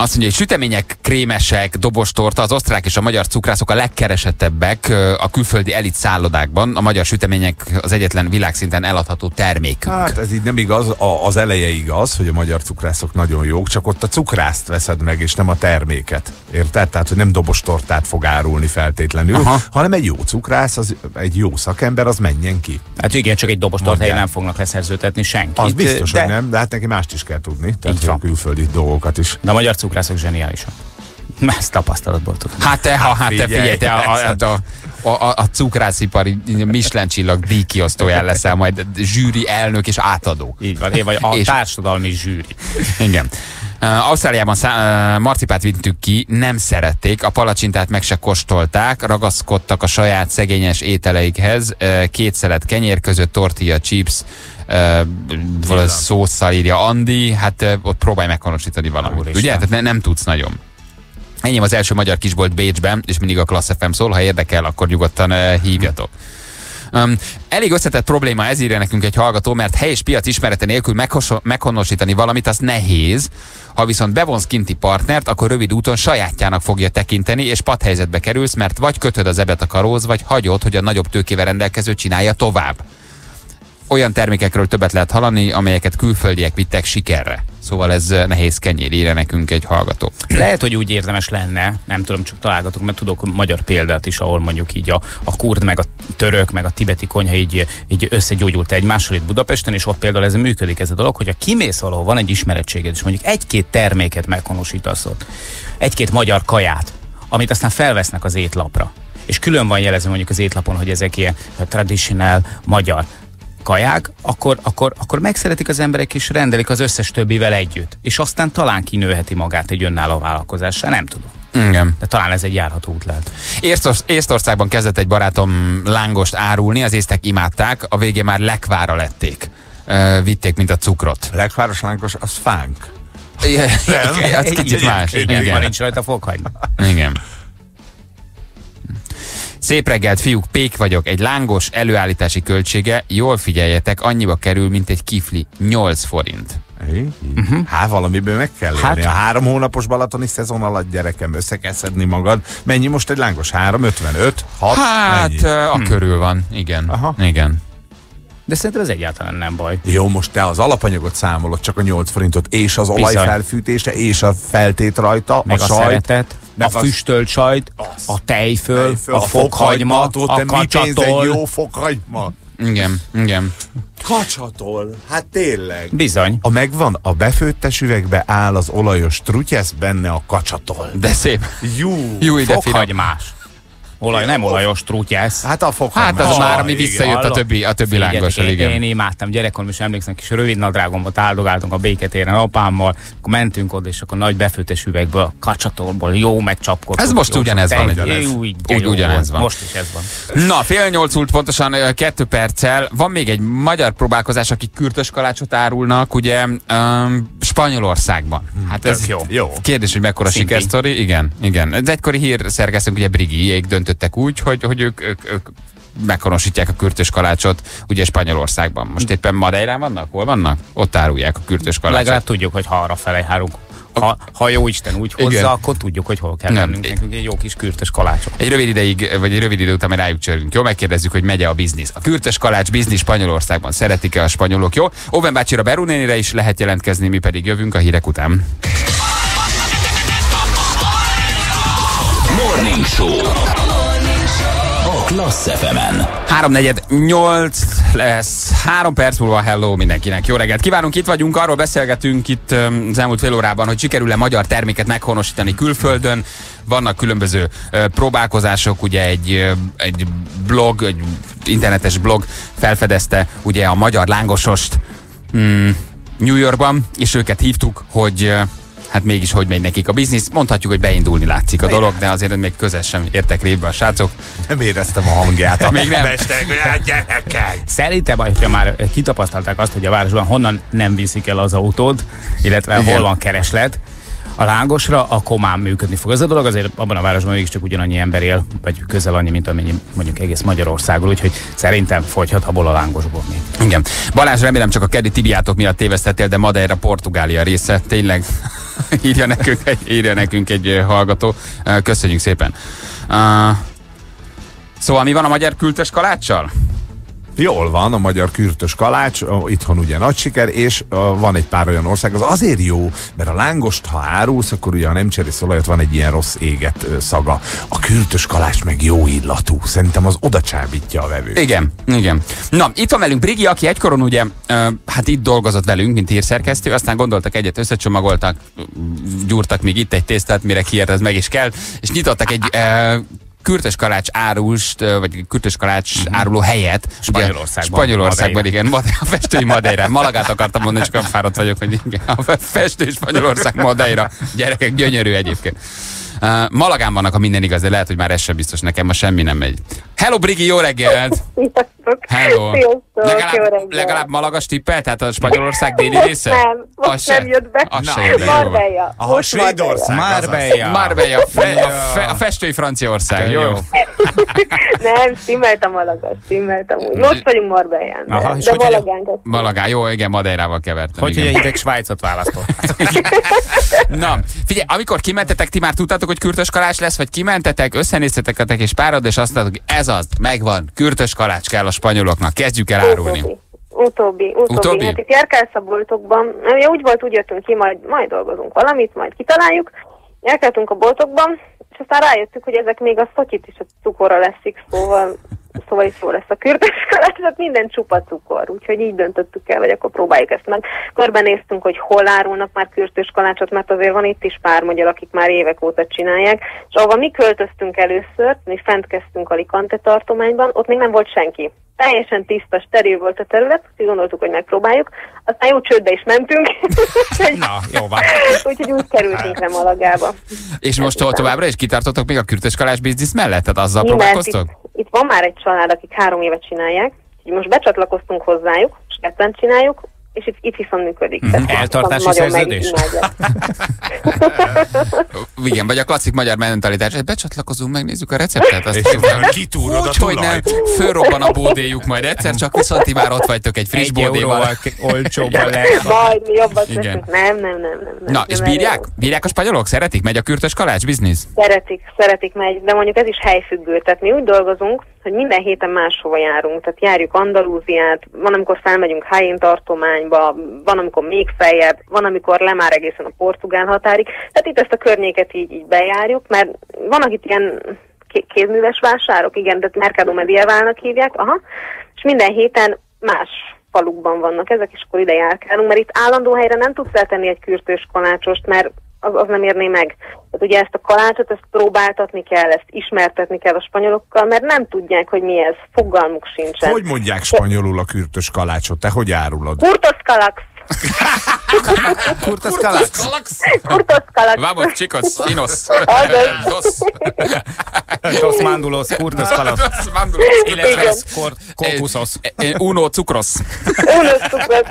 azt mondja, hogy sütemények, krémesek, dobostorta, az osztrák és a magyar cukrászok a legkeresettebbek a külföldi elit szállodákban. A magyar sütemények az egyetlen világszinten eladható termékünk. Hát ez így nem igaz, a, az eleje igaz, hogy a magyar cukrászok nagyon jók, csak ott a cukrászt veszed meg, és nem a terméket. Érted? Tehát, hogy nem dobostortát fog árulni feltétlenül, Aha. Hanem egy jó cukrász, az, egy jó szakember, az menjen ki. Hát igen, csak egy dobos Mondjál. helyen nem fognak leszerzőtetni senkit. Az biztos, de, hogy nem, de hát neki mást is kell tudni. Tehát Így van. külföldi dolgokat is. De a magyar cukrászok zseniálisak. Ezt tapasztalatból tudom. Hát te, ha, hát te Figyelj, te a, a, persze. a, a, a, a cukrászipari Michelin csillag díjkiosztóján leszel majd zsűri elnök és átadó. Így van, én vagy a És- társadalmi zsűri. Igen. Uh, Ausztráliában szá- uh, marcipát vittük ki, nem szerették, a palacsintát meg se kóstolták, ragaszkodtak a saját szegényes ételeikhez, uh, két szelet kenyér között, tortilla, chips, valahogy szószal írja Andi, hát ott próbálj meghonosítani valamit, Úristen. ugye? Tehát ne, nem tudsz nagyon. Ennyi az első magyar kisbolt Bécsben, és mindig a Klassz FM szól, ha érdekel, akkor nyugodtan uh, hívjatok. Um, elég összetett probléma, ez írja nekünk egy hallgató, mert hely és piac ismerete nélkül meghonosítani valamit, az nehéz. Ha viszont bevonsz kinti partnert, akkor rövid úton sajátjának fogja tekinteni, és padhelyzetbe kerülsz, mert vagy kötöd az ebet a karóz, vagy hagyod, hogy a nagyobb tőkével rendelkező csinálja tovább. Olyan termékekről többet lehet hallani, amelyeket külföldiek vittek sikerre. Szóval ez eh, nehéz kenyér, írja nekünk egy hallgató. Lehet, hogy úgy érdemes lenne, nem tudom, csak találgatok, mert tudok magyar példát is, ahol mondjuk így a, a kurd, meg a török, meg a tibeti konyha így, így összegyógyult egymással itt Budapesten, és ott például ez működik ez a dolog, hogy a kimész valahol, van egy ismerettséged, és mondjuk egy-két terméket meghonosítasz ott, egy-két magyar kaját, amit aztán felvesznek az étlapra. És külön van jelezve mondjuk az étlapon, hogy ezek ilyen traditional magyar kaják, akkor, akkor, akkor megszeretik az emberek és rendelik az összes többivel együtt. És aztán talán kinőheti magát egy önálló vállalkozással, nem tudom. Igen. De talán ez egy járható út lehet. Észtors- Észtországban kezdett egy barátom lángost árulni, az észtek imádták, a végén már lekvára lették. Vitték, mint a cukrot. A legváros lángos, az fánk. Igen, az kicsit más. Igen. Igen. nincs rajta fokhagy. Igen. Szép reggelt, fiúk, pék vagyok. Egy lángos előállítási költsége, jól figyeljetek, annyiba kerül, mint egy kifli. 8 forint. Uh-huh. Hát valamiből meg kell élni. Hát- a három hónapos balatoni szezon alatt gyerekem össze kell szedni magad. Mennyi most egy lángos? 3, 55, 6? Hát Mennyi? a körül van, igen. Aha. Igen. De szerintem ez egyáltalán nem baj. Jó, most te az alapanyagot számolod, csak a 8 forintot, és az olaj Bizony. felfűtése, és a feltét rajta, Meg a, a a sajt. szeretet, meg a az- füstölt sajt, a tejföl, Tejföl, a fokhagyma, a mi pénz egy kacsatol. jó fokhagyma? Igen, igen. Kacsatol, hát tényleg. Bizony. A megvan, a befőttes üvegbe áll az olajos trutyesz, benne a kacsatol. De szép. Jú, Jó, ide finom. Fokhagymás. Olaj, nem olajos trutyász. Hát a fokhagyma. Hát az Ah, már, ami igen. visszajött a többi, a többi én, igen. én imádtam gyerekkorom, is emlékszem, kis rövid nadrágomba áldogáltunk a béketéren apámmal, akkor mentünk oda, és akkor nagy befőttes üvegből, a kacsatolból jó megcsapkodtuk. Ez most ugyanez van. Úgy, Úgy ugyanez van. Most is ez van. Na, fél nyolc út pontosan kettő perccel. Van még egy magyar próbálkozás, akik kürtös kalácsot árulnak, ugye um, Spanyolországban. Hát ez jó. Jó. Kérdés, hogy mekkora sikersztori? Igen, igen. Ez egykori hír szerkesztőnk, ugye Brigiék döntöttek úgy, hogy, hogy ők, ők, ők meghonosítják a kürtös kalácsot ugye Spanyolországban. Most éppen Madeirán vannak? Hol vannak? Ott árulják a kürtös kalácsot. Legalább tudjuk, hogy ha arra fele hárunk. Ha, ha jó Isten úgy hozza, Igen. akkor tudjuk, hogy hol kell Nem. lennünk nekünk egy jó kis kürtös kalácsot. Egy rövid ideig, vagy egy rövid idő után már rájuk csörünk. Jó, megkérdezzük, hogy megy a biznisz. A kürtös kalács biznisz Spanyolországban. Szeretik-e a spanyolok? Jó. Oven bácsira Berunénire is lehet jelentkezni, mi pedig jövünk a hírek után. Morning Show. Klassz FM-en. 348 lesz, három perc múlva hello mindenkinek. Jó reggelt kívánunk, itt vagyunk, arról beszélgetünk itt az elmúlt fél órában, hogy sikerül-e magyar terméket meghonosítani külföldön. Vannak különböző próbálkozások, ugye egy, egy blog, egy internetes blog felfedezte ugye a magyar lángosost mm, New Yorkban, és őket hívtuk, hogy hát mégis hogy megy nekik a biznisz. Mondhatjuk, hogy beindulni látszik a dolog, de azért még közel sem értek révbe a srácok. Nem éreztem a hangját. Még nem. Hát. Szerintem, hogyha már kitapasztalták azt, hogy a városban honnan nem viszik el az autód, illetve hol van kereslet, a lángosra, akkor már működni fog. Ez a dolog azért abban a városban mégiscsak ugyanannyi ember él, vagy közel annyi, mint amennyi mondjuk egész Magyarországon, úgyhogy szerintem fogyhat abból a lángosból még. Igen. Balázs, remélem csak a keddi Tibiátok miatt tévesztettél, de Madeira Portugália része. Tényleg írja nekünk egy, írja nekünk egy hallgató. Köszönjük szépen. Uh, szóval mi van a magyar kültös kaláccsal? Jól van, a magyar kürtös kalács, itthon ugye nagy siker, és van egy pár olyan ország, az azért jó, mert a lángost, ha árulsz, akkor ugye a nem cserélsz olajat, van egy ilyen rossz éget szaga. A kürtös kalács meg jó illatú. Szerintem az oda csábítja a vevőt. Igen, igen. Na, itt van velünk Brigi, aki egykoron ugye, hát itt dolgozott velünk, mint hírszerkesztő, aztán gondoltak egyet, összecsomagoltak, gyúrtak még itt egy tésztát, mire kiért, ez meg is kell, és nyitottak egy kürtös kalács árust, vagy kürtös kalács áruló helyet. ugye, Spanyolországban. Spanyolországban, Madeira. igen. Madeira, a festői Madeira. Malagát akartam mondani, csak fáradt vagyok, hogy igen. A festő Spanyolország Madeira. Gyerekek, gyönyörű egyébként. Uh, Malagán vannak, a minden igaz, de lehet, hogy már ez sem biztos nekem, ma semmi nem megy. Hello, Brigi, jó reggelt! Hello! Sziasztok! Legalább, legalább Malaga stippel, tehát a Spanyolország déli része? Nem, most Az nem jött be. az se jött be. Marbella. Aha, Svédország. Marbella. Marbella, a, fe, a, fe, a festői Franciaország, jó? Jó. Nem, stimmeltem a lagas, stimmeltem úgy. Most vagyunk Marbellán, de, Aha, de Malagán kezdtünk. Malagá, jó, igen, Madeirával kevertem. Hogy ugye ideg Svájcot választott. Na, figyelj, amikor kimentetek, ti már tudtátok, hogy kürtös kalács lesz, vagy kimentetek, összenéztetek és párod, és azt mondtátok, hogy ez az, megvan, kürtös kalács kell a spanyoloknak, kezdjük el árulni. Utóbbi. Utóbbi, utóbbi. Utóbbi? Hát itt járkálsz a boltokban, ugye úgy volt, úgy jöttünk ki, majd, majd dolgozunk valamit, majd kitaláljuk. Járkáltunk a boltokban, és aztán rájöttük, hogy ezek még a szotyit is a cukorra leszik, szóval, szóval is jó lesz a kürtös kalács, tehát minden csupa cukor, úgyhogy így döntöttük el, hogy akkor próbáljuk ezt meg. Körbenéztünk, hogy hol árulnak már kalácsot, mert azért van itt is pár magyar, akik már évek óta csinálják, és ahova mi költöztünk először, mi fent kezdtünk Alicante tartományban, ott még nem volt senki. Teljesen tiszta, steril volt a terület, úgy gondoltuk, hogy megpróbáljuk. Aztán jó csődbe is mentünk, úgyhogy, Na, jó van. úgyhogy úgy kerültünk le Malagába. És most to- továbbra is kitartotok még a kürtös kalács biznisz mellett? Tehát azzal Mi, próbálkoztok? Itt, van már egy család, akik három évet csinálják, így most becsatlakoztunk hozzájuk, és ketten csináljuk, és itt, itt viszont működik. Mhm. Tehát Eltartási szerződés? Igen, vagy a klasszik magyar mentalitás. Becsatlakozunk, megnézzük a receptet. Azt És a hogy nem, fölrobban a bódéjuk majd egyszer, csak viszont ti már ott vagytok egy friss Egy bódéval. euróval olcsóbban lehet. Majd mi jobbat Igen. Nem, nem, nem, nem. nem Na, és bírják? Bírják a spanyolok? Szeretik? Megy a kürtös kalács biznisz? Szeretik, szeretik megy, de mondjuk ez is helyfüggő. Tehát mi úgy dolgozunk, hogy minden héten máshova járunk. Tehát járjuk Andalúziát, van, amikor felmegyünk Hájén tartományba, van, amikor még feljebb, van, amikor le egészen a portugál határig. Tehát itt ezt a környéket így, így bejárjuk, mert vannak itt ilyen ké- kézműves vásárok, igen, de Mercado Medieválnak hívják, aha, és minden héten más falukban vannak ezek, és akkor ide járkálunk, mert itt állandó helyre nem tudsz eltenni egy kürtős kalácsost, mert az, az nem érné meg. Tehát ugye ezt a kalácsot, ezt próbáltatni kell, ezt ismertetni kell a spanyolokkal, mert nem tudják, hogy mi ez, fogalmuk sincsen. Hogy mondják spanyolul a kürtös kalácsot? Te hogy árulod? Kurtos kalax! Kurtas kalács? Kurtos kalax! Vamos, chicos, chinos. Dos. Dos mandulos, curtos kalas. Dos mandulos. Illetve kokuszos. Uno cukros. Unos cukrot.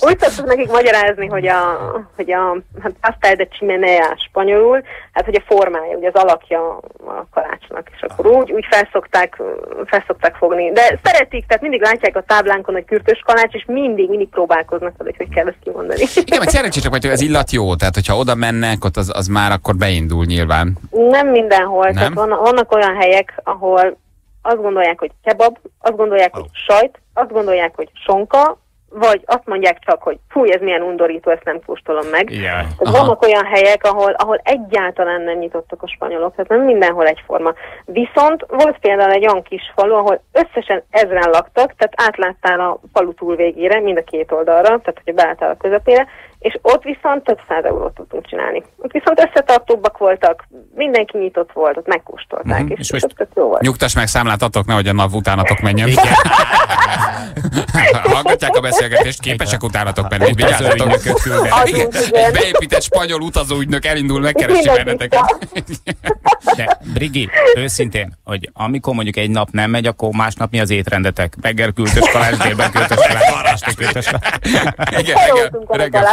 Úgy szoktuk nekik magyarázni, hogy a, hogy a hát pastel de chimenea spanyolul, hát hogy a formája, ugye az alakja a kalácsnak, és akkor úgy, úgy felszokták, felszokták fogni. De szeretik, tehát mindig látják a táblánkon, hogy kürtös kalács, és mindig, mindig próbálkoznak vele, hogy hogy kell ezt kimondani. Igen, meg szerencsések vagy, hogy az illat jó, tehát hogyha oda mennek, ott az, az már akkor beindul nyilván. Nem mindenhol. Nem? Tehát van, vannak olyan helyek, ahol azt gondolják, hogy kebab, azt gondolják, hogy sajt, azt gondolják, hogy sonka, vagy azt mondják csak, hogy fúj, ez milyen undorító, ezt nem kóstolom meg. Aha. vannak olyan helyek, ahol, ahol egyáltalán nem nyitottak a spanyolok, tehát nem mindenhol egyforma. Viszont volt például egy olyan kis falu, ahol összesen ezren laktak, tehát átláttál a falu túl végére, mind a két oldalra, tehát hogy beálltál a közepére, és ott viszont több száz eurót tudtunk csinálni. Ott viszont összetartóbbak voltak, mindenki nyitott volt, ott megkóstolták, Mhm. és, És most tök jó volt. Nyugtass meg, számlátatok, nehogy a nap utánatok menjen. Igen. Hallgatják a beszélgetést, képesek utánatok menni, vigyázzatok. Adunk, Egy igen. beépített spanyol utazóügynök elindul, megkeresi benneteket. De Brigi, őszintén, hogy amikor mondjuk egy nap nem megy, akkor másnap mi az étrendetek? Reggel küldös kalács, délben küldös kalács, kalács. Igen, reggel, a reggel,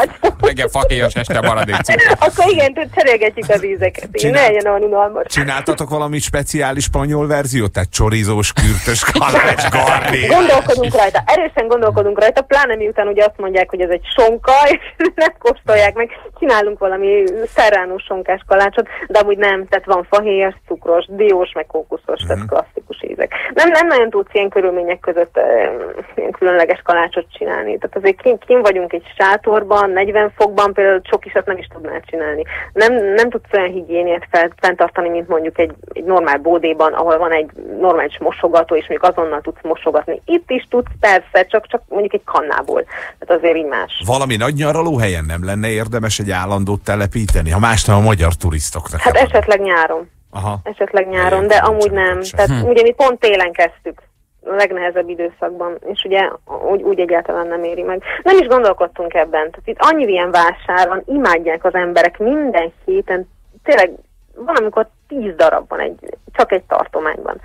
reggel fakéjas, este maradék cukor. Akkor igen, cserélgetjük az ízeket. Igen, ne Csinált- legyen olyan unalmas. Csináltatok valami speciális spanyol verziót? Tehát csorizós, kürtös kalács, gardé. Gondolkodunk rajta, erősen gondolkodunk rajta, pláne miután ugye azt mondják, hogy ez egy sonka, és nem kóstolják meg. Csinálunk valami szerránós sonkás kalácsot, de amúgy nem, tehát van fahéjas, cukros, diós, meg kókuszos, tehát klasszikus ízek. Nem, nem nagyon tudsz ilyen körülmények között eh, ilyen különleges kalácsot csinálni. Tehát azért kim, kim vagyunk egy sátorban, 40 fokban például csokisat nem is tudnál csinálni. Nem, nem tudsz olyan higiéniát fenntartani, mint mondjuk egy, egy normál bódéban, ahol van egy normális mosogató, és mondjuk azonnal tudsz mosogatni. Itt is tudsz, persze, csak, csak mondjuk egy kannából. Tehát azért így más. Valami nagy nyaralóhelyen nem lenne érdemes egy állandót telepíteni? Ha más nem a magyar turistoknak. Hát esetleg nyáron. Aha. Esetleg nyáron, de amúgy nem. Tehát ugye mi pont télen kezdtük legnehezebb időszakban, és ugye úgy, úgy egyáltalán nem éri meg. Nem is gondolkodtunk ebben. Tehát itt annyi ilyen vásár van, imádják az emberek minden héten, tényleg van, amikor tíz darab van egy, csak egy tartományban.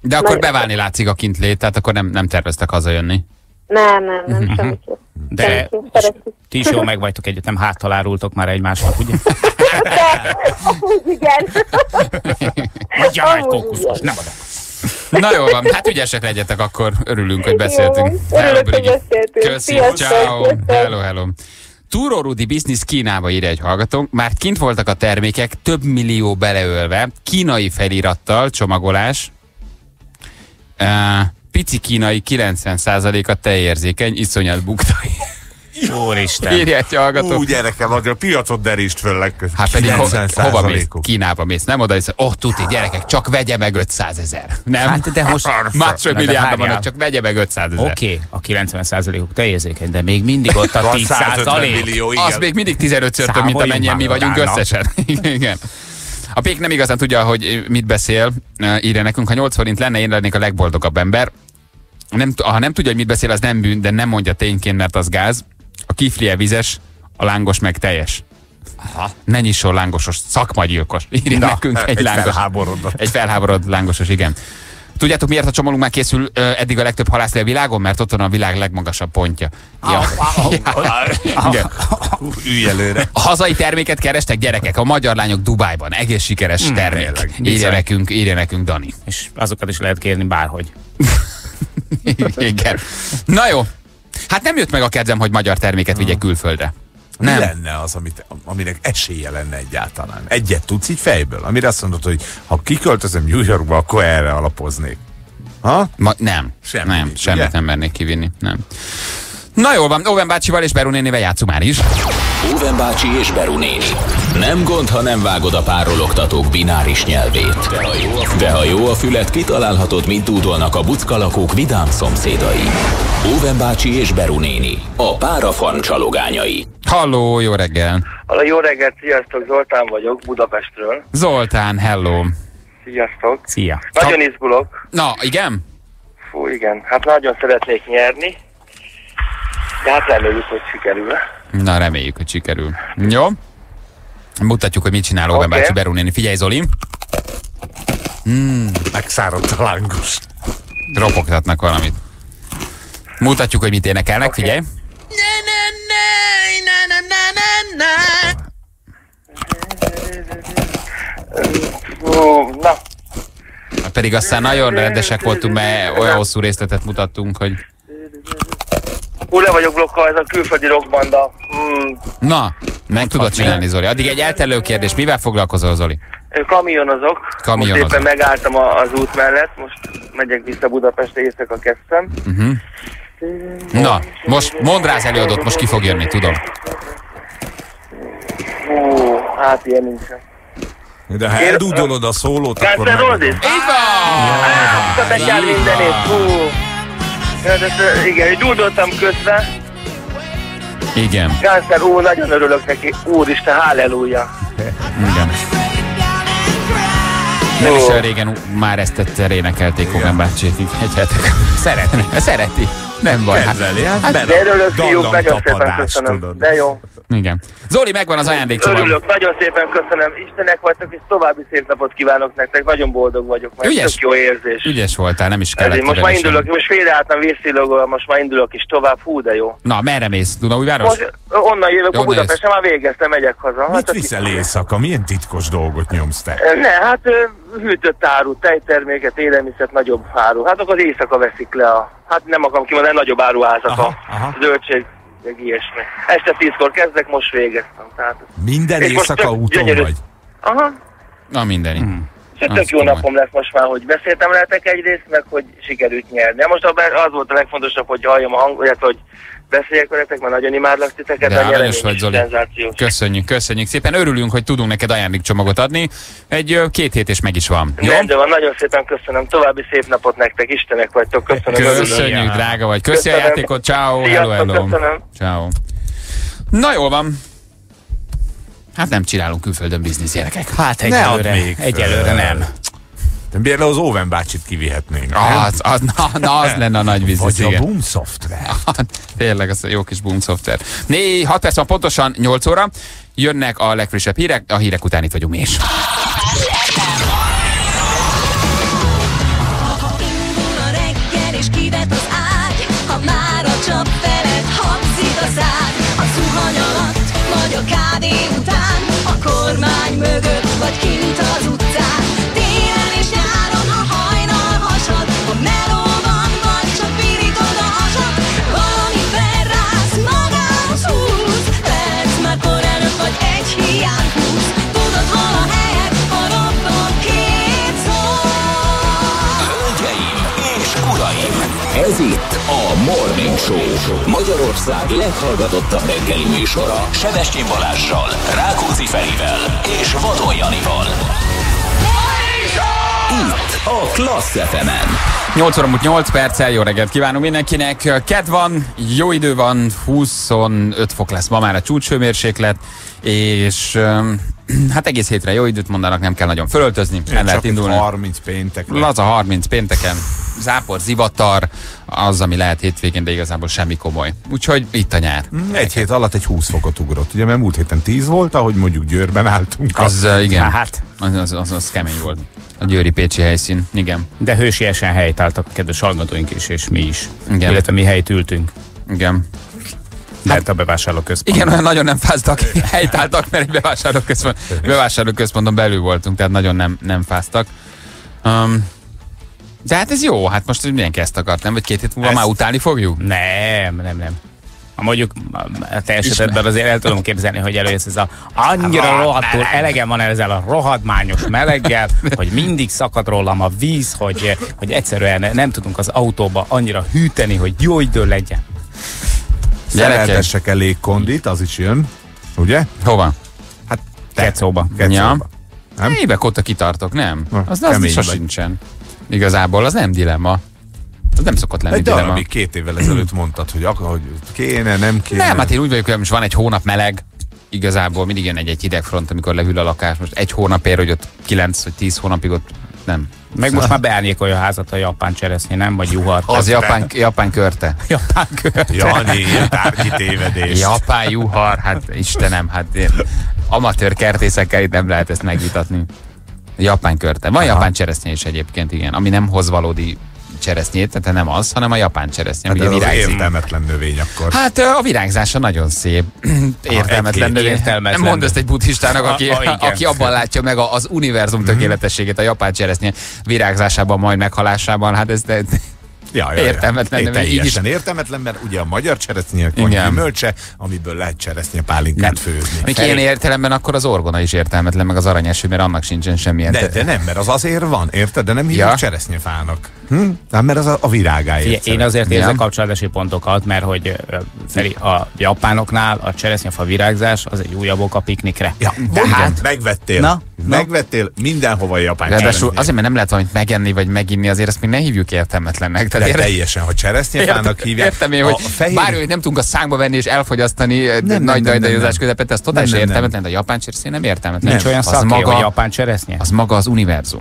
De akkor Nagyon- beválni látszik a kintlét, tehát akkor nem, nem terveztek hazajönni. Nem, nem, nem, semmiképp. De Semmiképp. Ti is jól meg vagytok együtt, nem háttalárultok már egymásnak, ugye? De, amúgy igen. Kókuszos, igen. nem adok. Na jó van, hát ügyesek legyetek, akkor örülünk, hogy beszéltünk. Jó, örülök, hogy beszéltünk. Köszi, ciao. Hello, hello. Túró Rudi Business Kínába írja egy hallgatónk. Már kint voltak a termékek, több millió beleölve, kínai felirattal, csomagolás. Uh, pici kínai 90%-a tejérzékeny, iszonyat buktai. Úristen. Egy hallgató. Ú, gyerekem, az a piacot derítsd föl legközelebb. Hát pedig ho, 90 hova mész? százalékuk. Kínába mész, nem oda, hisz, oh, tuti, gyerekek, csak vegye meg 500 ezer. Nem? Hát de most... Másfél milliárdban vannak, csak vegye meg 500 ezer. Oké, okay, a 90%-uk teljérzékeny, de még mindig ott a Van 10 150 millió, igen. Az még mindig 15-ször több, mint amennyien mi vagyunk összesen. Igen. A Pék nem igazán tudja, hogy mit beszél, Uh, írja nekünk, ha 8 forint lenne, én lennék a legboldogabb ember. Nem, ha nem tudja, hogy mit beszél, az nem bűn, de nem mondja tényként, mert az gáz. Kiflie vizes, a lángos meg teljes. Aha. Ne nyisson lángosos, szakmagyilkos. Írja Na, nekünk egy, egy lángos. felháborodott. Egy felháborodott lángosos, igen. Tudjátok, miért a csomagunk már készül eddig a legtöbb halászlé a világon? Mert ott van a világ legmagasabb pontja. Ja. Előre. Hazai terméket kerestek gyerekek, a magyar lányok Dubájban. Egész sikeres termék. tényleg. Írja nekünk, írja nekünk Dani. És azokat is lehet kérni bárhogy. Igen. Na jó. Hát nem jött meg a kedvem, hogy magyar terméket vigyek külföldre. Mi Nem. lenne az, amit, aminek esélye lenne egyáltalán? Egyet tudsz így fejből, amire azt mondod, hogy ha kiköltözöm New Yorkba, akkor erre alapoznék. Ha? Ma, nem. Semmi nem, semmit ugye? nem mernék kivinni. Nem. Na jól van, Oven bácsival és Beru nénivel játszunk már is. Óven bácsi és Beru néni. Nem gond, ha nem vágod a párologtatók bináris nyelvét. De ha jó a, De ha jó a fület, kitalálhatod, mit dúdolnak a buckalakók vidám szomszédai. Óven bácsi és Beru néni. A párafarm csalogányai. Halló, jó reggel. Hala, jó reggelt, sziasztok, Zoltán vagyok, Budapestről. Zoltán, hello. Sziasztok. Szia! Nagyon izgulok. Na, igen? Fú, igen, hát nagyon szeretnék nyerni. De hát reméljük, hogy sikerül. Na, reméljük, hogy sikerül. Jó? Mutatjuk, hogy mit csinál Oven Oké. bácsi Beru néni. Figyelj, Zoli. Megszáradt a lángos. Ropogtatnak valamit. Mutatjuk, hogy mit énekelnek, figyelj. Fú, na, Pedig aztán nagyon rendesek voltunk, mert olyan hosszú részletet mutattunk, hogy... hú, le vagyok blokkolva, ez a külföldi rockbanda. Hmm. Na, meg tudod csinálni, Zoli. Addig egy eltelő kérdés. Mivel foglalkozol, Zoli? Kamionozok. Kamionozok. Most éppen megálltam a, az út mellett, most megyek vissza Budapestre, éjszaka kezdtem. Na, most mondd rá az előadót, most ki fog jönni, tudom. Hú, hát ilyen nincsen. De ha eldúdolod a szólót, akkor. Roses? Így van! Hát, a betyár mindenét, hú. Hát, ez, igen, dúdoltam közben. Igen, N' Ó, nagyon örülök neki. Úristen, halleluja. igen. Nem is olyan régen már ezt tetszett, énekelték Hogan bácsi. Egyetek. Szereti. Szereti. Nem baj. Hát, Kezeli, hát bele De örülök, fiúk, nagyon szépen köszönöm. tudod. De jó. Igen. Zoli, megvan az ajándékcsomag. Örülök, nagyon szépen köszönöm. Istenek vagytok, és további szép napot kívánok nektek. Nagyon boldog vagyok, mert Ügyes. tök jó érzés. Ügyes voltál, nem is kellett. Ezért most már indulok, most félreálltam vészilogóval, most már indulok is tovább. Hú, de jó. Na, merre mész? Dunaújváros? Most onnan jövök, a Budapesten már végeztem, megyek haza. Mit Hát, viszel éjszaka? Milyen titkos dolgot nyomsz te? Ne, hát hűtött áru, tejterméket, élelmiszert, nagyobb áru. Hát akkor az éjszaka veszik le a, hát nem akarom kimondani, nagyobb áruházak a zöldség, meg ilyesmi. Este tízkor kezdek, most végeztem. Tehát, Minden És most éjszaka úton gyönyörű. vagy? aha, Na, mindeni. és Az tök jó napom lesz most már, hogy beszéltem veletek egyrészt, meg hogy sikerült nyerni. Most az volt a legfontosabb, hogy halljam a hang, illetve hogy beszéljek veletek, mert nagyon imádlak titeket, De aranyos vagy, Zoli. Köszönjük, köszönjük szépen. Örülünk, hogy tudunk neked ajándékcsomagot adni. Egy két hét és meg is van. Jó? Rendben van, nagyon szépen köszönöm. További szép napot nektek, Istenek vagytok. Köszönöm. Köszönjük, drága vagy. Köszi a játékot. Ciao, hello, hello. Ciao. Na jól van. Hát nem csinálunk külföldön biznisz gyerekek. Hát Ne egyelőre, még egyelőre nem. De Például az Owen bácsit kivihetnénk. Az, az, na, na, az lenne a nagy biznisz, Vagy a igen. Boom Software. Tényleg, az a jó kis boom szoftver. Né, 6 perc van pontosan, 8 óra. Jönnek a legfrissebb hírek, a hírek után itt vagyunk mi is. A a csap felett habzik a szád A zuhany alatt vagy a kávé után A kormány mögött vagy kint az utcán. Télen és nyáron a hajnal hasad A melóban vagy csak pirítod a hasad Valami felrász magához húz Perc már kor előtt vagy egy hiány húz. Tudod hol a helyed, ha robban két szó. Hölgyeim és uraim! Ez itt a Morning Show. Magyarország leghallgatottabb reggeli műsora. Sevestjén Balázsral, Rákóczi Ferivel és Vadon Janival. Itt a Klassz FM-en. 8 óra múlt 8 perccel, jó reggelt kívánunk mindenkinek. Ked van, jó idő van, 25 fok lesz ma már a csúcshőmérséklet, és hát egész hétre jó időt mondanak, nem kell nagyon fölöltözni, el lehet indulni. 30 péntek. Laza 30 pénteken, zápor, zivatar, az, ami lehet hétvégén, de igazából semmi komoly. Úgyhogy itt a nyár. Egy hét alatt egy 20 fokot ugrott, ugye, mert múlt héten 10 volt, ahogy mondjuk Győrben álltunk. Az uh, igen. Hát, Az, az, az, az kemény volt. A Győri Pécsi helyszín, igen. De hősiesen helytáltak a kedves hallgatóink is, és mi is. Igen. Illetve mi helyt ültünk. Igen. Lehet a bevásárlóközpont. Igen, olyan nagyon nem fáztak, helytáltak, mert egy bevásárlóközpont, bevásárlóközponton belül voltunk, tehát nagyon nem, nem fáztak. Um, de hát ez jó, hát most mindenki ezt akart, nem? Vagy két hét múlva Ez- már utálni fogjuk? Nem, nem, nem. Ha mondjuk a te esetedben azért el tudom képzelni, hogy előjössz ez a annyira rohadtul, elegem van ezzel a rohadmányos meleggel, hogy mindig szakad rólam a víz, hogy, hogy egyszerűen nem tudunk az autóba annyira hűteni, hogy jó idő legyen. Szereltessek elég kondit, az is jön. Ugye? Hova? Hát Kecóba. Kecóba. Ja. Nem? Évek óta kitartok, nem? Na, Az, az kemény is vagy. sincsen. Igazából az nem dilemma. Az nem szokott lenni Egy dilemma. darabig két évvel ezelőtt mondtad, hogy, ak- hogy kéne, nem kéne. Nem, hát én úgy vagyok, hogy most van egy hónap meleg, igazából mindig jön egy, egy hideg front, amikor lehűl a lakás. Most egy hónapért, hogy ott 9 vagy 10 hónapig ott nem. Meg most már beárnyékolja a házat a japán cseresznye, nem? Vagy juhar. Az, Az japán, japán körte. japán kör. Jani, tárgyi tévedés. Japán juhar, hát Istenem, hát én amatőr kertészekkel itt nem lehet ezt megvitatni. Japán körte. Van japán cseresznye is egyébként, igen, ami nem hoz valódi cseresznét, tehát nem az, hanem a japán cseresznye, ami Hát az virágzik. értelmetlen növény akkor. Hát a virágzása nagyon szép. Értelmetlen növény. értelmetlen. Nem mondd ezt egy buddhistának, aki, ha, igen. aki abban látja meg a- az univerzum tökéletességét a japán cseresznye virágzásában, majd meghalásában. Hát ez de, Ja, ja, Értelmetlen ja. növény, így Teljesen értelmetlen, mert ugye a magyar cseresznyének van Igen. gyümölcse, amiből lehet cseresznye pálinkát főzni. még ilyen értelemben akkor az orgona is értelmetlen, meg az aranyeső, mert annak sincsen semmilyen. De, de nem, mert az azért van, érted? De nem hívjuk Ja. cseresznyefának. Hm? Nem, mert az a, a virágáért. Én azért érzek kapcsolódási pontokat, mert hogy Feri, a japánoknál a cseresznyefa virágzás az egy újabb ok a piknikre. Ja, de hát, megvettél. Na, na. megvettél mindenhova japán Ráadásul azért, mert nem lehet valamit megenni, vagy meginni, azért ezt még ne hívjuk értelmetlennek. de Tehát érted? teljesen, ha cseresznyefának hívják. értem én, a hogy fehér... bármi, hogy nem tudunk a szánkba venni és elfogyasztani nem, nem, nagy dajdajozás közepette, ez totálisan értelmetlen, de a japán cseresznye nem értelmetlen. nincs olyan az szaké, maga, hogy japán cseresznye? az maga az univerzum.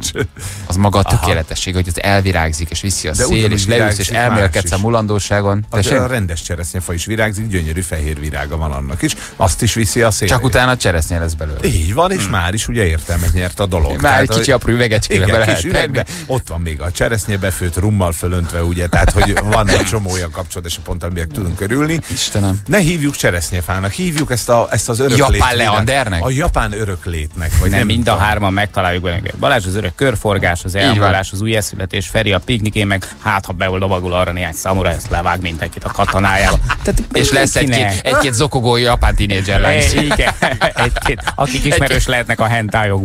Az maga a tökéletesség, hogy az elvirágzik, és viszi a De szél, és leülsz, és elmélkedsz a mulandóságon. A, a rendes cseresznyefa is virágzik, gyönyörű fehér virága van annak is. Azt is viszi a szél. Csak utána a cseresznye lesz belőle. Így van, és már is ugye értelmet nyert a dolog. Már egy kicsi apró üvegecskébe be lehet tenni. Ott van még a cseresznye befőtt rummal fölöntve, ugye, tehát hogy van egy csomó olyan kapcsolódási pont, amivel tudunk örülni. Istenem. Ne hívjuk cseresznyefának, hívjuk ezt, a, ezt az öröklét. Japán leandernek? A japán öröklétnek. Vagy nem, nem mind a hárman megtaláljuk benne. Balázs az örök körforgás, az elmúlás, az újjászületés, Feri a piknikén, meg hát ha beol lovagul arra néhány szamura, ezt levág mindenkit a katonájába. Tehát És lesz egy-két, egy-két zokogó japán tínédzser Igen, egy-két, akik ismerős lehetnek a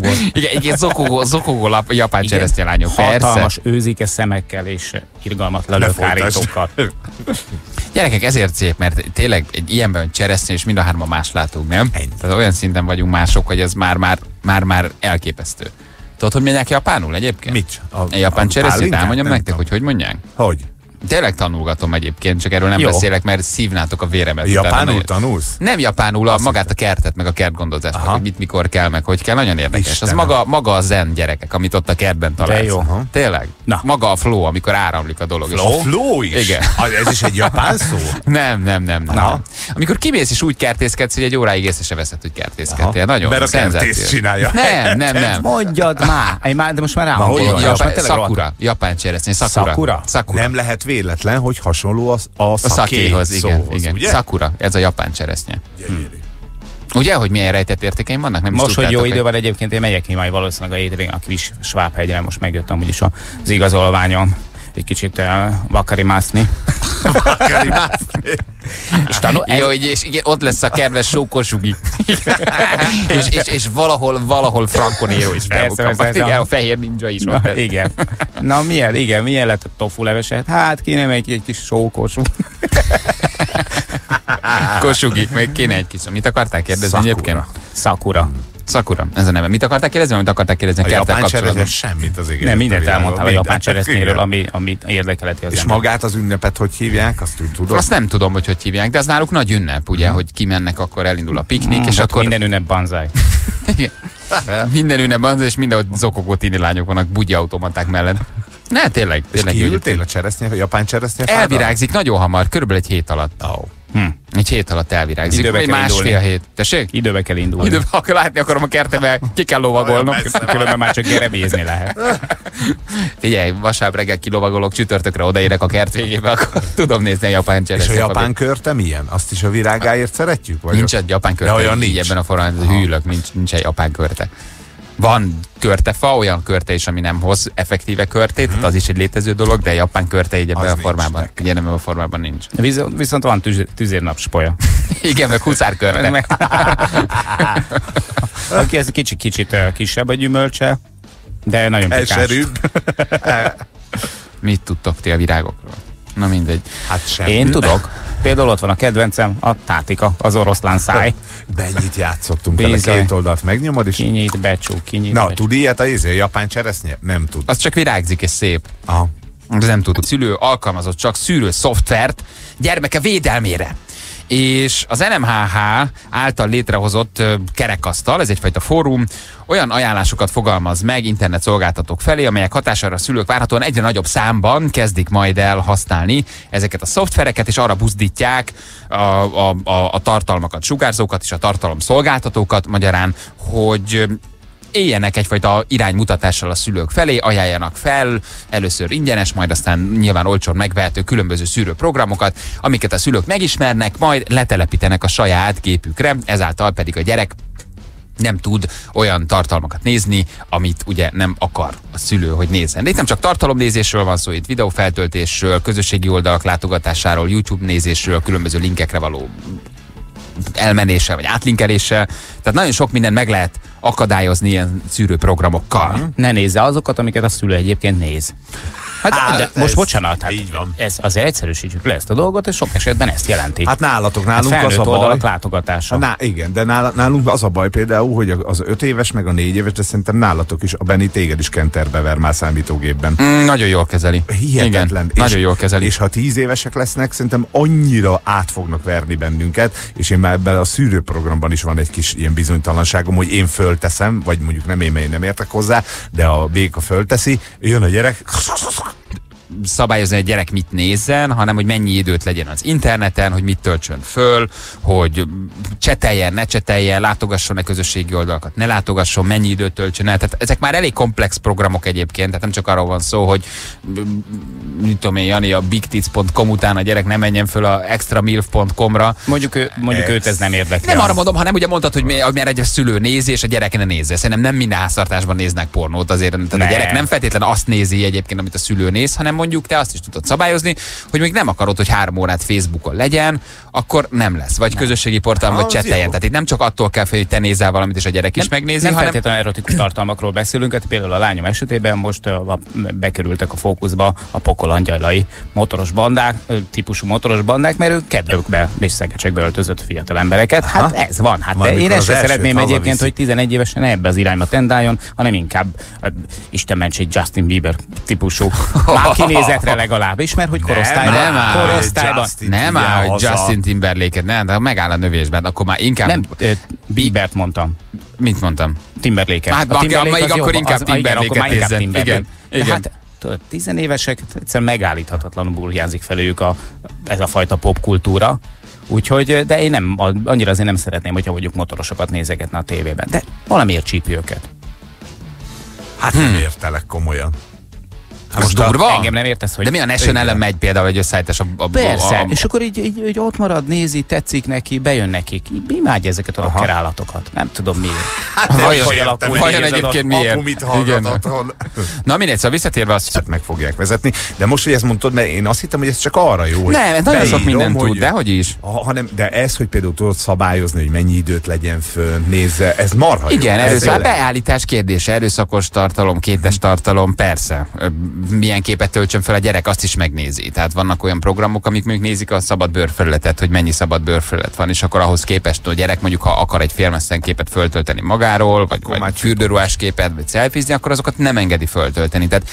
hentályokból. Igen, egy-két zokogó, zokogó lap, japán cseresznye lányok. Persze. Hatalmas őzike szemekkel és irgalmat Ne lelőkárítókkal. Gyerekek, ezért szép, mert tényleg egy ilyenben cseresznye, és mind a hárman más látunk, nem? Ennyi. Tehát olyan szinten vagyunk mások, hogy ez már, már, már, már elképesztő. Tudod, hogy mondják japánul egyébként? Mit? A, A japán pálinkát? elmondjam nektek, tudom. hogy hogy mondják? Hogy? Tényleg tanulgatom egyébként, csak erről nem Jó. beszélek, mert szívnátok a véremet. utána Japánul nagyon- tanulsz? Nem japánul, a, magát a kertet, meg a kertgondozást, meg hogy mit mikor kell, meg hogy kell. Nagyon érdekes. Istenem. Az maga, maga a zen gyerekek, amit ott a kertben találsz. jó. Aha. Tényleg? Na. Maga a flow, amikor áramlik a dolog. És A flow is? Igen. Az- Ez is egy japán szó? Nem, nem, nem. nem. Na. Amikor kimész és úgy kertészkedsz, hogy egy óráig észre se veszed, hogy kertészkedtél. Nagyon Mert a kertész csinálja. Nem, nem, nem. Mondjad már! Én már, de most már van? Japán, cseresznye. Szakura. Sakura? Szakura. Nem lehet véletlen, hogy hasonló a, a, A szakéhoz, igen. szóhoz, igen. ugye? Szakura. Ez a japán cseresznye. Ugye, hogy milyen rejtett értékeim vannak? Nem is Most, hogy jó idő van egyébként, én megyek ki majd valószínűleg a hétvégén a kis Svábhegyre, most megjöttem úgyis az igazolványom egy kicsit uh, vakarimászni. és tanul, Jó, hogy és igen, ott lesz a kedves sókosugi. és, és, és, valahol, valahol Franconero is Persze, Igen, a- fehér ninja is Na, van. igen. Na milyen, igen, milyen lett a tofu leveset? Hát kéne még egy kis sókosú. Kosugi, még kéne egy kis. Mit akarták kérdezni Sakura. egyébként? Sakura. Szakura, ez a neve. Mit akarták kérdezni, amit akarták kérdezni? A japán cseresznye semmit az igen. Nem, mindent elmondtál a japán cseresznyéről, ami, ami érdekeleti az És ember. magát az ünnepet hogy hívják, azt úgy tudod? Azt nem tudom, hogy hogy hívják, de az náluk nagy ünnep, ugye, hogy kimennek, akkor elindul a piknik, Mm, és ott akkor minden ünnep banzai. Minden ünnep van, és mindenhol zokogó tini lányok vannak bugyi automaták mellett. Ne, tényleg, És tényleg. kiültél a cseresznye, a japán cseresznye? Elvirágzik nagyon hamar, körülbelül egy hét alatt. Ó. Hm. Egy hét alatt elvirágzik. Időbe kell másfél indulni. hét. Tessék? Időbe kell indulni. Időben, ha látni akarom a kertembe, ki kell lovagolnom. Különben már csak gerebézni lehet. Figyelj, vasárnap reggel kilovagolok, csütörtökre odaérek a kert végébe, akkor tudom nézni a japán És a japán körte milyen? Azt is a virágáért szeretjük? Vagy Nincs egy japán De körte, olyan így nincs. ebben a formában, hűlök, nincs, nincs egy japán körte. Van körtefa, olyan körte is, ami nem hoz effektíve körtét, tehát az is egy létező dolog, de japán körte így ebben a formában, igen, ebben a formában nincs. Viszont, viszont van tüz, tüzérnapspolya. Igen, meg huszár körte. Aki ez kicsit, kicsit kisebb a gyümölcse, de nagyon pikáns. Elserűbb. Mit tudtok ti a virágokról? Na mindegy. Hát semmi. Én tudok. Például ott van a kedvencem, a tátika, az oroszlán száj. Mennyit játszottunk vele, két oldalt megnyomod, és... Kinyit, becsú, kinyit, Na, becsú. tud ilyet a izé, japán cseresznye? Nem tud. Az csak virágzik és szép. Aha. Ez nem tud. A szülő alkalmazott csak szűrő szoftvert gyermeke védelmére. És az NMHH által létrehozott kerekasztal, ez egyfajta fórum, olyan ajánlásokat fogalmaz meg internet szolgáltatók felé, amelyek hatására a szülők várhatóan egyre nagyobb számban kezdik majd el használni ezeket a szoftvereket, és arra buzdítják a, a, a, a tartalmakat, sugárzókat és a tartalom szolgáltatókat magyarán, hogy éljenek egyfajta iránymutatással a szülők felé, ajánljanak fel, először ingyenes, majd aztán nyilván olcsón megvehető különböző szűrőprogramokat, amiket a szülők megismernek, majd letelepítenek a saját gépükre, ezáltal pedig a gyerek nem tud olyan tartalmakat nézni, amit ugye nem akar a szülő, hogy nézzen. De itt nem csak tartalomnézésről van szó, itt videófeltöltésről, közösségi oldalak látogatásáról, YouTube nézésről, különböző linkekre való elmenéssel, vagy átlinkeléssel. Tehát nagyon sok mindent meg lehet akadályozni ilyen szűrőprogramokkal. Ne nézze azokat, amiket a szülő egyébként néz. Hát, Á, de ez- most bocsánat, hát így van. Ez, azért egyszerűsítsük le ezt a dolgot, és sok esetben ezt jelenti. Hát nálatok, hát nálunk az felnőtt a baj. látogatása. Ná, igen, de nála- nálunk az a baj például, hogy az öt éves meg a négy éves, de szerintem nálatok is, a Benni téged is kenterbe ver már számítógépben. Mm, nagyon jól kezeli. Hihetetlen. Igen, nagyon jól kezeli. És ha tíz évesek lesznek, szerintem annyira át fognak verni bennünket, és én már ebben a szűrőprogramban is van egy kis ilyen bizonytalanságom, hogy én fölteszem, vagy mondjuk nem én, mert én nem értek hozzá, de a béka fölteszi, jön a gyerek, szabályozni, hogy a gyerek mit nézzen, hanem hogy mennyi időt legyen az interneten, hogy mit töltsön föl, hogy cseteljen, ne cseteljen, látogasson-e közösségi oldalakat, ne látogasson, mennyi időt töltsön el. Tehát ezek már elég komplex programok egyébként, tehát nem csak arról van szó, hogy mit tudom én, Jani, a bigtits.com után a gyerek ne menjen föl a extramilf.com-ra. Mondjuk, ő, mondjuk őt ez nem érdekli. Nem arra mondom, hanem ugye mondtad, hogy mert egy szülő nézi, és a gyerek ne nézze. Szerintem nem minden háztartásban néznek pornót azért. Tehát Nem. a gyerek nem feltétlenül azt nézi egyébként, amit a szülő néz, hanem mondjuk te azt is tudod szabályozni, hogy még nem akarod, hogy három órát Facebookon legyen, akkor nem lesz. Vagy közösségi portálon, vagy Az cseteljen. Tehát itt nem csak attól kell fél, hogy te nézel valamit, és a gyerek is megnézi, nem hanem feltétlenül erotikus tartalmakról beszélünk, hát például a lányom esetében most a, bekerültek a fókuszba a pokol angyalai motoros bandák, típusú motoros bandák, mert ők kedvükbe és szegecsekbe öltözött fiatal embereket. Hát ez van. Hát Van, én ezt sem szeretném egyébként, hogy 11 évesen ebbe az irányba tendáljon, hanem inkább Isten ments egy Justin Bieber típusú már kinézetre legalábbis, mert hogy korosztályban, nem áll, korosztályban Justin nem áll, hogy. Justin Timberlake-et, nem, de ha megáll a növésben, akkor már inkább, nem Biebert mondtam. mit mondtam? Timberlake-et. Hát, A akkor- Timberlake az akkor inkább az- igen, Timberlake-et akkor már inkább nézzen. Timberlake. Igen, igen. Hát, tizenévesek egyszerűen megállíthatatlanul burjánzik felőjük a, ez a fajta popkultúra. Úgyhogy, de én nem, annyira azért nem szeretném, hogyha mondjuk motorosokat nézegetne a tévében. De valamiért csípi őket. hát nem értelek komolyan. Hát most durva? Engem nem értesz, hogy... De mi a National ellen megy például egy összeállítás a, a, Persze, a, a, és akkor így, így, így ott marad, nézi, tetszik neki, bejön nekik. Imádja ezeket a rakkerállatokat. Nem tudom miért. Vajon, hogy alakul vajon egyébként miért? Apu mit hallgat otthon? Na mindegy, szóval visszatérve azt, meg fogják vezetni, de most, hogy ezt mondtod, mert én azt hittem, hogy ez csak arra jó, hogy nem, nagyon sok mindent tud, de hogy is. Ha, hanem, de ez, hogy például tudod szabályozni, hogy mennyi időt legyen fönn, nézze, ez marha jó. Igen, ez erőszak, beállítás kérdése, erőszakos tartalom, kétes tartalom, persze. Milyen képet töltsön fel a gyerek, azt is megnézi. Tehát vannak olyan programok, amik mondjuk nézik a szabad bőrfelületet, hogy mennyi szabad bőrfelület van, és akkor ahhoz képest a gyerek mondjuk, ha akar egy félmeszten képet föltölteni magáról, vagy, már vagy fürdőruhás képet, vagy szelfizni, akkor azokat nem engedi föltölteni. Tehát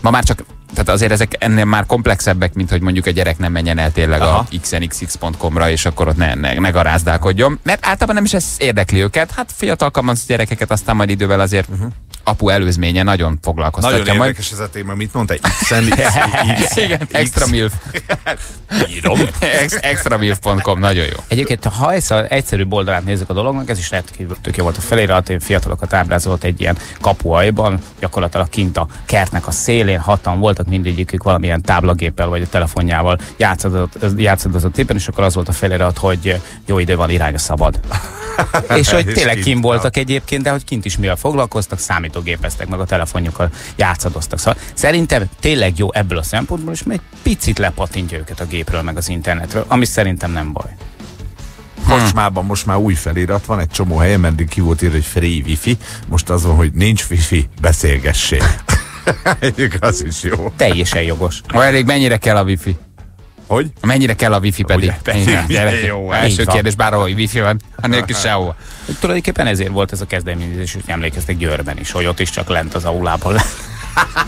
ma már csak tehát azért ezek ennél már komplexebbek, mint hogy mondjuk a gyerek nem menjen el tényleg Aha. a xnxx.com-ra, és akkor ott ne, ne, ne garázdálkodjon. Mert általában nem is ez érdekli őket. Hát fiatal kamasz gyerekeket aztán majd idővel azért uh-huh. Apu előzménye nagyon foglalkoztatja Nagyon majd. érdekes ez a téma, mit mondta? X-en, Igen, extra milf. Írom. Ex, extramilf.com, nagyon jó. Egyébként, ha ezt az egyszerű oldalát nézzük a dolognak, ez is rendkívül tök jó volt a felirat, én fiatalokat ábrázolt egy ilyen kapuajban, gyakorlatilag kint a kertnek a szélén, hatan voltak mindegyikük valamilyen táblagéppel vagy a telefonjával játszadozott, játszadozott éppen, és akkor az volt a felirat, hogy jó idő van, irány a szabad. és hogy tényleg kim voltak egyébként, de hogy kint is mivel foglalkoztak, számítógépeztek, meg a telefonjukkal játszadoztak. Szóval szerintem tényleg jó ebből a szempontból, és még picit lepatintja őket a gépről, meg az internetről, ami szerintem nem baj. Kocsmában most már új felirat van, egy csomó helyen, meddig ki volt írva, hogy free wifi, most az van, hogy nincs wifi, beszélgessél. Egyébként az is jó. Teljesen jogos. Ha elég mennyire kell a wifi? Hogy? Mennyire kell a wifi pedig? Ugye, Igen, jó, Első kérdés, bárhol, hogy wifi van, anélkül sehova. Tulajdonképpen ezért volt ez a kezdeményezés, hogy emlékeztek Győrben is, hogy ott is csak lent az aulában.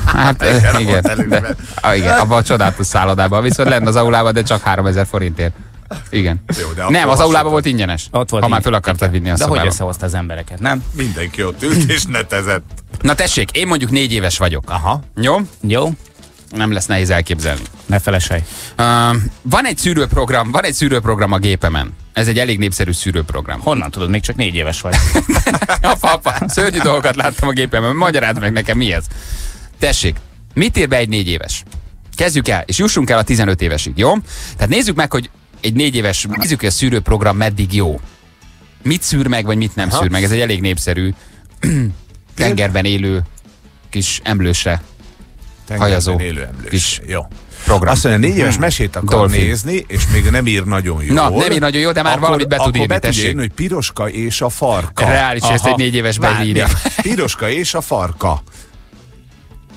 Hát Igen, igen, de, előben. ah, igen abban a csodálatos szállodában, viszont lenne az aulában, de csak 3000 forintért. Igen. Jó, de nem, az aulában volt ingyenes. Ott volt ha már fel akartad vinni a De hogy szobába. összehozta az embereket, nem? Mindenki ott ült és netezett. Na tessék, én mondjuk négy éves vagyok. Aha. Jó? Jó, Nem lesz nehéz elképzelni. ne felesej. Uh, van egy szűrőprogram, van egy szűrőprogram a gépemen. Ez egy elég népszerű szűrőprogram. Honnan tudod, még csak négy éves vagy. apa, apa, szörnyű dolgokat láttam a gépemen. Magyarázd meg nekem, mi ez. Tessék, mit ír be egy négy éves? Kezdjük el, és jussunk el a 15 évesig, jó? Tehát nézzük meg, hogy egy négy éves, nézzük, hogy a szűrőprogram meddig jó. Mit szűr meg, vagy mit nem Aha. szűr meg. Ez egy elég népszerű tengerben élő kis emlőse Hajazó. Kis Jó. program. Azt mondja, négy éves mesét akar Dolphin. nézni, és még nem ír nagyon jól. Na, nem ír nagyon jó, de már akkor, valamit be tud írni, be tessék. írni, hogy piroska és a farka. Reális, hogy ezt egy négy éves beírja. Piroska és a farka.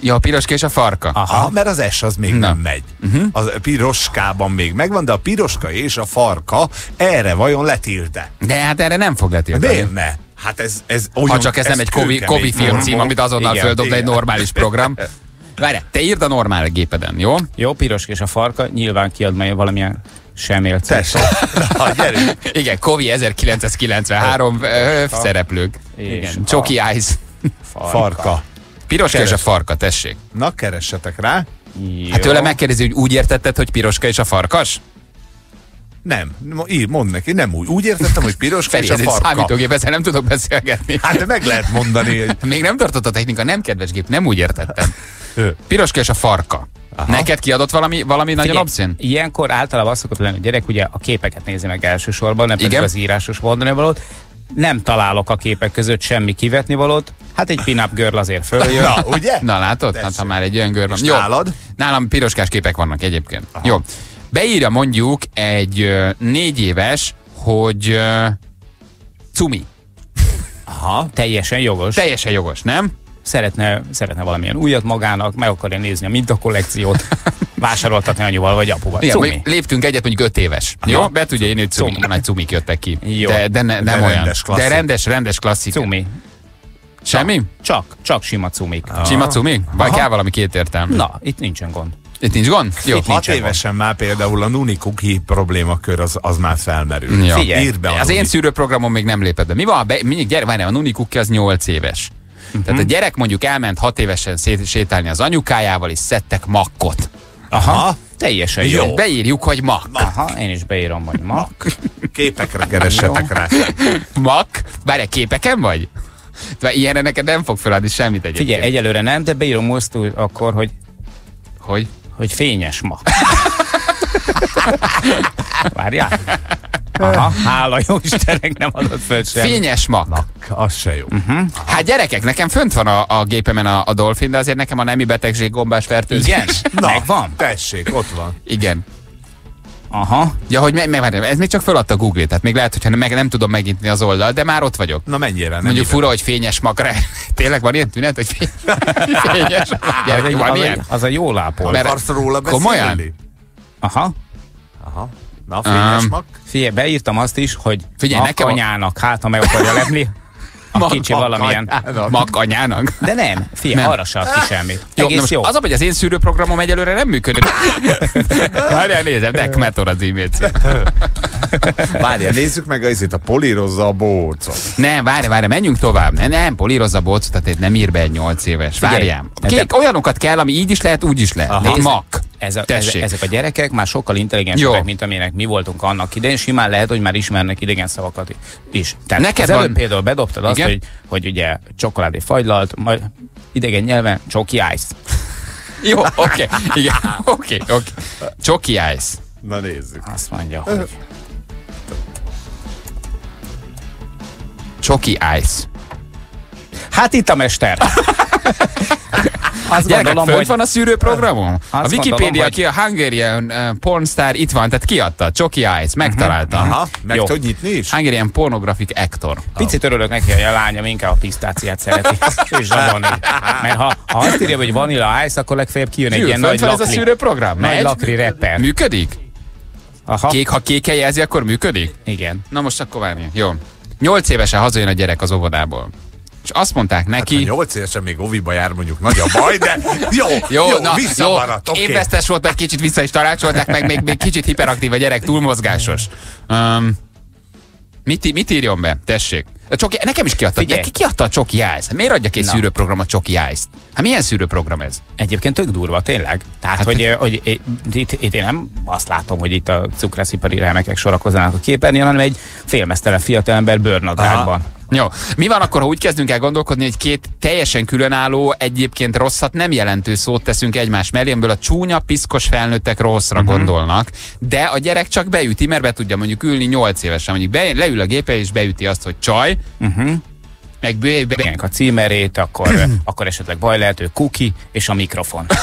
Ja, a piroska és a farka. Aha, mert az S az még Na. nem megy. Uh-huh. Az piroskában még megvan, de a piroska és a farka erre vajon letilte? De hát erre nem fog letiltani. Miért ne? Hát ez, ez olyan, Ha csak ez nem egy Kovi, kőkemény. Kovi film cím, amit azonnal Igen, földobna egy igen. normális program. Várj, te írd a normál gépeden, jó? Jó, piros és a farka, nyilván kiad majd valamilyen sem élt. Tessék. Na, gyerünk. Igen, Kovi 1993 ö, szereplők. És Igen, a- Csoki Eyes. Farka. Piroska és a Keres. farka, tessék. Na, keressetek rá. Jó. Hát tőle megkérdezi, hogy úgy értetted, hogy piroska és a farkas? Nem, ír, mondd neki, nem úgy. Úgy értettem, hogy piroska és a farka. számítógép, ezzel nem tudok beszélgetni. Hát de meg lehet mondani, hogy Még nem tartott a technika, nem kedves gép, nem úgy értettem. Piroska és a farka. Aha. Neked kiadott valami, valami nagyon Figyelj, obszén? Ilyenkor általában az szokott lenni, hogy gyerek ugye a képeket nézi meg elsősorban, nem pedig Igen. az írásos mondani valót. Nem találok a képek között semmi kivetni valót. Hát egy pin-up girl azért följön. Na, ugye? Na látod? Hát Tessék. ha már egy olyan gör van. És nálad? Nálam piroskás képek vannak egyébként. Aha. Jó. Beírja mondjuk egy ö, négy éves, hogy ö, cumi. Aha, teljesen jogos. Teljesen jogos, nem? Szeretne, szeretne valamilyen újat magának, meg akarja nézni a mintakollekciót, vásároltatni anyuval vagy apuval. Igen, Cumi. léptünk egyet, mondjuk öt éves. Aha. Jó? Be tudja írni, hogy cumi. Cumi. Nagy cumik jöttek ki. Jó. De, de, ne, nem De olyan. rendes klasszik. de rendes, rendes klasszik. Cumi. Semmi? Csak, csak sima cumik. Sima cumi? Vagy kell valami két értelme? Na, itt nincsen gond. Itt nincs gond? Jó. Itt Hat évesen már például a Nuni Cookie problémakör az, az már felmerül. Ja. Figyelj, Írd be Az én Nuni. szűrőprogramon még nem lépett be. Mi van, be, mindig gyere, várjál, a Nuni Cookie az 8 éves. Tehát a gyerek mondjuk elment 6 évesen szét, sétálni az anyukájával, és szedtek makkot. Aha, Teljesen Jó. jó. Beírjuk, hogy mak. Aha, én is beírom, hogy ma. képekre keressetek rá. Mak? Várj, képeken vagy? De ilyenre neked nem fog feladni semmit egyébként. Figyelj, egyelőre nem, de beírom most úgy akkor, hogy, Hogy? Hogy fényes ma. Várjál. Aha, hála jó Istennek nem adott föl sem. Fényes mak. Az se jó. Hát gyerekek, nekem fönt van a, a gépemen a, a Dolphin, de azért nekem a nemi betegség gombás fertőzés. Igen? Na, Megvan? Tessék, ott van. Igen. Aha. Ja, hogy me, me, me, ez még csak föladta Google, tehát még lehet, hogyha meg, nem tudom megnyitni az oldal, de már ott vagyok. Na mennyire? Nem Mondjuk fura, hogy fényes makra. Tényleg van ilyen tünet, hogy fény- fényes? Az, Gyerek, egy, van az, ilyen? az a jó lápol. Mert- Akarsz róla beszélni? Komolyan? Aha. Aha. Na, fényes Um, mak. Figyelj, beírtam azt is, hogy Figyelj, nekem a- anyának, hát ha meg akarja lepni, a kicsi valamilyen. Makanyának. De nem, fiam, Nem. arra se ad ki semmit. Jó, Egész jó. az a, hogy az én szűrőprogramom egyelőre nem működik. Várjál, nézem, Deck Metor az e-mail. Várjál, nézzük meg az itt a polírozza a bócot. Nem, várj, várj, menjünk tovább. Nem, nem polírozza a bocot, tehát nem ír be egy 8 éves. Várjál. Kék, olyanokat kell, ami így is lehet, úgy is lehet. Nézd, mak. Ez a, ez, Tessék. ezek a gyerekek már sokkal intelligensebbek, mint amilyenek mi voltunk annak idején. Simán lehet, hogy már ismernek idegen szavakat is. Tehát Neked az előbb van- például bedobtad azt, Igen? hogy, hogy ugye csokoládé fagylalt, majd idegen nyelven csoki ice. Jó, oké. Igen, oké, oké. Csoki ice. Na nézzük. Azt mondja, hogy Csoki ice. hát itt a mester. Azt Gyerekek, gondolom, hogy van a szűrőprogramon? A Azt Wikipédia, gondolom, hogy- ki a Hungarian uh, pornstar itt van, tehát kiadta. Csoki Ice, megtaláltam. Aha, meg Jó. tudod nyitni is? Hungarian pornographic actor. Picit örülök neki, hogy a lányom inkább a pisztáciát szereti. És zsaboni. Mert ha, ha azt írja, hogy vanilla ice, akkor legfeljebb kijön egy Gyűl, ilyen nagy van ez a szűrőprogram? Nagy lakri rapper. Működik? Aha, Kék, ha kéken jelzi, akkor működik? igen. Na most akkor várni. Jó. Nyolc évesen hazajön a gyerek az óvodából. És azt mondták neki... Ha nyolc évesen még oviba jár, mondjuk nagy a baj, de jó, Jó, jó, na, visszamaradt, jó. oké. Évesztes volt, meg kicsit vissza is tanácsolták, meg még, még kicsit hiperaktív a gyerek, túlmozgásos. Um, mit, mit írjon be? Tessék. A Csoki, nekem is kiadta. Figyelj. Neki kiadta a Csoki Ice. Miért adja ki egy szűrőprogram a Csoki Ice-t? Hát milyen szűrőprogram ez? Egyébként tök durva, tényleg. Tehát, hát, hogy, eh, hogy eh, itt, itt, én nem azt látom, hogy itt a cukrászipari remekek sorakoznának a képernyőn, hanem egy félmeztelen fiatalember bőrnadrágban. Jó. Mi van akkor, ha úgy kezdünk el gondolkodni, hogy két teljesen különálló, egyébként rosszat nem jelentő szót teszünk egymás mellé, amiből a csúnya, piszkos felnőttek rosszra uh-huh. gondolnak, de a gyerek csak beüti, mert be tudja mondjuk ülni 8 évesen. Mondjuk be, leül a gépe és beüti azt, hogy csaj, uh-huh. meg be, be, Ilyenek a címerét, akkor, akkor esetleg baj lehető kuki és a mikrofon.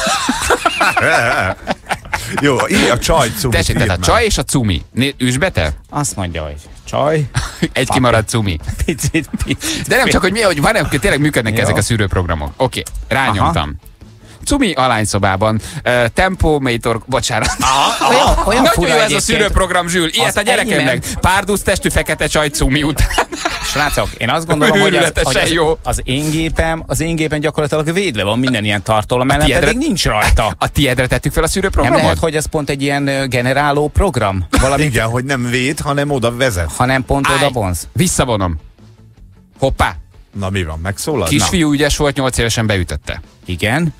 Jó, így a csaj cumit Tessék, tehát a csaj és a cumi. Né- Üsd be te? Azt mondja, hogy csaj, Egy kimaradt cumi. picit, picit. De nem csak, hogy mi, hogy van, tényleg működnek Jó. ezek a szűrőprogramok. Oké, rányomtam. Cumi a lányszobában, uh, Tempomator, bocsánat. Olyan, olyan Nagyon jó ez a szűrőprogram, Zsül. Ilyet a gyerekemnek. Párdusz testű fekete csaj Cumi után. Srácok, én azt gondolom, hogy, az, hogy az, jó. az, én gépem, az én gépen gyakorlatilag védve van minden ilyen tartalom ellen, tiédre- pedig nincs rajta. A tiédre tettük fel a Nem szűrőprogramot? lehet, hogy ez pont egy ilyen generáló program? Valami, Igen, hogy nem véd, hanem oda vezet. hanem pont Állj. oda vonz. Visszavonom. Hoppá. Na mi van, megszólal? Kisfiú ügyes volt, 8 évesen beütötte. Igen,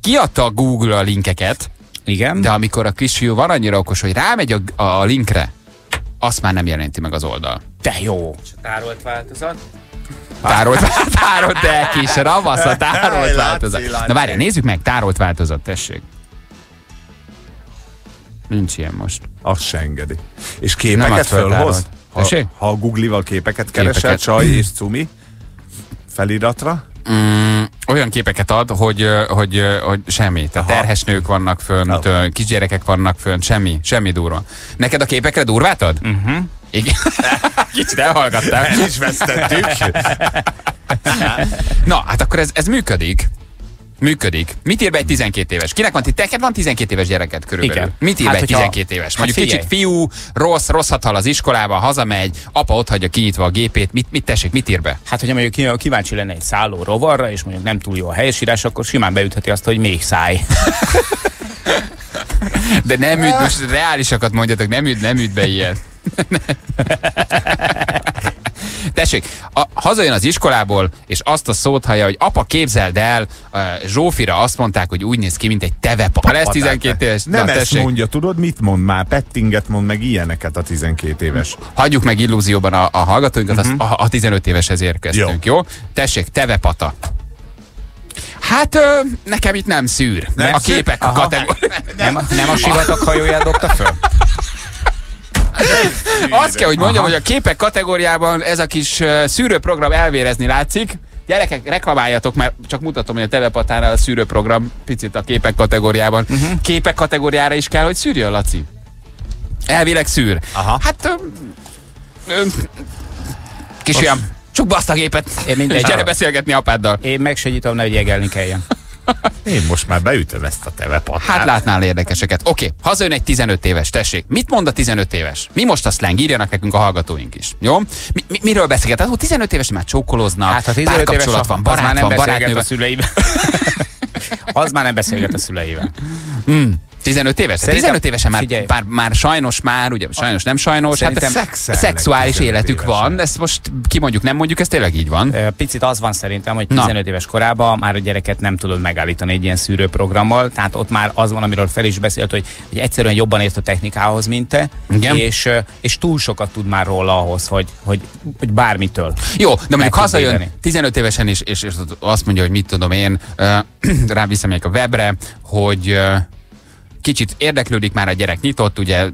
Kiadta a Google a linkeket, igen. de amikor a kisfiú van annyira okos, hogy rámegy a, a linkre, azt már nem jelenti meg az oldal. De jó. Tárolt változat. Tárolt, tárolt, de kis ravasz a tárolt változat. Na várjál, nézzük meg, tárolt változat, tessék. Nincs ilyen most. Azt se engedi. És képeket föl fölhoz? Ha, ha a Google-val képeket keresel, Képeket. csaj és cumi feliratra, Mm, olyan képeket ad, hogy, hogy, hogy semmi. Tehát Aha. terhes nők vannak fönt, ö, kisgyerekek vannak fönt, semmi, semmi durva. Neked a képekre durvát ad? Uh-huh. Igen. Kicsit elhallgattál. el is vesztettük. Na, hát akkor ez, ez működik. Működik. Mit ír be egy 12 éves? Kinek van? Neked van 12 éves gyereket körülbelül. Igen. Mit ír Hát, be egy hogyha- 12 éves? hát Mondjuk figyelj. kicsit fiú, rossz, rosszat hal az iskolába, hazamegy, apa ott hagyja kinyitva a gépét. Mit, mit tessék, mit ír be? Hát, hogyha mondjuk kíváncsi lenne egy szálló rovarra, és mondjuk nem túl jó a helyesírás, akkor simán beütheti azt, hogy még száj. De nem üt, most reálisakat mondjatok, nem üt, nem üt be ilyet. Tessék, a, hazajön az iskolából, és azt a szót hallja, hogy apa, képzeld el, uh, Zsófira azt mondták, hogy úgy néz ki, mint egy tevep. Ha lesz 12 éves, Nem na, ezt tessék, mondja, tudod, mit mond már? Pettinget mond meg ilyeneket a 12 éves. hagyjuk meg illúzióban a, a hallgatóinkat, uh-huh. a, a 15 éveshez érkeztünk, jó? jó? Tessék, tevepata. Hát ö, nekem itt nem szűr. Nem a szűr? képek Aha. kategória. Nem, nem a sivatag hajóját dobta föl? Azt kell, hogy mondjam, hogy a képek kategóriában ez a kis szűrőprogram elvérezni látszik. Gyerekek, reklamáljatok, mert csak mutatom, hogy a telepatánál a szűrőprogram picit a képek kategóriában. Uh-huh. Képek kategóriára is kell, hogy szűrjön, Laci. Elvileg szűr. Aha. Hát, ö, ö, kisfiam, csukd be azt a gépet, Én mindegy. és gyere beszélgetni apáddal. Én megsegítem, ne, hogy jegelni kelljen. Én most már beütöm ezt a tevepatát. Hát látnál érdekeseket. Oké, okay, hazajön egy 15 éves, tessék. Mit mond a 15 éves? Mi most a slang? Írjanak nekünk a hallgatóink is. Jó? Mi, mi, miről beszélget? Hát, 15 éves már csókoloznak, Hát ha 15 éves, párkapcsolat van, barát már nem van, beszélget barátnő a szüleivel. az már nem beszélget a szüleivel. Hmm. 15 éves? Szerintem- 15 évesen már, figyelj. már, már sajnos már, ugye sajnos nem sajnos, Szerintem hát szexuális 15 életük évesen. van, ezt most ki mondjuk, nem mondjuk, ez tényleg így van. Picit az van szerintem, hogy Na. 15 éves korában már a gyereket nem tudod megállítani egy ilyen szűrőprogrammal, tehát ott már az van, amiről fel is beszélt, hogy, hogy egyszerűen jobban ért a technikához, mint te, Igen. És, és túl sokat tud már róla ahhoz, hogy, hogy, hogy bármitől. Jó, de mondjuk hazajön védeni. 15 évesen is, és, és azt mondja, hogy mit tudom én, uh, rá visszamegyek a webre, hogy uh, kicsit érdeklődik már a gyerek, nyitott, ugye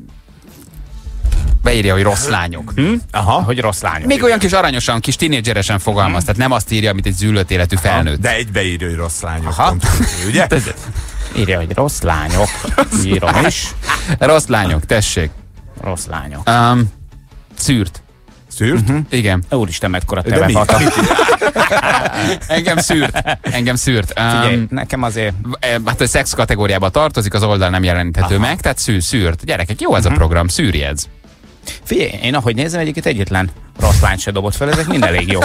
beírja, hogy rossz lányok. Hm? Aha. Hogy rossz lányok. Még olyan kis aranyosan, kis tinédzseresen fogalmaz, tehát nem azt írja, mint egy züllött életű felnőtt. De egybeírja, hogy rossz lányok. Aha. pont, ugye? Írja, hogy rossz lányok. Írom is. Rossz lányok, tessék. Rossz lányok. Um, szűrt. Szűrt? Igen. Úristen, mekkora De mi? tevepata. Engem szűrt. Engem szűrt. Figyelj, Um, nekem azért hát a szex kategóriába tartozik, az oldal nem jeleníthető Aha. meg, tehát szűr, szűrt. Gyerekek, jó ez a program, szűrjedz. Figyelj, én ahogy nézem, egyébként egyetlen rossz lányt se dobott fel, ezek mind elég jó.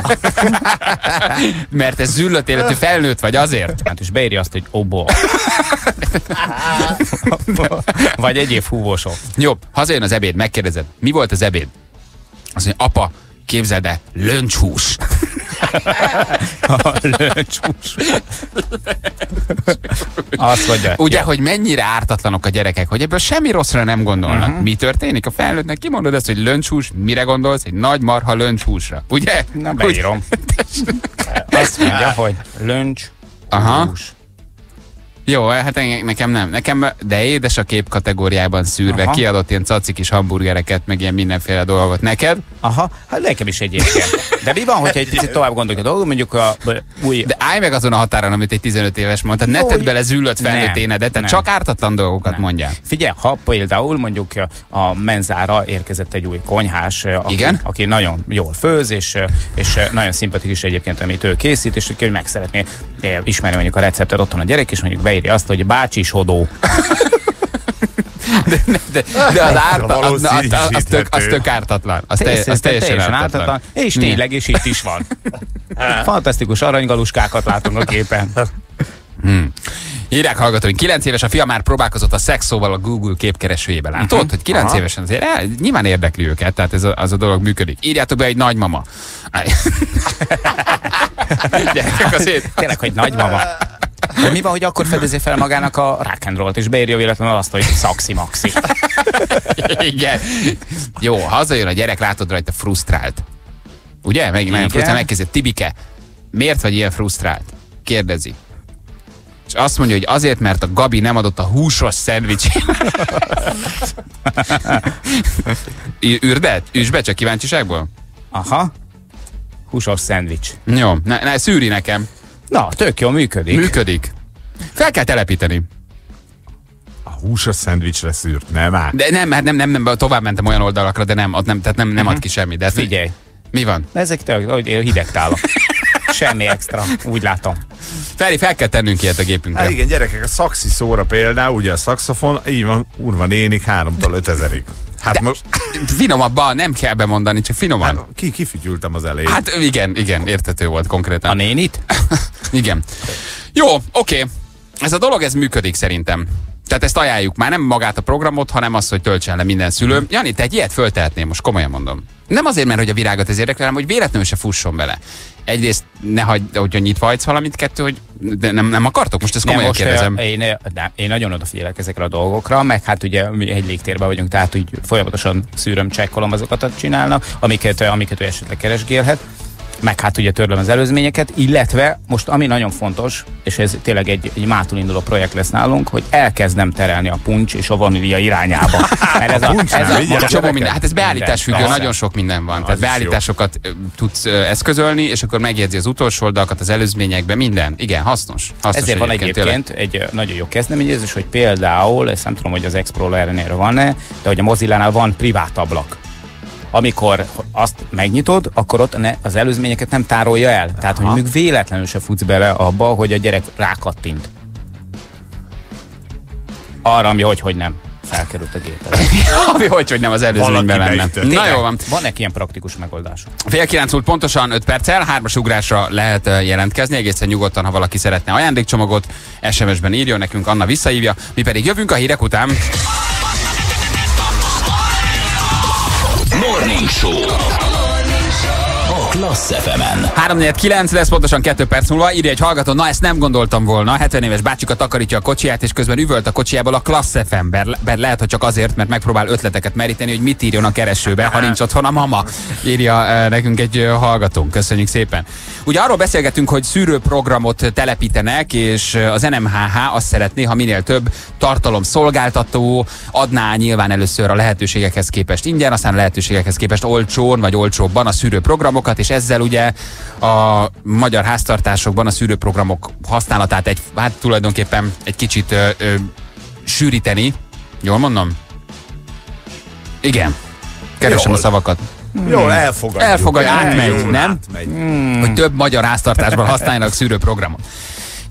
Mert ez züllött életű felnőtt vagy azért. Hát és beírja azt, hogy obo. Vagy egyéb húvósok. Jó, hazajön az ebéd, megkérdezed, mi volt az ebéd? Azt mondja, apa, képzeld el, löncshús. Lőcsús. Azt mondja. Ugye, jó. hogy mennyire ártatlanok a gyerekek, hogy ebből semmi rosszra nem gondolnak. Mhm. Mi történik? A felnőttnek kimondod ezt, hogy löncshús, mire gondolsz? Egy nagy marha löncshúsra. Ugye? Na, beírom. Azt mondja, hogy löncs, Aha. hús. Jó, hát nekem nem. Nekem, de édes a kép kategóriában szűrve, Aha. kiadott ilyen cacik kis hamburgereket, meg ilyen mindenféle dolgot neked. Aha, hát nekem is egyébként. De mi van, hogyha egy picit tovább gondoljuk a dolgot, mondjuk a új... De állj meg azon a határon, amit egy 15 éves mondta. Ne tedd bele züllött felnőtt nem, énedet, tehát nem. csak ártatlan dolgokat Nem. mondjál. Figyelj, ha például mondjuk a menzára érkezett egy új konyhás, aki, Igen? aki nagyon jól főz, és, és nagyon szimpatikus egyébként, amit ő készít, és aki meg szeretné ismerni mondjuk a receptet otthon a gyerek, és mondjuk beírja azt, hogy bácsi sodó. De, de az, árta, az, az, az, tök, az tök ártatlan. Az, te, az teljesen ártatlan. És tényleg, és itt is van. Fantasztikus aranygaluskákat látunk a képen. Írják hallgatóink, 9 éves a fia már próbálkozott a szexóval a Google képkeresőjébe. Látod, uh-huh. hogy 9 Aha. évesen azért eh, nyilván érdekli őket, tehát ez a, az a dolog működik. Írjátok be egy nagymama. Gyerekek azért. Tényleg, hogy nagymama. De mi van, hogy akkor fedezi fel magának a rock and roll-t, és beírja véletlenül azt, hogy szaxi maxi. Igen. Jó, hazajön a gyerek, látod rajta frusztrált. Ugye? Meg, nagyon frusztrált, megkezdett. Tibike, miért vagy ilyen frusztrált? Kérdezi. És azt mondja, hogy azért, mert a Gabi nem adott a húsos szendvicsét. Ürdet? Üsd be csak kíváncsiságból? Aha. Húsos szendvics. Jó, ne, ne, szűri nekem. Na, tök jó, működik. Működik. Fel kell telepíteni. A húsos szendvicsre szűrt, nem áll. De nem, hát nem, nem, nem, tovább mentem olyan oldalakra, de nem, ott nem, tehát nem, nem ad ki semmi. De Figyelj, Mi van? ezek tök, hideg tálak. Semmi extra, úgy látom. Feri, fel kell tennünk ilyet a gépünkre. Hát igen, gyerekek, a szaxi szóra például, ugye a szaxofon, így van, urva nénik, háromtól ötezerig. Hát De- most, Finomabban nem kell bemondani, csak finoman. hát, ki, kifütyültem az elején. Hát igen, igen, értető volt A konkrétan. nénit? Igen. Jó, oké. Ez a dolog, ez működik szerintem. Tehát ezt ajánljuk már nem magát a programot, hanem azt, hogy töltsen le minden szülő. Jani, te egy ilyet föltehetném, most komolyan mondom. Nem azért, mert hogy a virágot ez érdekli, hanem hogy véletlenül se fusson bele. Egyrészt ne hagyd, hogyha nyitva hagysz valamit, kettő, hogy de nem, nem akartok? Most ezt komolyan most, kérdezem. ö, Én, ö, de, én nagyon odafigyelek ezekre a dolgokra, meg hát ugye mi egy légtérben vagyunk, tehát úgy folyamatosan szűröm, csekkolom azokat, amit csinálnak, amiket, amiket ő esetleg keresgélhet meg hát ugye törlöm az előzményeket, illetve most ami nagyon fontos, és ez tényleg egy, egy mától induló projekt lesz nálunk, hogy elkezdem terelni a puncs és a vanília irányába. Mert ez a, puncs ez a, Egy csomó minden. Hát ez beállítás függő, nagyon sok minden van. Tehát Az beállításokat ö, tudsz eszközölni, és akkor megjegyzi az utolsó oldalakat, az előzményekben, minden. Igen, hasznos. hasznos Ezért van tényleg. egyébként egy ö, nagyon jó kezdeményezés, hogy például, ezt nem tudom, hogy az Explorer-nél van-e, de hogy a Mozilla-nál van privát ablak. Amikor azt megnyitod, akkor ott ne, az előzményeket nem tárolja el. Tehát, hogy még véletlenül se futsz bele abba, hogy a gyerek rákattint. Arra, ami hogy, hogy nem felkerült a gépre. Ami hogy, hogy nem az előzményben lenne. Na jó van. Van-e ilyen praktikus megoldás? Fél kilenc múlt pontosan 5 perccel, hármas ugrásra lehet jelentkezni, egészen nyugodtan, ha valaki szeretne ajándékcsomagot, SMS-ben írjon nekünk, Anna visszaívja, mi pedig jövünk a hírek után. Show. Klassz FM-en. 349 lesz pontosan 2 perc múlva, írja egy hallgató, na ezt nem gondoltam volna, 70 éves bácsika takarítja a kocsiját, és közben üvölt a kocsijából a Klassz FM, bár lehet, hogy csak azért, mert megpróbál ötleteket meríteni, hogy mit írjon a keresőbe, ha nincs otthon a mama, írja eh, nekünk egy eh, hallgatónk. Köszönjük szépen. Ugye arról beszélgetünk, hogy szűrőprogramot telepítenek, és eh, az NMHH azt szeretné, ha minél több tartalomszolgáltató adná nyilván először a lehetőségekhez képest ingyen, aztán a lehetőségekhez képest olcsón vagy olcsóbban a szűrőprogramokat, és ezzel ugye a magyar háztartásokban a szűrőprogramok használatát egy, hát tulajdonképpen egy kicsit ö, ö, sűríteni. Jól mondom? Igen. Keresem Jól. a szavakat. Jól, elfogadjuk. Elfogadjuk, átmegy, nem? Átmegy. hogy több magyar háztartásban használjanak szűrőprogramot.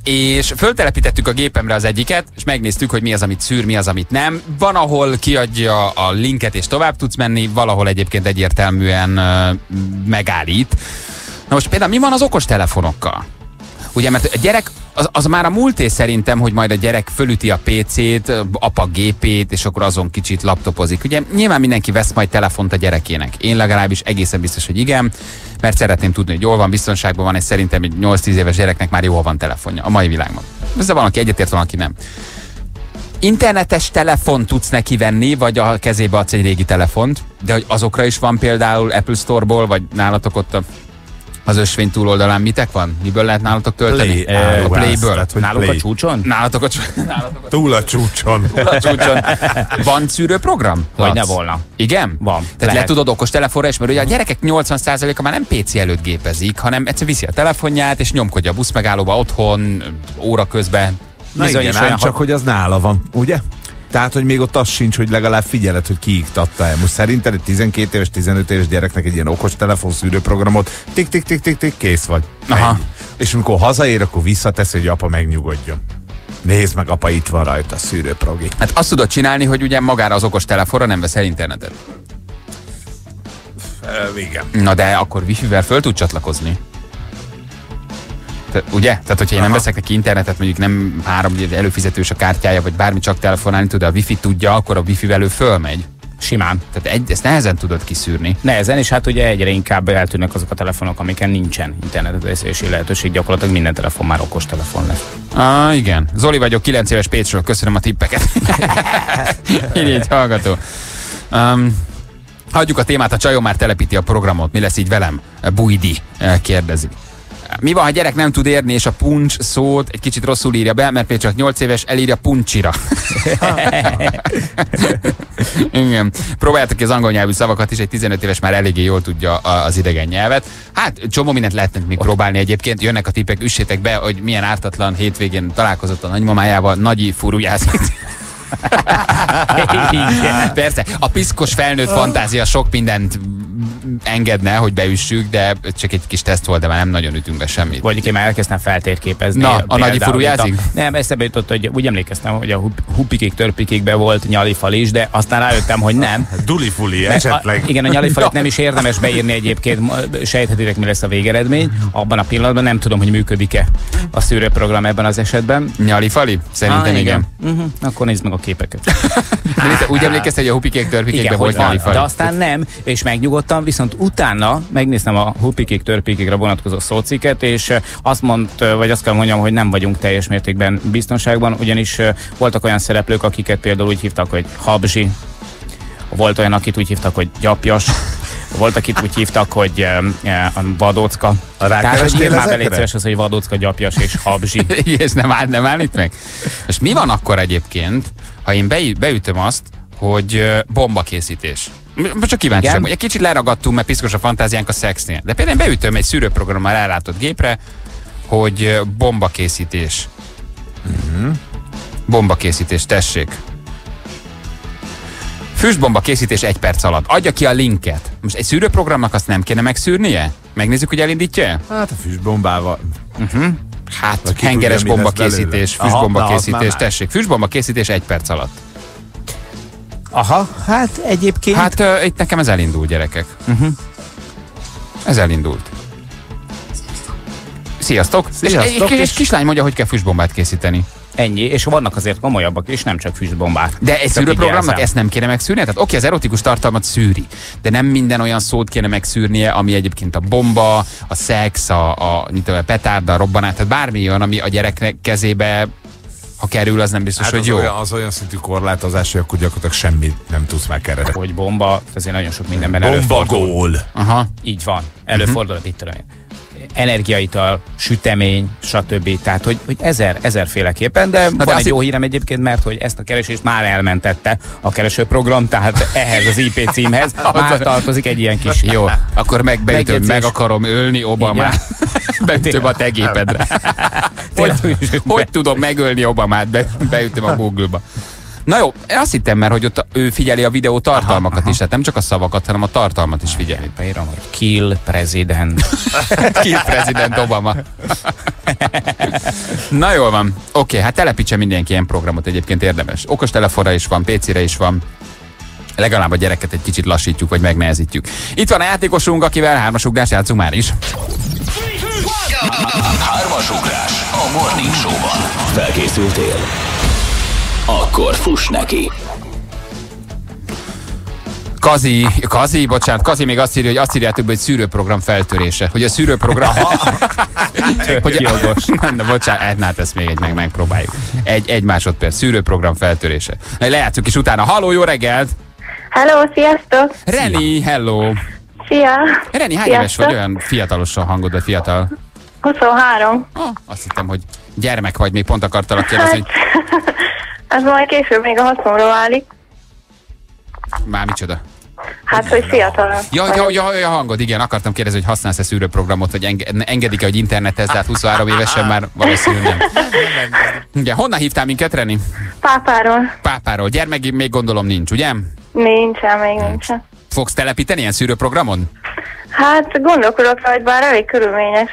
És föltelepítettük a gépemre az egyiket, és megnéztük, hogy mi az, amit szűr, mi az, amit nem. Van, ahol kiadja a linket, és tovább tudsz menni, valahol egyébként egyértelműen megállít. Na most például mi van az okos telefonokkal? Ugye, mert a gyerek, az, az már a múlté szerintem, hogy majd a gyerek fölüti a PC-t, apa gépét, és akkor azon kicsit laptopozik. Ugye nyilván mindenki vesz majd telefont a gyerekének. Én legalábbis egészen biztos, hogy igen, mert szeretném tudni, hogy jól van, biztonságban van, és szerintem egy 8-10 éves gyereknek már jól van telefonja a mai világban. Ezzel van, aki egyetért, van, aki nem. Internetes telefon tudsz neki venni, vagy a kezébe adsz egy régi telefont, de hogy azokra is van például Apple Store-ból, vagy nálatok ott a az ösvény túloldalán mitek van? Miből lehet nálatok tölteni? Play, a áruház, Playből. tehát, Náluk a play. csúcson? Nálatok a, csú- nálatok Túl a csúcson. a csúcson. Van szűrőprogram? Hogy ne volna. Igen? Van. Tehát le Lehet. tudod okos telefonra is, mert ugye a gyerekek 80%-a már nem PC előtt gépezik, hanem egyszer viszi a telefonját, és nyomkodja a buszmegállóba, otthon, óra közben. Na Bizony igen, ám csak, hogy az nála van, ugye? Tehát, hogy még ott az sincs, hogy legalább figyeled, hogy kiiktatta el. Most szerinted egy 12 éves, 15 éves gyereknek egy ilyen okos telefon szűrőprogramot, tik, tik, tik, tik, tik, kész vagy. Aha. Ennyi. És amikor hazaér, akkor visszatesz, hogy apa megnyugodjon. Nézd meg, apa, itt van rajta a szűrőprogi. Hát azt tudod csinálni, hogy ugye magára az okos telefonra nem veszel internetet. E, igen. Na de akkor wifi-vel föl tud csatlakozni. Te, ugye? Tehát, hogyha én nem veszek neki internetet, mondjuk nem három előfizetős a kártyája, vagy bármi csak telefonálni tud, de a wifi tudja, akkor a wifi-vel ő fölmegy. Simán. Tehát egy, ezt nehezen tudod kiszűrni. Nehezen, és hát ugye egyre inkább eltűnnek azok a telefonok, amiken nincsen internetes lehetőség, gyakorlatilag minden telefon már okos telefon lesz. Ah, igen. Zoli vagyok, 9 éves Pécsről, köszönöm a tippeket. Így egy hallgató. Um, hagyjuk a témát, a csajom már telepíti a programot. Mi lesz így velem? Bujdi eh, kérdezi. Mi van, ha a gyerek nem tud érni, és a puncs szót egy kicsit rosszul írja be, mert például csak 8 éves elírja puncsira. Igen. Próbáljátok ki az angol nyelvű szavakat is, egy 15 éves már eléggé jól tudja az idegen nyelvet. Hát csomó mindent lehetne még próbálni egyébként. Jönnek a tippek, üssétek be, hogy milyen ártatlan hétvégén találkozott a nagymamájával, Nagyi furujászik. Persze, a piszkos felnőtt fantázia sok mindent engedne, hogy beüssük, de csak egy kis teszt volt, de már nem nagyon ütünk be semmit. Vagy én már elkezdtem feltérképezni. Na, a itt furujázik? Nem, eszembe jutott, hogy úgy emlékeztem, hogy a hup- hupikig, törpikigbe volt nyalifal is, de aztán rájöttem, hogy nem. Duli-fuli esetleg. A, igen, a nyalifalit nem is érdemes beírni egyébként, sejthetitek, mi lesz a végeredmény. Abban a pillanatban nem tudom, hogy működik-e a szűrőprogram ebben az esetben. Nyali fali? Szerintem Ah, igen. Uh-huh. Akkor nézd meg a képeket. Úgy emlékeztek, hogy a hupikék törpikékben Igen, volt hogy van, nyali fali. de aztán nem, és megnyugodtam, viszont utána megnéztem a hupikig, törpikigre vonatkozó szóciket, és azt mondt, eh, vagy azt kell mondjam, hogy nem vagyunk teljes mértékben biztonságban, ugyanis voltak olyan szereplők, akiket például úgy hívtak, hogy habzsi, volt olyan, akit úgy hívtak, hogy gyapjas, volt, akit úgy hívtak, hogy a vadócka. A Tehát, rákerestél írd már be, ezekre? légy szíves, az, hogy vadócka, gyapjas és habzsi. és nem, áll, nem állít meg? És mi van akkor egyébként, ha én beü- beütöm azt, hogy bombakészítés? Most csak kíváncsi vagyok. Egy kicsit leragadtunk, mert piszkos a fantáziánk a szexnél. De például beütöm egy szűrőprogrammal ellátott gépre, hogy bombakészítés. Mhm. Bombakészítés, tessék. Füstbomba készítés egy perc alatt. Adja ki a linket. Most egy szűrőprogramnak azt nem kéne megszűrnie? Megnézzük, hogy elindítja? Hát a füstbombával. Hát, Vagy ki hengeres bomba készítés, füstbomba készítés, tessék, füstbomba készítés egy perc alatt. Aha, hát egyébként... Hát uh, itt nekem ez elindul, gyerekek. Mhm. Ez elindult. Sziasztok! Sziasztok, és, és és- kislány mondja, hogy kell füstbombát készíteni. Ennyi, és vannak azért komolyabbak is, nem csak füstbombák. De egy szűrőprogramnak ezt nem kéne megszűrni? Tehát oké, az erotikus tartalmat szűri, de nem minden olyan szót kéne megszűrnie, ami egyébként a bomba, a szex, a, a, a petárda, a robbanát, tehát bármi olyan, ami a gyereknek kezébe, ha kerül, az nem biztos, Hát hogy az, jó. olyan, az olyan szintű korlátozás, hogy akkor gyakorlatilag semmit nem tudsz megkeresni. Hogy bomba, azért nagyon sok mindenben Bomba előfordul. gól. Aha. Így van. Előfordul, uh-huh. én. Energiaital, sütemény, stb. Tehát, hogy, hogy ezer, ezerféleképpen, de, de van azt egy jó hírem egyébként, mert hogy ezt a keresést már elmentette a keresőprogram, tehát ehhez az IP címhez már tartozik egy ilyen kis Jó, akkor meg beütöm, Megjegyzés. meg akarom ölni Obamát. Beütöm a tegépedre. hogy, hogy tudom megölni Obamát? Be, beütöm a Google-ba. Na jó, én azt hittem már, hogy ott ő figyeli a videó tartalmakat is, tehát nem csak a szavakat, hanem a tartalmat is figyeli. Beírom, hogy kill president. Ki prezident Obama. Na jól van. Oké, hát telepítse mindenki ilyen programot egyébként érdemes. Okos telefonra is van, PC-re is van. Legalább a gyereket egy kicsit lassítjuk, vagy megnehezítjük. Itt van a játékosunk, akivel hármas ugrás játszunk már is. Hármas ugrás a Morning Show-ban. Felkészültél? Akkor fuss neki. Kazi, Kazi, bocsánat, Kazi még azt írja, hogy azt írjátok, be, hogy szűrőprogram feltörése. Hogy a szűrőprogram... hogy jogos. Na, bocsánat, hát, hát ezt még egy meg megpróbáljuk. Egy, egy másodperc, szűrőprogram feltörése. Na, Lejátszunk is utána. Halló, jó reggelt! Hello, sziasztok! Reni, hello! Szia! Reni, hány éves vagy? Olyan fiatalos a hangod, vagy fiatal? 23. Oh, azt hittem, hogy gyermek vagy, még pont akartalak kérdezni, Hát, hogy ez majd később még a hasznomra válik. már micsoda. Hát, hogy fiatal. Ja, ja, ja, ja, hangod, igen, akartam kérdezni, hogy használsz-e szűrőprogramot, enge- engedik-e, hogy internetez, de hát 23 évesen már valószínűleg nem. Igen, honnan hívtál minket, Reni? Pápáról. Pápáról. Gyermek még gondolom nincs, ugye? Nincsen, még nincsen. Fogsz telepíteni ilyen szűrőprogramon? Hát gondolkodok rá, hogy bár elég körülményes.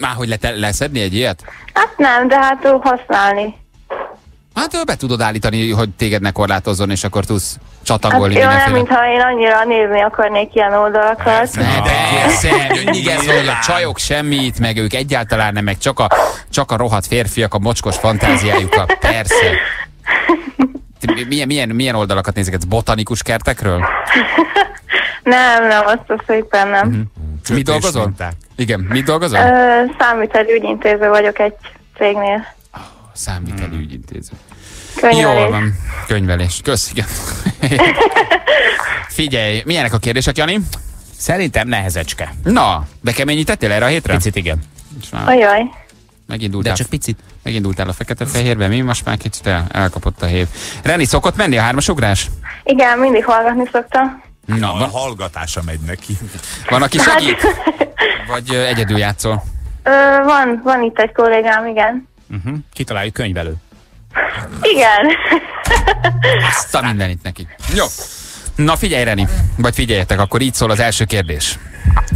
Már hogy le- leszedni egy ilyet? Hát nem, de hát használni. Hát be tudod állítani, hogy téged ne korlátozzon, és akkor tudsz Hát csatangolni jó, nem, mindenféle. mintha én annyira nézni akarnék ilyen oldalakat. Ne, persze, mindig ez van, a csajok semmit, meg ők egyáltalán nem, meg csak a, csak a rohadt férfiak a mocskos fantáziájukkal, persze. Milyen, milyen, milyen oldalakat nézegetsz? Botanikus kertekről? Nem, nem, azt a szépen nem. Mhm. Mi dolgozol? minták. Igen, mit dolgozol? Ö, számviteli ügyintéző vagyok egy cégnél. Számviteli ügyintéző. Könyvelés. Jól van. Könyvelés. Kösz, igen. Figyelj, milyenek a kérdések, Jani? Szerintem nehezecske. Na, bekeményítettél erre a hétre? Picit igen. Ajaj. Megindultál, De csak picit. megindultál a fekete-fehérbe, mi most már kicsit el, elkapott a hév. Reni, szokott menni a hármas ugrás? Igen, mindig hallgatni szoktam. Na, A van, hallgatása megy neki. van aki segít? Vagy egyedül játszol? Ö, van, van itt egy kollégám, igen. Uh-huh. Kitaláljuk könyvelő. Igen. Azt a mindenit neki. Jó. Na figyelj, Reni, vagy figyeljetek, akkor így szól az első kérdés.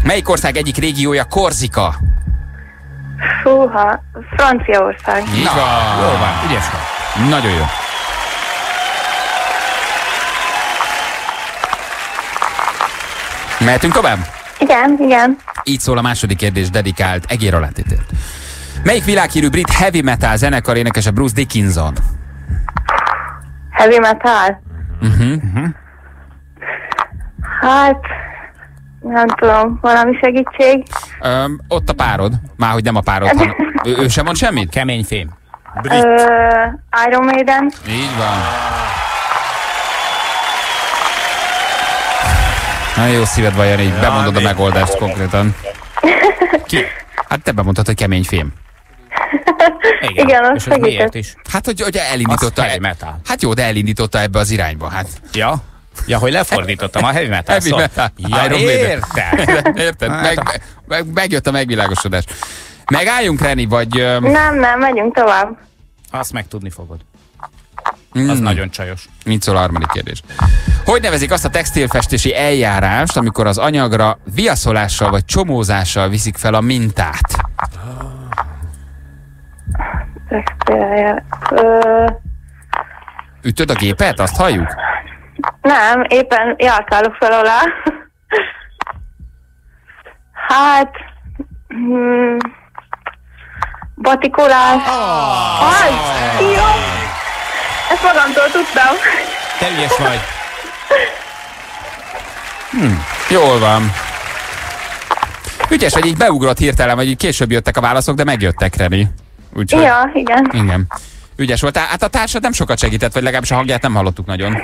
Melyik ország egyik régiója Korzika? Fúha, Franciaország. Így Jó van. van, ügyes vagy. Nagyon jó. Mehetünk tovább? Igen, igen. Így szól a második kérdés dedikált Egér alátétért. Melyik világhírű brit heavy metal zenekar énekese Bruce Dickinson? Heavy metal. Uh-huh. Hát, nem tudom, valami segítség. Öm, ott a párod. Már hogy nem a párod, hanem ő, ő sem mond semmit? Kemény fém. Ö, Iron Maiden. Így van. Nagyon jó szíved van, Jani, bemondod a megoldást konkrétan. Ki? Hát te bemondtad, hogy kemény fém. Igen, Igen, az és ez miért segített. is? Hát, hogy, hogy Az elindította. heavy metal. Hát jó, de elindította ebbe az irányba. Hát. Ja? Ja, hogy lefordítottam a heavy metal Heavy metal. Ja, Iron érted. Érted? Hát Meg, a- meg, megjött a megvilágosodás. Megálljunk, Reni, vagy... Nem, nem, megyünk tovább. Azt meg tudni fogod. mm, Az nagyon csajos. Mit szól a harmadik kérdés? Hogy nevezik azt a textilfestési eljárást, amikor az anyagra viaszolással vagy csomózással viszik fel a mintát? Ö, Ütöd a gépet? Azt halljuk? nem, éppen járkálok fel alá. Hát... Hmm, batikolás. Hát, jó. Ezt magamtól tudtam. Te ügyes vagy. Jól van. Ügyes, hogy így beugrott hirtelen, vagy így később jöttek a válaszok, de megjöttek, Remi. Úgyhogy, Ja, igen. igen. Ügyes volt. Hát a társad nem sokat segített, vagy legalábbis a hangját nem hallottuk nagyon.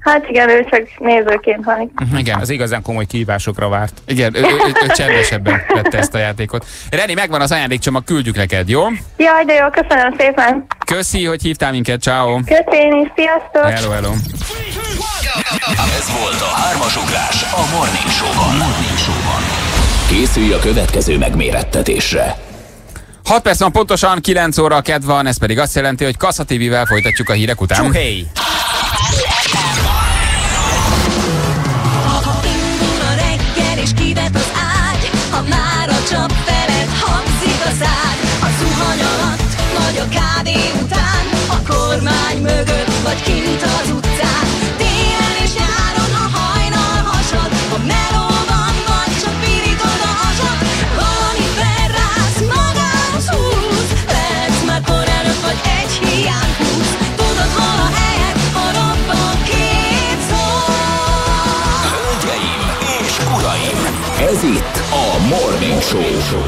Hát igen, ő csak nézőként van itt. Igen. Az igazán komoly kihívásokra várt. Igen, ő, ő, ő, ő csendesebben vette ezt a játékot. Reni, megvan az ajándékcsomag, küldjük neked, jó? Jaj, de jó, köszönöm szépen. Köszi, hogy hívtál minket, ciao. Köszönöm sziasztok! Hello, hello. Ez volt a hármas ugrás a Morning Show-ban. Morning Show-ban. Készülj a következő megmérettetésre. 6 perc van pontosan, 9 óra ked van, ez pedig azt jelenti, hogy Kassa TV-vel folytatjuk a hírek után. Csuhéj! A kávé után A kormány mögött, vagy kint az utcán Show.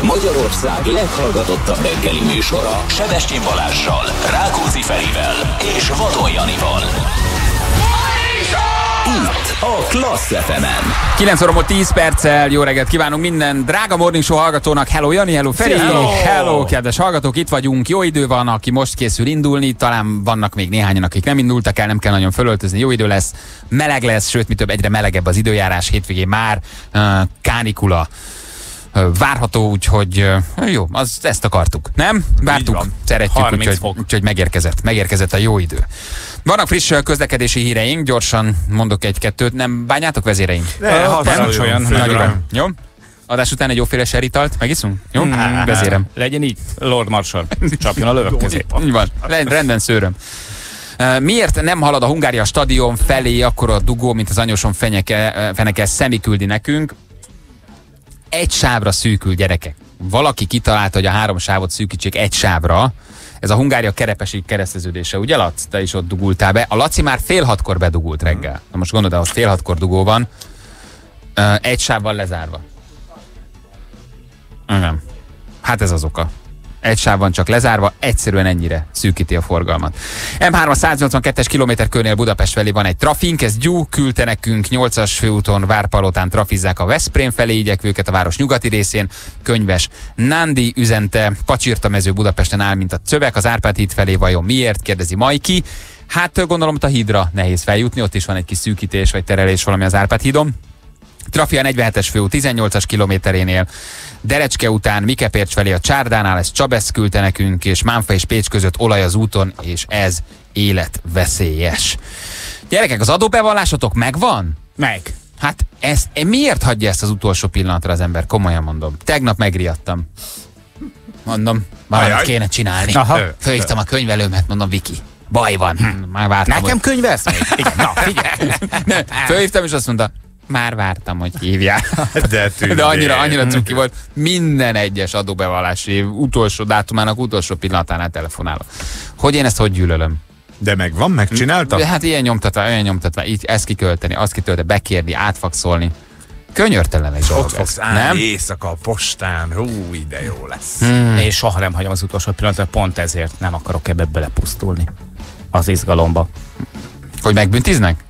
Magyarország leghallgatottabb reggeli műsora. Sebestyén Balázsral, Rákóczi Ferivel és Vadon Janival. Itt a Klassz fm 9 óra múlt 10 perccel, jó reggelt kívánunk minden drága Morning Show hallgatónak. Hello Jani, hello Feri, hello. hello kedves hallgatók, itt vagyunk, jó idő van, aki most készül indulni, talán vannak még néhányan, akik nem indultak el, nem kell nagyon fölöltözni, jó idő lesz, meleg lesz, sőt, mi több, egyre melegebb az időjárás, hétvégén már uh, kánikula várható, úgyhogy jó, az, ezt akartuk, nem? Vártuk, szeretjük, 30 úgyhogy, úgyhogy megérkezett, megérkezett a jó idő. Vannak friss közlekedési híreink, gyorsan mondok egy-kettőt, nem bányátok vezéreink? Ne, parancsoljon, Nagyon jó. Adás után egy jóféle seritalt megiszunk? Jó? Mm, vezérem. Legyen így. Lord Marshall. Csapjon a lövök közé. Így van. Rendben szőröm. Miért nem halad a Hungária stadion felé akkor a dugó, mint az anyoson fenyeke, feneke Szemi küldi nekünk? Egy sávra szűkül, gyerekek. Valaki kitalálta, hogy a három sávot szűkítsék egy sávra. Ez a Hungária kerepesi kereszteződése, ugye Lac? Te is ott dugultál be. A Laci már fél hatkor bedugult reggel. Na most gondolod, ahhoz fél hatkor dugó van, egy sávval lezárva. Igen. Hát ez az oka. Egy sáv van csak lezárva, egyszerűen ennyire szűkíti a forgalmat. M3 a 182-es kilométer körnél Budapest felé van egy trafink, ez gyú, küldte nekünk 8-as főúton Várpalotán trafizzák a Veszprém felé igyekvőket a város nyugati részén. Könyves Nandi üzente, pacsirta mező Budapesten áll, mint a cövek, az Árpád híd felé vajon miért, kérdezi Majki. Hát gondolom, a hídra nehéz feljutni, ott is van egy kis szűkítés vagy terelés valami az Árpád hídon. Trafia 47-es fő 18-as kilométerénél, Derecske után Mikepércs felé a Csárdánál, ez Csabesz küldte nekünk, és Mánfa és Pécs között olaj az úton, és ez életveszélyes. Gyerekek, az adóbevallásotok megvan? Meg. Hát ezt, miért hagyja ezt az utolsó pillanatra az ember? Komolyan mondom. Tegnap megriadtam. Mondom, valamit Ajaj. kéne csinálni. Aha. Fölhívtam a könyvelőmet, mondom, Viki, baj van. Már vártam, Nekem hogy- könyvelsz még? Igen. Na, figyelj. fölhívtam, és azt mondta, már vártam, hogy hívjál. De, De annyira, annyira cuki volt. Minden egyes adóbevallási év utolsó dátumának utolsó pillanatánál telefonálok. Hogy én ezt hogy gyűlölöm? De megvan, megcsinálta? De hát ilyen nyomtatva, olyan nyomtatva, így ezt kikölteni, azt kitölteni, bekérni, átfakszolni. Könyörtelen egy dolog Ott fogsz állni nem? éjszaka a postán. Hú, ide jó lesz. Hmm. És soha nem hagyom az utolsó pillanatot, pont ezért nem akarok ebbe belepusztulni. Az izgalomba. Hogy megbüntiznek?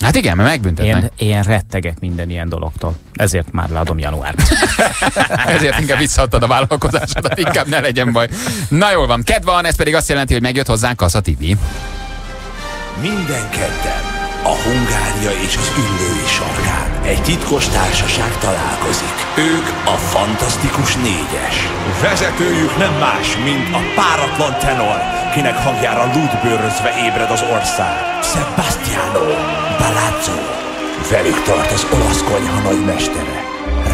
Hát igen, mert megbüntetnek. Én, én rettegek minden ilyen dologtól. Ezért már leadom januárban. Ezért inkább visszaadtad a vállalkozásodat, inkább ne legyen baj. Na jól van, kedv van, ez pedig azt jelenti, hogy megjött hozzánk Kassa TV. Minden kedden a Hungária és az Üllői sarkán egy titkos társaság találkozik. Ők a Fantasztikus Négyes. Vezetőjük nem más, mint a páratlan tenor, kinek hangjára lúdbőrözve ébred az ország. Sebastiano Balazzo. Velük tart az olasz konyha nagy mestere,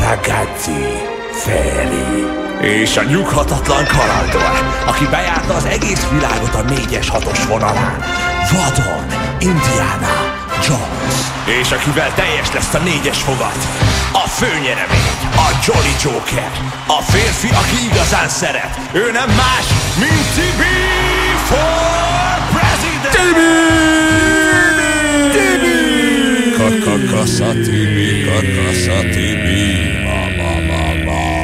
Ragazzi Feri. és a nyughatatlan kalandor, aki bejárta az egész világot a négyes hatos vonalán. Vadon, Indiana, Jones. És akivel teljes lesz a négyes fogat. A főnyeremény, a Jolly Joker. A férfi, aki igazán szeret. Ő nem más, mint Tibi for President! Tibi! Kakakasza Tibi, kakasza Tibi. Ma, ma, ma, ma.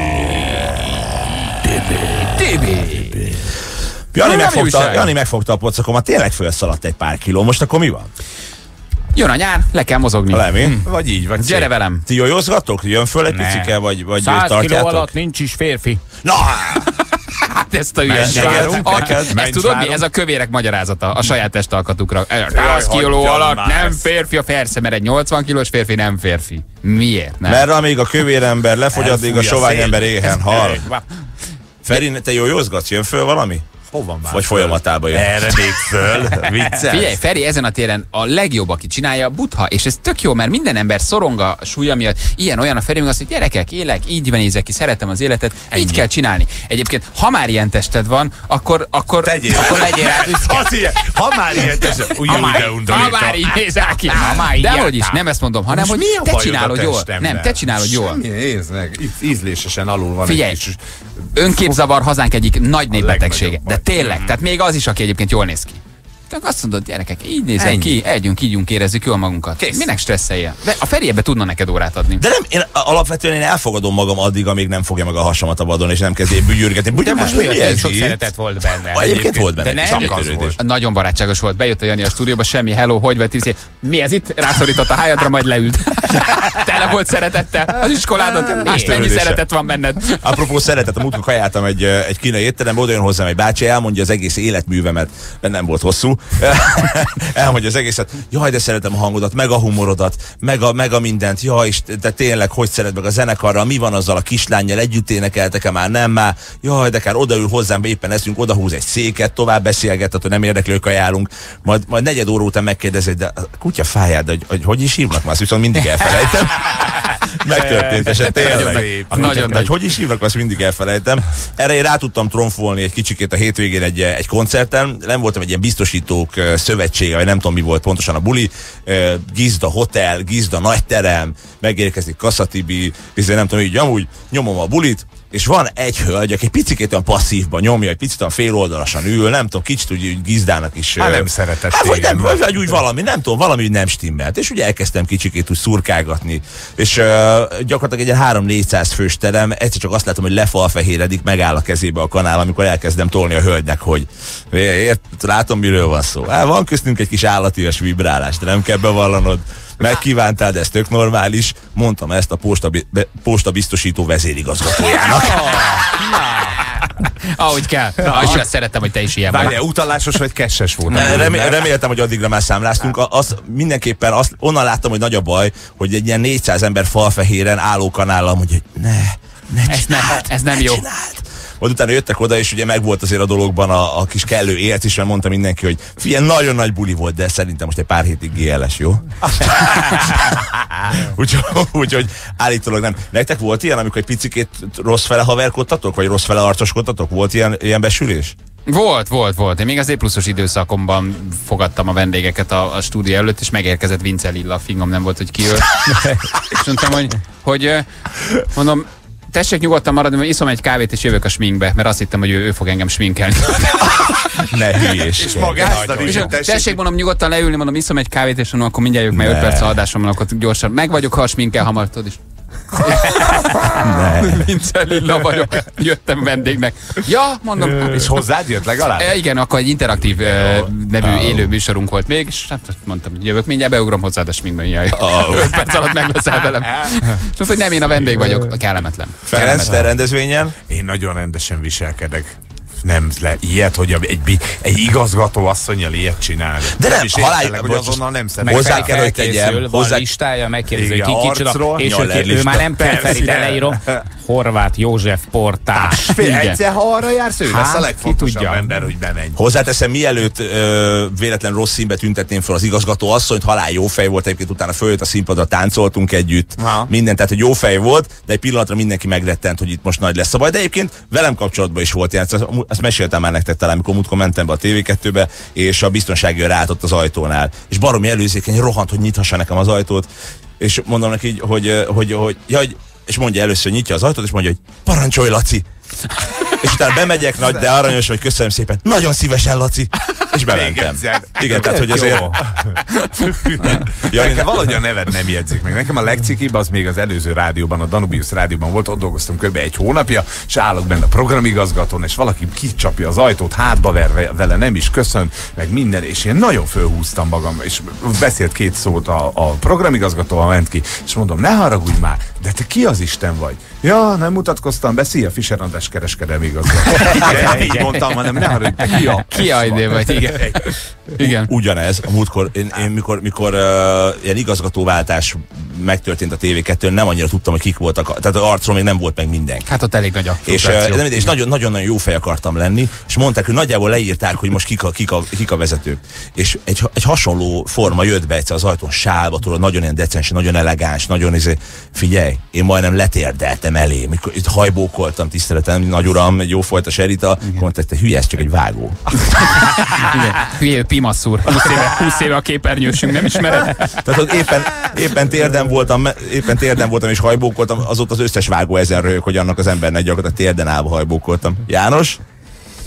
Jani Nem megfogta. Jani megfogta a pocakomat, tényleg felszaladt egy pár kiló. Most akkor mi van? Jön a nyár, le kell mozogni. Lemi? Vagy így, vagy Gyere szép. velem. Ti józgatok? Jön föl egy Ne. picike, vagy, vagy 100 kiló tartjátok? alatt nincs is férfi. Na, Hát ezt a hülyeséget. Ezt tudod mi? Ez a kövérek magyarázata a saját testalkatukra. 100 hagyjad kiló alatt már nem férfi a persze, mert egy 80 kilós férfi nem férfi. Miért? Nem. merre amíg a kövér ember lefogy, addig a sovány ember éhen hal. Feri, te jó józgatsz? Jön föl valami? Hova már? Vagy folyamatában jön? Erre még föl. Vicces. Figyelj, Feri ezen a téren a legjobb, aki csinálja, Butha, és ez tök jó, mert minden ember szorong a súlya miatt. Ilyen olyan a Feri, azt, hogy gyerekek, élek, így van nézek ki, szeretem az életet, Ennyi. így kell csinálni. Egyébként, ha már ilyen tested van, akkor, akkor, Tegyél. akkor legyél rá büszke. Ha már ilyen tesz, ugye Ha már, ide ha már így nézel ki. Ha már így De hogy is, nem ezt mondom, hanem, Most hogy mi a te csinálod a jól. Nem, te csinálod jól. Semmi, nézd meg, ízlésesen alul van Figyelj, egy kis... önképzavar hazánk egyik nagy népbetegsége. De tényleg, tehát még az is, aki egyébként jól néz ki. Tehát azt mondod, gyerekek, így nézek Ennyi. ki, együnk, ígyunk, érezzük jól magunkat. Kész. Minek stresszelje? De a Feri ebbe tudna neked órát adni. De nem, én alapvetően én elfogadom magam addig, amíg nem fogja meg a hasamat a vadon, és nem kezd én bügyürgetni. De most mi ez sok szeretet volt benne. Egyébként volt benne. De nem, törődés. Nagyon barátságos volt. Bejött a Jani a stúdióba, semmi hello, hogy vagy tíz Mi ez itt? Rászorított a hájadra, majd leült. Tele volt szeretettel. Az iskoládon. Más mennyi szeretet van benned. Apropó szeretet, a múltkor kajáltam egy, egy kínai étterembe, oda jön hozzám egy bácsi, elmondja az egész életművemet, nem volt hosszú. elmondja az egészet, jaj, de szeretem a hangodat, meg a humorodat, meg a, meg a mindent, jaj, és te tényleg, hogy szeret meg a zenekarral, mi van azzal a kislányjal, együtt énekeltek-e már, nem már, jaj, de kár, odaül hozzám, éppen eszünk, odahúz egy széket, tovább beszélget, hogy nem érdekli, hogy kajálunk, majd, majd negyed óra után megkérdezi, de a kutya fáját, hogy, hogy, hogy is hívnak már, azt viszont mindig elfelejtem. Megtörtént eset, tényleg. Nagyon nagy. hogy hogy is hívnak, azt mindig elfelejtem. Erre én rá tudtam tromfolni egy kicsikét a hétvégén egy, egy koncerten. Nem voltam egy ilyen biztosítók ö, szövetsége, vagy nem tudom mi volt pontosan a buli. Gizda hotel, Gizda nagyterem, megérkezik Kasszatibi, és nem tudom, így amúgy nyomom a bulit, és van egy hölgy, aki picikét olyan passzívban nyomja, egy picit olyan féloldalasan ül, nem tudom, kicsit úgy, gizdának is. Hát nem szeretett Hát vagy, nem, vagy- vagy úgy valami, nem tudom, valami nem stimmelt. És ugye elkezdtem kicsikét úgy szurkálgatni. És uh, gyakorlatilag egy ilyen 3-400 fős terem, egyszer csak azt látom, hogy lefalfehéredik, megáll a kezébe a kanál, amikor elkezdem tolni a hölgynek, hogy ért, látom, miről van szó. Hát van köztünk egy kis állatias vibrálás, de nem kell bevallanod. Megkívántál, de ez tök normális. Mondtam ezt a posta, be, posta biztosító vezérigazgatójának. Ahogy kell. Na, és azt szeretem, hogy te is ilyen vagy. Várjál, utalásos vagy kesses volt? Remé- reméltem, hogy addigra már számláztunk. A- Az, mindenképpen azt, onnan láttam, hogy nagy a baj, hogy egy ilyen 400 ember falfehéren álló kanállal mondja, hogy ne, ne Ez nem, csináld, ez nem ne jó. Csináld. Majd utána jöttek oda, és ugye megvolt azért a dologban a, a kis kellő élt is, mert mondta mindenki, hogy figyelj, nagyon nagy buli volt, de szerintem most egy pár hétig GLS, jó? Úgyhogy úgy, állítólag nem. Nektek volt ilyen, amikor egy picikét rossz fele haverkodtatok, vagy rossz fele arcoskodtatok? Volt ilyen, ilyen besülés? Volt, volt, volt. Én még az E-pluszos időszakomban fogadtam a vendégeket a, a stúdió előtt, és megérkezett Vince Lilla, fingom nem volt, hogy ki jött. és mondtam, hogy, hogy mondom, tessék nyugodtan maradni, mert iszom egy kávét, és jövök a sminkbe, mert azt hittem, hogy ő, ő fog engem sminkelni. Ne hülyés. És magáztad is, tessék, tessék mondom, nyugodtan leülni, mondom, iszom egy kávét, és mondom, akkor mindjárt jövök, mert 5 Ne. perc a adásom van, akkor gyorsan meg vagyok, ha a sminkel hamar, tudod is. Vince Lilla vagyok, jöttem vendégnek. Ja, mondom, És hozzád jött legalább? E, igen, akkor egy interaktív uh, nevű élő műsorunk volt még, és hát mondtam, hogy jövök, mindjárt beugrom hozzád a sminkbe, mindjárt. Oh. 5 perc alatt meg leszel velem. És mondta, hogy nem én a vendég vagyok, kellemetlen. Ferenc, te rendezvényen? Én nagyon rendesen viselkedek. Nem le, ilyet, hogy egy, egy igazgató asszonyjal ilyet csinál. De nem, is halál- értelek, hogy azonnal nem szeretem. Hozzá kell, hogy tegyem, hozzá- listája, megkérdezi, ki kicsoda, és ő, ő már nem kell Ferit Persze. eleírom. Horváth József portás. Egyszer, ha arra jársz, ő lesz Hát, a ki legfontosabb ember, hogy bemenj. Hozzáteszem, mielőtt ö, véletlen rossz színbe tüntetném fel az igazgató asszonyt, halál jó fej volt, egyébként utána följött a színpadra, táncoltunk együtt, minden, tehát hogy jó fej volt, de egy pillanatra mindenki megrettent, hogy itt most nagy lesz a baj. De egyébként velem kapcsolatban is volt ilyen, ezt meséltem már nektek talán, amikor múltkor mentem be a TV2-be, és a biztonsági rátott az ajtónál, és baromi előzékeny rohant, hogy nyithassa nekem az ajtót, és mondom neki, így, hogy, hogy, hogy, hogy, hogy és mondja először, hogy nyitja az ajtót, és mondja, hogy parancsolj, Laci! És utána bemegyek nagy, de aranyos, hogy köszönöm szépen. Nagyon szívesen, Laci! És bementem. Igen, tehát hogy azért... Ja, Nekem valahogy a neved nem jegyzik meg. Nekem a legcikibb az még az előző rádióban, a Danubius rádióban volt, ott dolgoztam kb. egy hónapja, és állok benne a programigazgatón, és valaki kicsapja az ajtót, hátba ver vele, nem is köszön, meg minden, és én nagyon fölhúztam magam, és beszélt két szót a, a programigazgatóval ment ki, és mondom, ne haragudj már, de te ki az Isten vagy? Ja, nem mutatkoztam be, szia, Fischer András kereskedelmi igazgató. Igen, így mondtam, hanem ne haragudj, ki a Ki vagy, igen. Igen. Ugyanez, a múltkor, én, én mikor, mikor uh, ilyen igazgatóváltás megtörtént a TV2-n, nem annyira tudtam, hogy kik voltak, tehát az arcról még nem volt meg mindenki. Hát ott elég nagy a És, uh, és nagyon, nagyon, nagyon jó fej akartam lenni, és mondták, hogy nagyjából leírták, hogy most kik a, kik a, kik a vezetők. És egy, egy hasonló forma jött be egyszer az ajtón sálva, tudod, nagyon ilyen decens, nagyon elegáns, nagyon izé, figyelj, én majdnem letérdeltem elé, mikor itt hajbókoltam, tiszteletem, nagy uram, egy jófajta serita, mondta, hogy te hülye, ez csak egy vágó. Igen. Hülye Pimasszúr. 20 éve, 20 éve a képernyősünk, nem ismered? Tehát ott éppen, éppen térden voltam, éppen térden voltam és hajbókoltam, azóta az összes vágó ezen röhög, hogy annak az embernek gyakorlatilag térden állva hajbókoltam. János?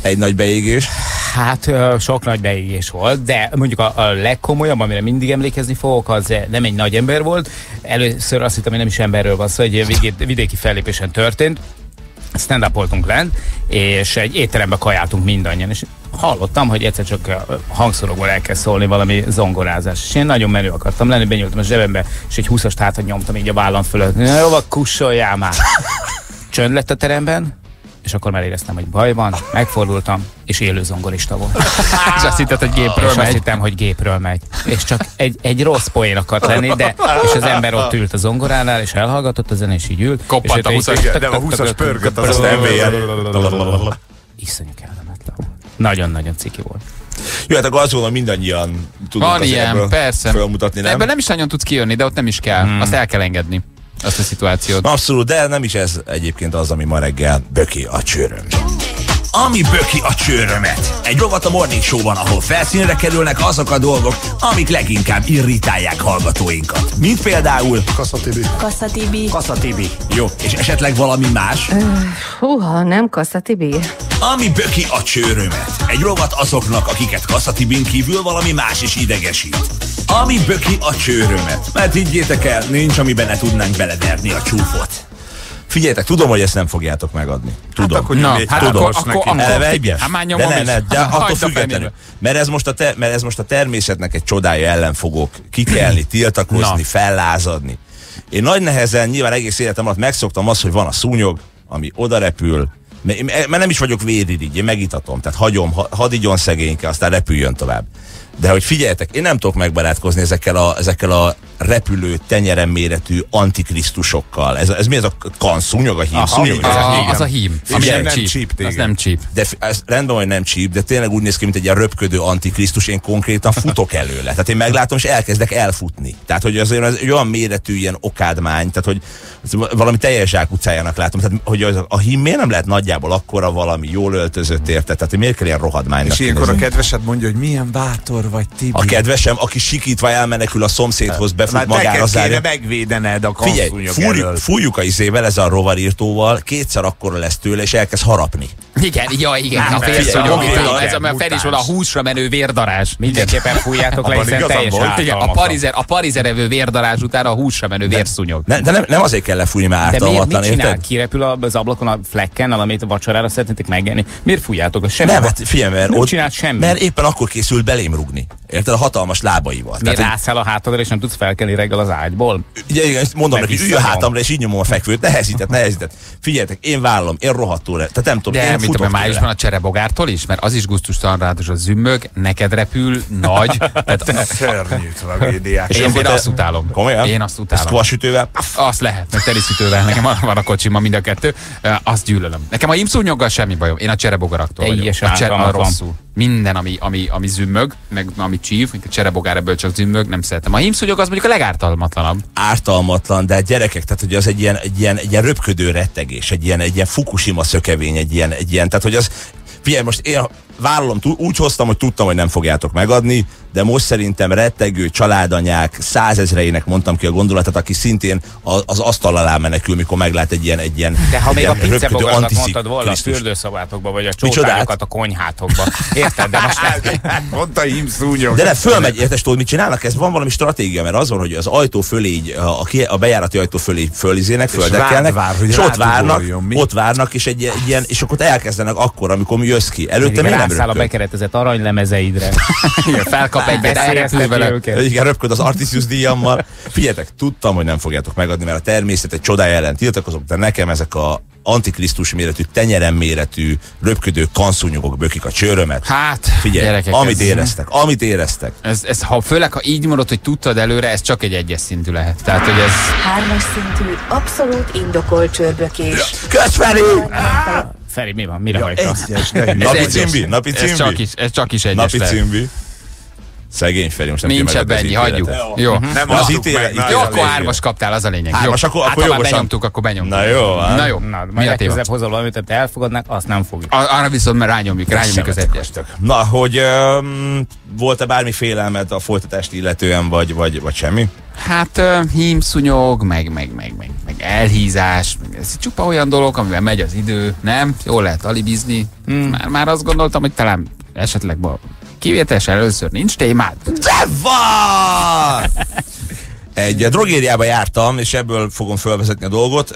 Egy nagy beégés. Hát sok nagy beégés volt, de mondjuk a, a legkomolyabb, amire mindig emlékezni fogok, az nem egy nagy ember volt. Először azt hittem, hogy nem is emberről van szó, egy vidé- vidéki fellépésen történt. Stand voltunk lent, és egy étterembe kajáltunk mindannyian, és hallottam, hogy egyszer csak ö, hangszorokból elkezd szólni valami zongorázás. És én nagyon menő akartam lenni, benyúltam a zsebembe, és egy 20-as tátat nyomtam így a vállam fölött. Na jó, kussoljál már! Csönd lett a teremben, és akkor már éreztem, hogy baj van, megfordultam, és élő zongorista volt. És azt hitted, hogy gépről és megy. azt hittem, hogy gépről megy. És csak egy, egy rossz poén akart lenni, de és az ember ott ült a zongoránál, és elhallgatott a zene, és így ült. Koppant a ott 20-as, így- de a 20-as pörgött, az Iszonyú kellemetlen. Nagyon-nagyon ciki volt. Jó, hát akkor gondolom mindannyian tudunk Van ilyen, persze. fölmutatni, nem? Ebből nem is nagyon tudsz kijönni, de ott nem is kell. Hmm. Azt el kell engedni. Azt a szituációt. Abszolút, de nem is ez egyébként az, ami ma reggel böki a csőröm. Ami böki a csőrömet. Egy rovat a Morning Show-ban, ahol felszínre kerülnek azok a dolgok, amik leginkább irritálják hallgatóinkat. Mint például... Kassa Tibi. Kassa Tibi. Kassa Tibi. Jó, és esetleg valami más? Húha, nem Kassa Tibi. Ami böki a csőrömet. Egy rovat azoknak, akiket Kasszatibin kívül valami más is idegesít. Ami böki a csőrömet. Mert higgyétek el, nincs, amiben ne tudnánk beleverni a csúfot. Figyeljetek, tudom, hogy ezt nem fogjátok megadni. Tudom. akkor Na, hát tudom. akkor, most akkor, akkor, Eleve egyes. hát már De ne, ne, de attól függetlenül. Mert ez, most a te, mert ez most a természetnek egy csodája ellen fogok kikelni, tiltakozni, Na. fellázadni. Én nagy nehezen, nyilván egész életem alatt megszoktam azt, hogy van a szúnyog, ami oda repül, mert nem is vagyok véririgy, én megitatom, tehát hagyom, ha- hadd igyon szegényke, aztán repüljön tovább. De hogy figyeljetek, én nem tudok megbarátkozni ezekkel a, ezekkel a repülő, tenyerem méretű antikrisztusokkal. Ez, ez mi ez a kanszúnyog, a hím? Aha, Szúnyog, a- A, az a hím. Ami nem nem cheap cheap. téged. Az nem cheap. de ez rendben, hogy nem csíp, de tényleg úgy néz ki, mint egy ilyen röpködő antikrisztus, én konkrétan futok előle. Tehát én meglátom, és elkezdek elfutni. Tehát, hogy azért ez egy olyan méretű ilyen okádmány, tehát, hogy valami teljes zsákutcájának látom. Tehát, hogy az, a hím miért nem lehet nagyjából akkora valami jól öltözött érte? Tehát, hogy miért kell ilyen rohadmánynak És ilyenkor a kedvesed mondja, hogy milyen bátor vagy, Tibi. a kedvesem, aki sikítva elmenekül a szomszédhoz, befut Már magára zárja. kéne megvédened a Figyelj, fúrjuk, fújjuk a izével, ez a rovarírtóval, kétszer akkora lesz tőle, és elkezd harapni. Igen, ja, igen. A igen, Ez a fel is van a húsra menő vérdarázs. Mindenképpen fújjátok le, hiszen teljesen. Igen, a parizer, a parizerevő vérdarázs után a húsra menő vérszúnyog. Ne, de nem, nem azért kell lefújni, mert De miért, mit csinál? érted? Kirepül az ablakon a flekken, amit a vacsorára szeretnétek megyenni. Miért fújjátok? Semmi. Nem, hát figyelj, mert, Nem ott, csinált semmit. mert éppen akkor készült belém rugni. Érted? A hatalmas lábaival. Miért el a hátadra, és nem tudsz felkelni reggel az ágyból? Ugye, igen, ezt mondom neki, ülj a hátamra, és így nyomom a fekvőt, nehezített, nehezített. Figyeljetek, én vállalom, én rohadtul, re- tehát nem tudom, De én mint tudom, májusban a cserebogártól is, mert az is gusztustalan ráadásul a zümmög, neked repül, nagy. Tehát Szörnyű tragédiák. én, én azt utálom. Komolyan? Én azt utálom. Squashütővel? Azt lehet, meg teniszütővel, nekem van, van a kocsimban mind a kettő, azt gyűlölöm. Nekem a imszúnyoggal semmi bajom, én a cserebogaraktól vagyok. Teljesen A a ártalmatlan. rosszul. Minden, ami, ami, ami zümmög, meg ami csív, a cserebogár ebből csak zümmög, nem szeretem. A hímszúnyog az mondjuk a legártalmatlanabb. ártalmatlan, de hát gyerekek, tehát hogy az egy ilyen, egy ilyen, egy ilyen röpködő rettegés, egy ilyen, egy ilyen Fukushima szökevény, egy ilyen, egy ilyen, tehát hogy az, figyelj, most én vállalom, úgy hoztam, hogy tudtam, hogy nem fogjátok megadni, de most szerintem rettegő családanyák százezreinek mondtam ki a gondolatot, aki szintén a- az asztal alá menekül, mikor meglát egy ilyen, egy ilyen, De ha egy még a ilyen pincebogarakat antiszik mondtad volna a fürdőszobátokba, vagy a Micsodát? csótágokat a konyhátokba. Érted? De most Mondta hímszúnyog. De nem, fölmegy, értes, tudod, mit csinálnak? Ez van valami stratégia, mert az van, hogy az ajtó fölé, így, a, a bejárati ajtó fölé fölizének, És földekelnek, rád vár, hogy és ott várnak, ott várnak, és egy, egy ilyen, és akkor elkezdenek akkor, amikor mi jössz ki. Előtte még rászáll a bekeretezett aranylemezeidre. Igen, felkap egyet, elrepül vele. Igen, röpköd az Artisius díjammal. Figyeljetek, tudtam, hogy nem fogjátok megadni, mert a természet egy csodája ellen tiltakozok, de nekem ezek a antikrisztus méretű, tenyerem méretű, röpködő kanszúnyogok bökik a csőrömet. Hát, Figyelj, gyerekek, amit ez- éreztek, amit éreztek. Ez, ez, ha főleg, ha így mondod, hogy tudtad előre, ez csak egy egyes szintű lehet. Tehát, hogy ez... Hármas szintű, abszolút indokolt csőrbökés. Kösz Feri! Mi van? Mire hajtasz? Egyes, Ez Napi egyes. cimbi, napi Ez cimbi. csak is, ez csak is egyes Napi cimbi. Szegény Feri, most nem Nincs ebben ennyi, hagyjuk. Jó. Nem Az ítélet- meg, Jó, akkor hármas kaptál, az a lényeg. Hármas, Jó. akkor- hát, akkor ha jogosan. benyomtuk, akkor benyomtuk. Na jó, hát. Na jó. Na, majd legközelebb hozol valamit, amit elfogadnak, azt nem fogjuk. Arra viszont már rányomjuk, rányomjuk az egyest. Na, hogy um, volt-e bármi félelmed a folytatást illetően, vagy, vagy, vagy semmi? Hát uh, hímszúnyog, meg, meg, meg, meg elhízás, ez csupa olyan dolog, amivel megy az idő, nem? Jól lehet alibizni. Hmm. Már, már azt gondoltam, hogy talán esetleg ma kivételes először nincs témád. De van! Egy drogériába jártam, és ebből fogom felvezetni a dolgot.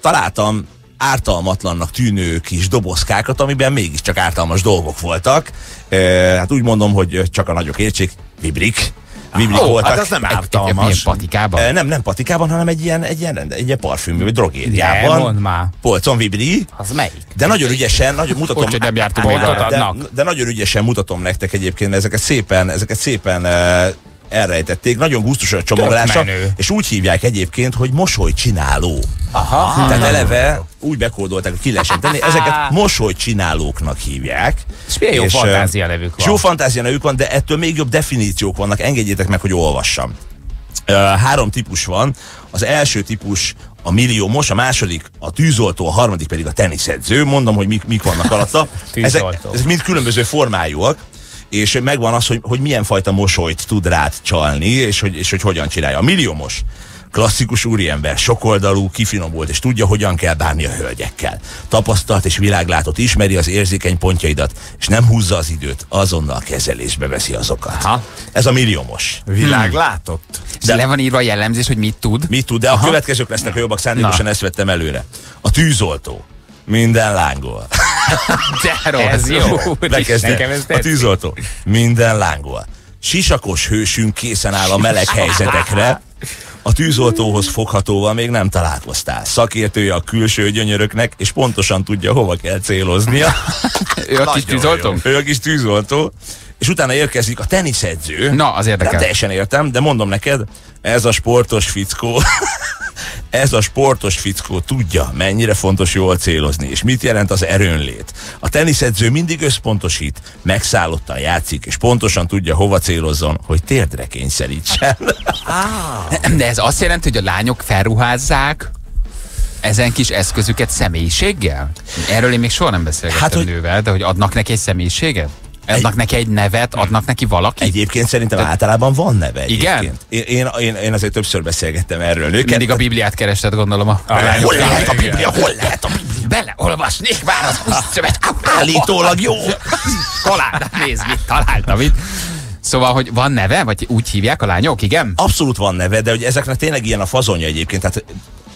Találtam ártalmatlannak tűnő kis dobozkákat, amiben mégiscsak ártalmas dolgok voltak. Hát úgy mondom, hogy csak a nagyok értsék, vibrik. Vibrik Ó, voltak. hát az nem ártalmas. Milyen patikában? Nem, nem patikában, hanem egy ilyen, egy ilyen, egy ilyen parfüm, vagy drogériában. mondd már. Polcon vibri. Az melyik? De nagyon ügyesen, nagyon mutatom. Úgyhogy nem de, de, nagyon ügyesen mutatom nektek egyébként, ezeket szépen, ezeket szépen elrejtették. Nagyon gusztusos a csomaglása. menő. És úgy hívják egyébként, hogy mosolycsináló. Aha. Tehát eleve úgy bekódolták, hogy ki lehessen tenni. Ezeket mosolycsinálóknak hívják. És milyen jó ö, fantázia nevük és van. Jó fantázia nevük van, de ettől még jobb definíciók vannak. Engedjétek meg, hogy olvassam. Három típus van. Az első típus a milliómos, a második a tűzoltó, a harmadik pedig a teniszedző. Mondom, hogy mik, mik vannak alatta. ezek, ezek mind különböző formájúak és megvan az, hogy, hogy milyen fajta mosolyt tud rád csalni, és hogy, és hogy hogyan csinálja. A milliómos klasszikus úriember, sokoldalú, kifinomult, és tudja, hogyan kell bánni a hölgyekkel. Tapasztalt és világlátott, ismeri az érzékeny pontjaidat, és nem húzza az időt, azonnal kezelésbe veszi azokat. Aha. Ez a milliómos. Világ látott. De le van írva a jellemzés, hogy mit tud. Mit tud, de a következők lesznek a jobbak, szándékosan ezt vettem előre. A tűzoltó. Minden lángol. De. Ez jó. Nekem ez A tűzoltó. Minden lángol. Sisakos hősünk készen áll a meleg helyzetekre. A tűzoltóhoz foghatóval még nem találkoztál. Szakértője a külső gyönyöröknek, és pontosan tudja, hova kell céloznia. Ő a kis tűzoltó? Ő a kis tűzoltó. És utána érkezik a teniszedző. Na, az érdekel. Nem teljesen értem, de mondom neked, ez a sportos fickó, ez a sportos fickó tudja, mennyire fontos jól célozni, és mit jelent az erőnlét. A teniszedző mindig összpontosít, megszállottan játszik, és pontosan tudja, hova célozzon, hogy térdre kényszerítsen. De ez azt jelenti, hogy a lányok felruházzák ezen kis eszközüket személyiséggel? Erről én még soha nem beszélgettem hát, hogy- nővel, de hogy adnak neki egy személyiséget? Adnak neki egy nevet, adnak neki valaki? Egyébként szerintem általában van neve Igen? Én, én, én, én azért többször beszélgettem erről. Nőket, Mindig a Bibliát kerested, gondolom a, a. Hol lehet a Biblia? Hol lehet a Biblia? Beleolvasnék már az 20 szövet. Állítólag jó. Találtam, nézd mit találtam itt. Szóval, hogy van neve, vagy úgy hívják a lányok, igen? Abszolút van neve, de hogy ezeknek tényleg ilyen a fazonja egyébként. Tehát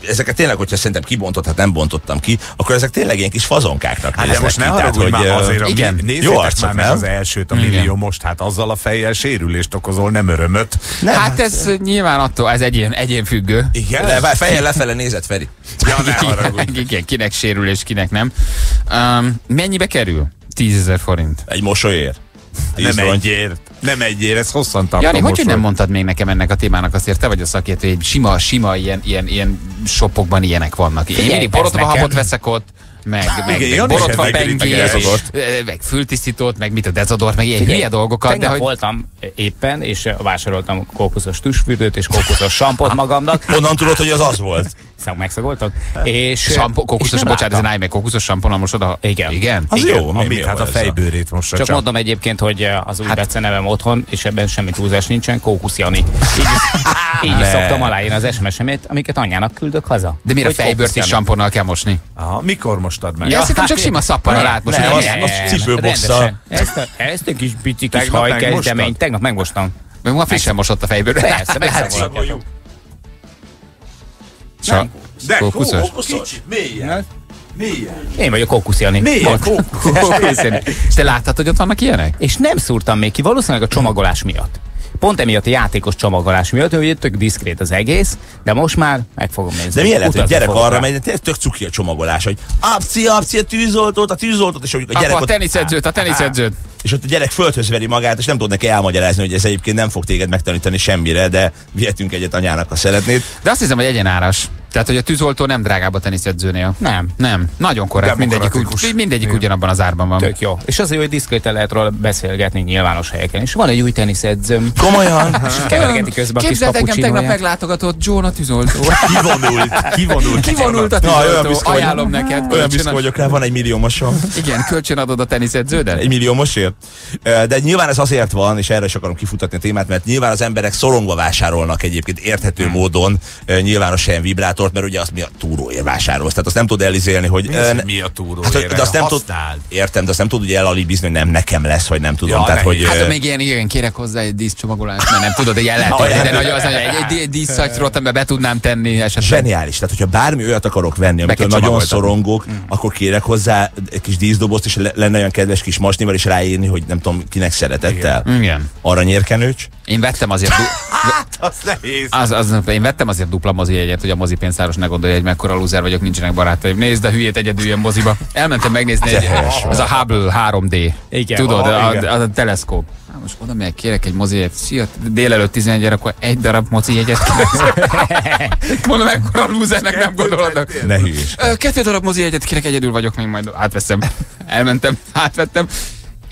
ezeket tényleg, hogyha szerintem kibontott, hát nem bontottam ki, akkor ezek tényleg ilyen kis fazonkáknak Hát de most ne ki, tehát, haragudj már azért, igen, jó arcok, már meg nem? az elsőt, a Igen. millió most, hát azzal a fejjel sérülést okozol, nem örömöt. Nem, Hát ez nyilván attól, ez egyén, egyén függő. Igen, le, fejjel lefele nézett Feri. Ja, ne haragudj. Igen, kinek sérül és kinek nem. Um, mennyibe kerül? 10 ezer forint. Egy mosolyért. Tíz Nem rongy. egyért. Nem egyért, ez hosszantartó Jani, hogy, hogy nem mondtad még nekem ennek a témának azért, te vagy a szakértő, hogy sima, sima ilyen, ilyen, ilyen shopokban ilyenek vannak. Én mindig borotva habot veszek ott, meg, meg, Igen, meg borotva meg pengés, dezodort. eh, meg fültisztítót, meg mit a dezodort, meg ilyen hülye dolgokat, de hogy voltam éppen, és vásároltam kókuszos tüsfürdőt és kókuszos sampot magamnak. Honnan tudod, hogy az az volt? Szóval megszagoltad? És, Sampo, és kókuszos, nem bocsánat, ez egy meg kókuszos sampon, most oda. Igen. Igen? Az Igen, jó, mi- amit mi hát a fejbőrét mossa Csak csak. mondom egyébként, hogy az új hát, becenevem otthon, és ebben semmi túlzás nincsen, Kókusz Jani. Így, így is szoktam aláírni az SMS-emet, amiket anyának küldök haza. De mire Kókusz is samponnal kell mosni? Aha, mikor mostad meg? Ja, szerintem csak hát sima szappannal átmosni. az- cipőbosszal. Ezt a, a kis pici kis megmostad? tegnap megmostam. Meg ma frissen mosott a fejbőr. Persze, megszagoltam. Csak De kókuszos. Kicsit, mélyen. Mélyen. Én vagyok Kókusz Jani. Milyen. Kókusz. Te láttad, hogy ott vannak ilyenek? És nem szúrtam még ki, valószínűleg a csomagolás miatt. Pont emiatt a játékos csomagolás miatt, hogy tök diszkrét az egész, de most már meg fogom nézni. De milyen lehet, hogy Utazni gyerek arra megy, tényleg tök cuki a csomagolás, hogy apci, apci, a tűzoltót, a tűzoltót, és mondjuk a gyerek Apa, a teniszedzőt, a teniszedzőt. és ott a gyerek földhöz veri magát, és nem tud neki elmagyarázni, hogy ez egyébként nem fog téged megtanítani semmire, de vihetünk egyet anyának, ha szeretnéd. De azt hiszem, hogy egyenáras. Tehát, hogy a tűzoltó nem drágább a teniszedzőnél. Nem. Nem. Nagyon korrekt. Mindegyik, úgy, mindegyik Igen. ugyanabban az árban van. Tök jó. És azért, hogy diszkréten lehet róla beszélgetni nyilvános helyeken. És van egy új teniszedzőm. Komolyan? És kevergeti közben a kis Képzeld, engem tegnap meglátogatott John a tűzoltó. Kivonult, kivonult. Kivonult a tűzoltó. Ajánlom neked. Olyan büszke vagyok rá, van egy millió mosom. Igen, kölcsön adod a teniszedződet? Egy millió mosért. De nyilván ez azért van, és erre is akarom kifutatni a témát, mert nyilván az emberek szorongva vásárolnak egyébként érthető Hmm. módon nyilvános helyen vibrátort, mert ugye azt mi a túróért vásárolsz. Tehát azt nem tud elizélni, hogy... Mi az, mi a túró Hát, de azt nem tud, értem, de azt nem tud ugye elalibizni, hogy nem nekem lesz, vagy nem tudom. Ja, tehát, hogy, Hát még ilyen, igen, kérek hozzá egy díszcsomagolást, mert nem tudod, hogy el lehet de nagy az, hogy egy, egy, díszszagyrot, amiben be tudnám tenni esetleg. Zseniális. Tehát, hogyha bármi olyat akarok venni, amitől nagyon szorongok, akkor kérek hozzá egy kis díszdobozt, és le- lenne olyan kedves kis masnival, és ráírni, hogy nem tudom, kinek szeretettel. Igen. Aranyérkenőcs. Én vettem azért... Du- Az nehéz. az, az, én vettem azért dupla mozi jegyet, hogy a mozi pénztáros ne gondolja, hogy mekkora lúzer vagyok, nincsenek barátaim. Nézd a hülyét egyedül jön moziba. Elmentem megnézni egy, az a Hubble 3D. Igen. Tudod, a, igen. a, a teleszkóp. Hát most oda megyek, kérek egy mozi jegyet. Szia, délelőtt 11 akkor egy darab mozi jegyet kérek. Mondom, ekkora lúzernek nem gondolodnak. Ne hülyés. Kettő darab mozi jegyet kérek, egyedül vagyok, még majd átveszem. Elmentem, átvettem.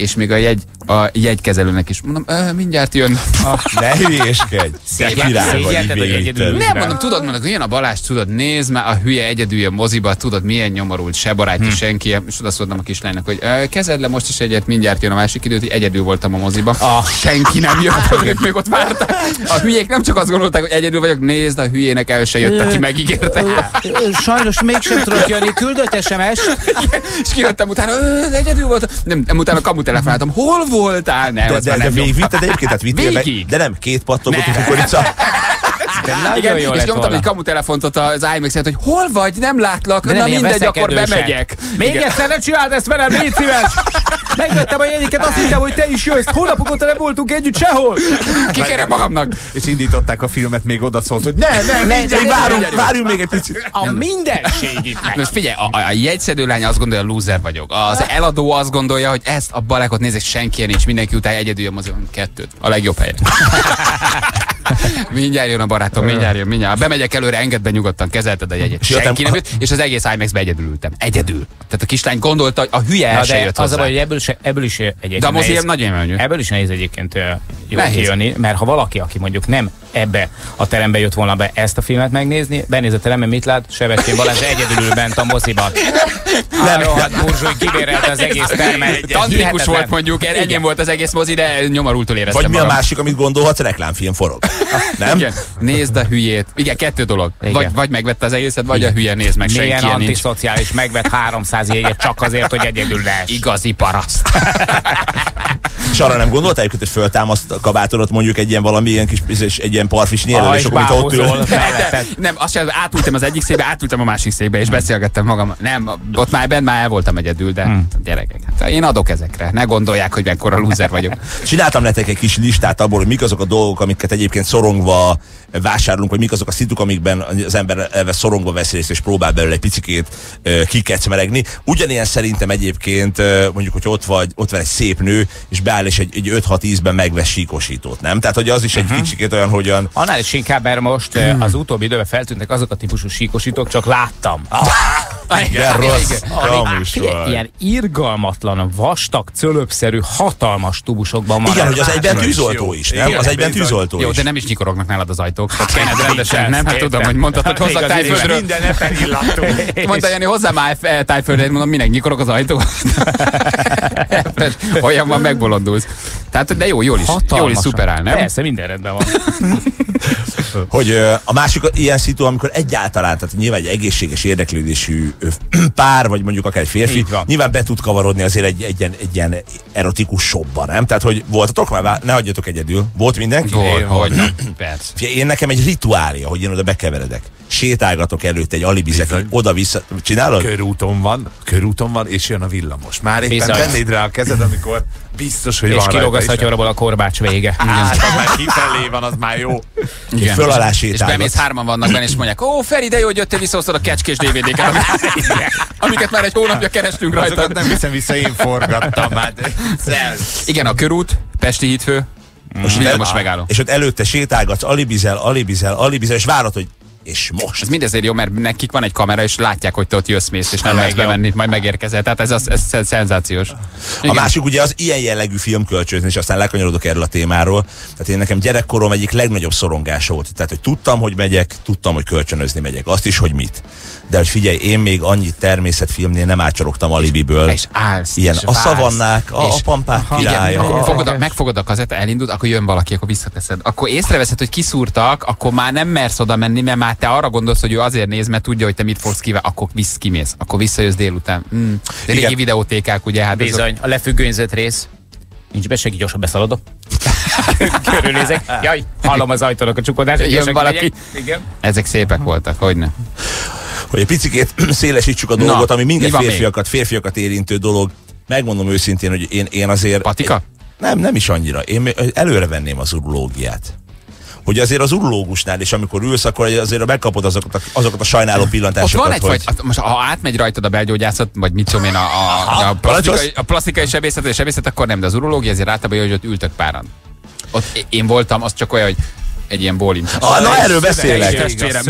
És még a, jegy, a jegykezelőnek is mondom, ö, mindjárt jön. Ne hülyéskedj. Egyedül végigted. Nem mondom, tudod, mondok, jön a Balázs, tudod, nézd már, a hülye egyedül jön moziba, tudod, milyen nyomorult, se barátja, Hm. senki, és oda szóltam a kislánynak, hogy "Ö, kezedd le most is egyet, mindjárt jön a másik időt, hogy egyedül voltam a moziba. Ah. Senki nem jött, ők még ott vártak. A hülyék nem csak azt gondolták, hogy egyedül vagyok, nézd, a hülyének el se jött, aki megígérte. Sajnos mégsem tudok jönni, küldött SMS. és kijöttem utána, "Ö, egyedül voltam. Nem, utána kamu telefonáltam, hol voltál? Nem, De, de, de nem jó. végigvitted egyébként, tehát vittél meg, Végig. de nem két pattogott Nem. kukorica. De nagyon Igen, jó és nyomtam volna. egy kamu telefont ott az imax hogy hol vagy, nem látlak, De na nem mindegy, akkor bemegyek. Még Igen. egyszer ne csináld ezt velem, légy szíves! Megvettem a jegyeket, azt hittem, hogy te is jössz. Hónapok óta nem voltunk együtt sehol. Kikérem magamnak. És indították a filmet, még oda szólt, hogy ne, ne, ne, várunk, várjunk még egy picit. A mindenség itt meg. Most figyelj, a, a jegyszedő lány azt gondolja, loser vagyok. Az eladó azt gondolja, hogy ezt a balekot nézek, senki nincs, mindenki után egyedül jön mozgom. Kettőt. A legjobb helyen. mindjárt jön a barátom, mindjárt jön, mindjárt. Bemegyek előre, engedd be nyugodtan, kezelted a jegyet. Senki nem jött, és az egész IMAX-be egyedül ültem. Egyedül. Tehát a kislány gondolta, hogy a hülye el Na, se jött az a hozzá. baj, hogy ebből, se, ebből is egyébként De a mozi nagyon menő. Ebből is nehéz egyébként ö, jó Nehéz. kijönni, mert ha valaki, aki mondjuk nem ebbe a terembe jött volna be ezt a filmet megnézni, benéz a terembe, mit lát? Sebestyén Balázs egyedül ül bent a moziban. Nem, rohadt burzsúj kibérelte az egész termet. Tantrikus volt mondjuk, Igen. ennyi volt az egész mozi, de nyomorultul éreztem Vagy mi a másik, amit gondolhatsz, reklámfilm forog. Nem? Igen. Nézd a hülyét. Igen, kettő dolog. Igen. Vagy, vagy megvette az egészet, vagy a hülye néz meg, Milyen senki ilyen nincs. antiszociális, megvett 300 jéget csak azért, hogy egyedül lesz. Igazi paraszt. És arra nem gondoltál, hogy föltámaszt a kabátodat mondjuk egy ilyen valami ilyen kis egy ilyen parfis nyílő, Ah, és és akkor ott ül. nem, azt sem, átültem az egyik székbe, átültem a másik székbe, és beszélgettem magam. Nem, ott már bent már el voltam egyedül, de Hmm. gyerekek, hát én adok ezekre. Ne gondolják, hogy mekkora loser vagyok. Csináltam nektek egy kis listát abból, hogy mik azok a dolgok, amiket egyébként szorongva vásárolunk, vagy mik azok a szituk, amikben az ember elve szorongva vesz részt, és próbál belőle egy picikét kikecmeregni. Ugyanilyen szerintem egyébként, mondjuk, hogy ott vagy, ott van egy szép nő, és beáll, és egy, egy 5-6 ízben megvesz síkosítót, nem? Tehát, hogy az is egy Mhm. kicsikét olyan, hogyan Annál is inkább, mert most hmm. az utóbbi időben feltűntek azok a típusú síkosítók, csak láttam. Igen, rossz. Vagy. ilyen irgalmatlan, vastag, cölöpszerű, hatalmas tubusokban Igen, hogy az egyben tűzoltó is, nem? Az egyben tűzoltó Jó, de nem is nyikorognak nálad az ajtók. Tehát kéne rendesen, nem? Hát tudom, hogy mondtad, hogy az tájföldről. Minden eper illatú. Mondta Jani, hozzá már eh, tájföldre, mondom, minek nyikorog az ajtó. Olyan van, megbolondulsz. Tehát, de jó, jól is, jól is szuperál, nem? Persze, minden rendben van. Hogy a másik ilyen szitu, amikor egyáltalán, tehát nyilván egy egészséges érdeklődésű pár, vagy mondjuk akár egy férfi, nyilván be tud kavarodni azért egy, egy, ilyen, egy ilyen erotikus shopba, nem? Tehát, hogy voltatok már, ne hagyjatok egyedül. Volt mindenki? Volt, hogy. Persze. Én nekem egy rituália, hogy én oda bekeveredek. Sétálgatok előtt egy alibizek, oda-vissza. Csinálod? Körúton van, körúton van, és jön a villamos. Már éppen Bizony. tennéd rá a kezed, amikor biztos, hogy És van kilóg a rajta is. szatyorból a korbács vége. Hát, az már kifelé van, az már jó. Igen. föl alá és, és bemész, hárman vannak benne, és mondják, ó, Feri, de jó, hogy jöttél vissza a kecskés DVD-ket, amiket, amiket már egy hónapja kerestünk rajta. Azokat nem hiszem vissza, én forgattam. Hát, Igen, a körút, Pesti hídfő, most villamos megálló. És ott előtte sétálgatsz, alibizel, alibizel, alibizel, és várod, hogy és most. Ez mindezért jó, mert nekik van egy kamera, és látják, hogy te ott jössz, mész, és nem Legjobb. bemenni, majd megérkezel. Tehát ez, az, ez, szenzációs. A másik ugye az ilyen jellegű filmkölcsön, és aztán lekanyarodok erről a témáról. Tehát én nekem gyerekkorom egyik legnagyobb szorongása volt. Tehát, hogy tudtam, hogy megyek, tudtam, hogy kölcsönözni megyek. Azt is, hogy mit. De hogy figyelj, én még annyi természetfilmnél nem átcsorogtam alibiből. És állsz, Ilyen és a vársz, szavannák, a, a és- pampák királya. Igen, a- fogod a, megfogod a kazetta, elindult, akkor jön valaki, akkor visszateszed. Akkor észreveszed, hogy kiszúrtak, akkor már nem mersz oda menni, mert már te arra gondolsz, hogy ő azért néz, mert tudja, hogy te mit fogsz kíván, akkor visz, kimész, akkor visszajössz délután. Mm. De régi Igen. videótékák, ugye, hát azok- Bizony, a lefüggönyzött rész. Nincs be, segíts, gyorsan beszaladok. Körülnézek. Jaj, hallom az ajtónak a csukodást. Jön valaki. megyek. Igen. ezek szépek voltak, hogy ne. hogy egy picit szélesítsük a Na, dolgot, ami mi minket van még? férfiakat, férfiakat érintő dolog. Megmondom őszintén, hogy én, én azért... Patika? Nem, nem is annyira. Én előre venném az urológiát. Hogy azért az urológusnál is, amikor ülsz, akkor azért megkapod azokat a, azokat a sajnáló Ott pillantásokat, van egy, hogy... vagy, most ha átmegy rajtad a belgyógyászat, vagy mit tudom én, a, a, a, plastikai, a plastikai sebészet, és sebészet, akkor nem, de az urológia azért általában jó, hogy ott ültök páran. Ott én voltam, az csak olyan, hogy egy ilyen bólint. Ah, na, erről beszélek. Testvérem.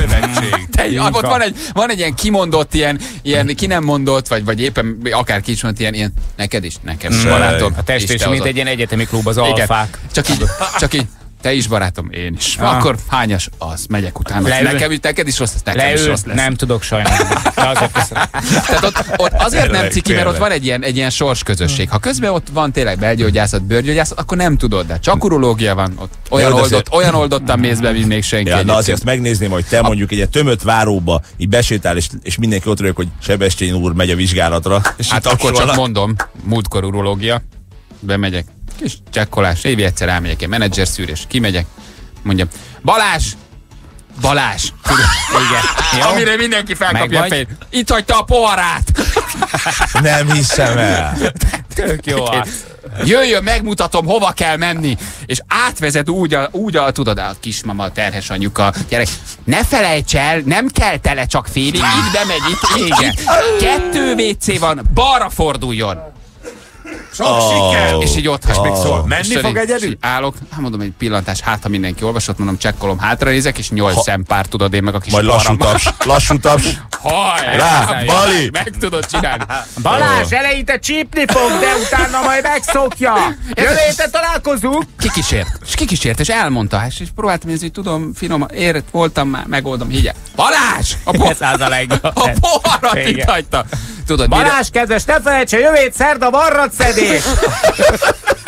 Te, ott van egy, van egy ilyen kimondott, ilyen, ilyen ki nem mondott, vagy, vagy éppen akár ki is mondott, ilyen, ilyen neked is, nekem is, barátom. A test És mint egy ilyen egyetemi klub, az Igen. alfák. Csak így, csak így, te is barátom, én is. Ah. Akkor hányas? Az, megyek utána. Leül. Nekem, neked is rossz lesz, nekem is Leül, rossz lesz. nem tudok sajnálni. Tehát ott, ott azért nem ciki, mert ott van egy ilyen, egy ilyen sors közösség. Ha közben ott van tényleg belgyógyászat, bőrgyógyászat, akkor nem tudod, de csak urológia van ott. Olyan, oldott, azért- olyan oldottan mész be, mint még senki. Ja, na azért azt megnézném, hogy te mondjuk egy tömött váróba így besétál, és, és mindenki ott rög, hogy Sebestyén úr megy a vizsgálatra. És Hát akkor csak mondom, múltkor urológia, bemegyek, kis csekkolás, évi egyszer elmegyek, egy menedzser szűrés, kimegyek, mondjam, Balázs! Balázs! Tudod, Igen. Jó? Amire mindenki felkapja a fejét. Itt hagyta a poharát! Nem hiszem el. Tök jó arc. Jöjjön, megmutatom, hova kell menni. És átvezet úgy, a, úgy a, tudod, a kismama, a terhes anyuka, gyerek, ne felejts el, nem kell tele csak félig, itt bemegy, itt, itt. Kettő WC van, balra forduljon. Sok Oh. siker! És így ott hagy. még szól. Menni fog egyedül? Állok, hát mondom, egy pillantás, hát ha mindenki olvasott, mondom, csekkolom, hátra nézek, és nyolc Ha- szempár tudod én meg a kis Majd lassú taps, lassú taps. Haj, Rá, Bali! Meg tudod csinálni. Balázs, eleinte csípni fog, de utána majd megszokja. Jövő héten találkozunk. Kikísért. És kikísért, és elmondta, és, és próbáltam nézni, hogy tudom, finom, ért, voltam már, megoldom, higgyel. Balázs! A, po- Ez az a poharat itt hagyta. Tudod, mire, Balázs, kedves, ne felejts, hét szerda varrat szedés.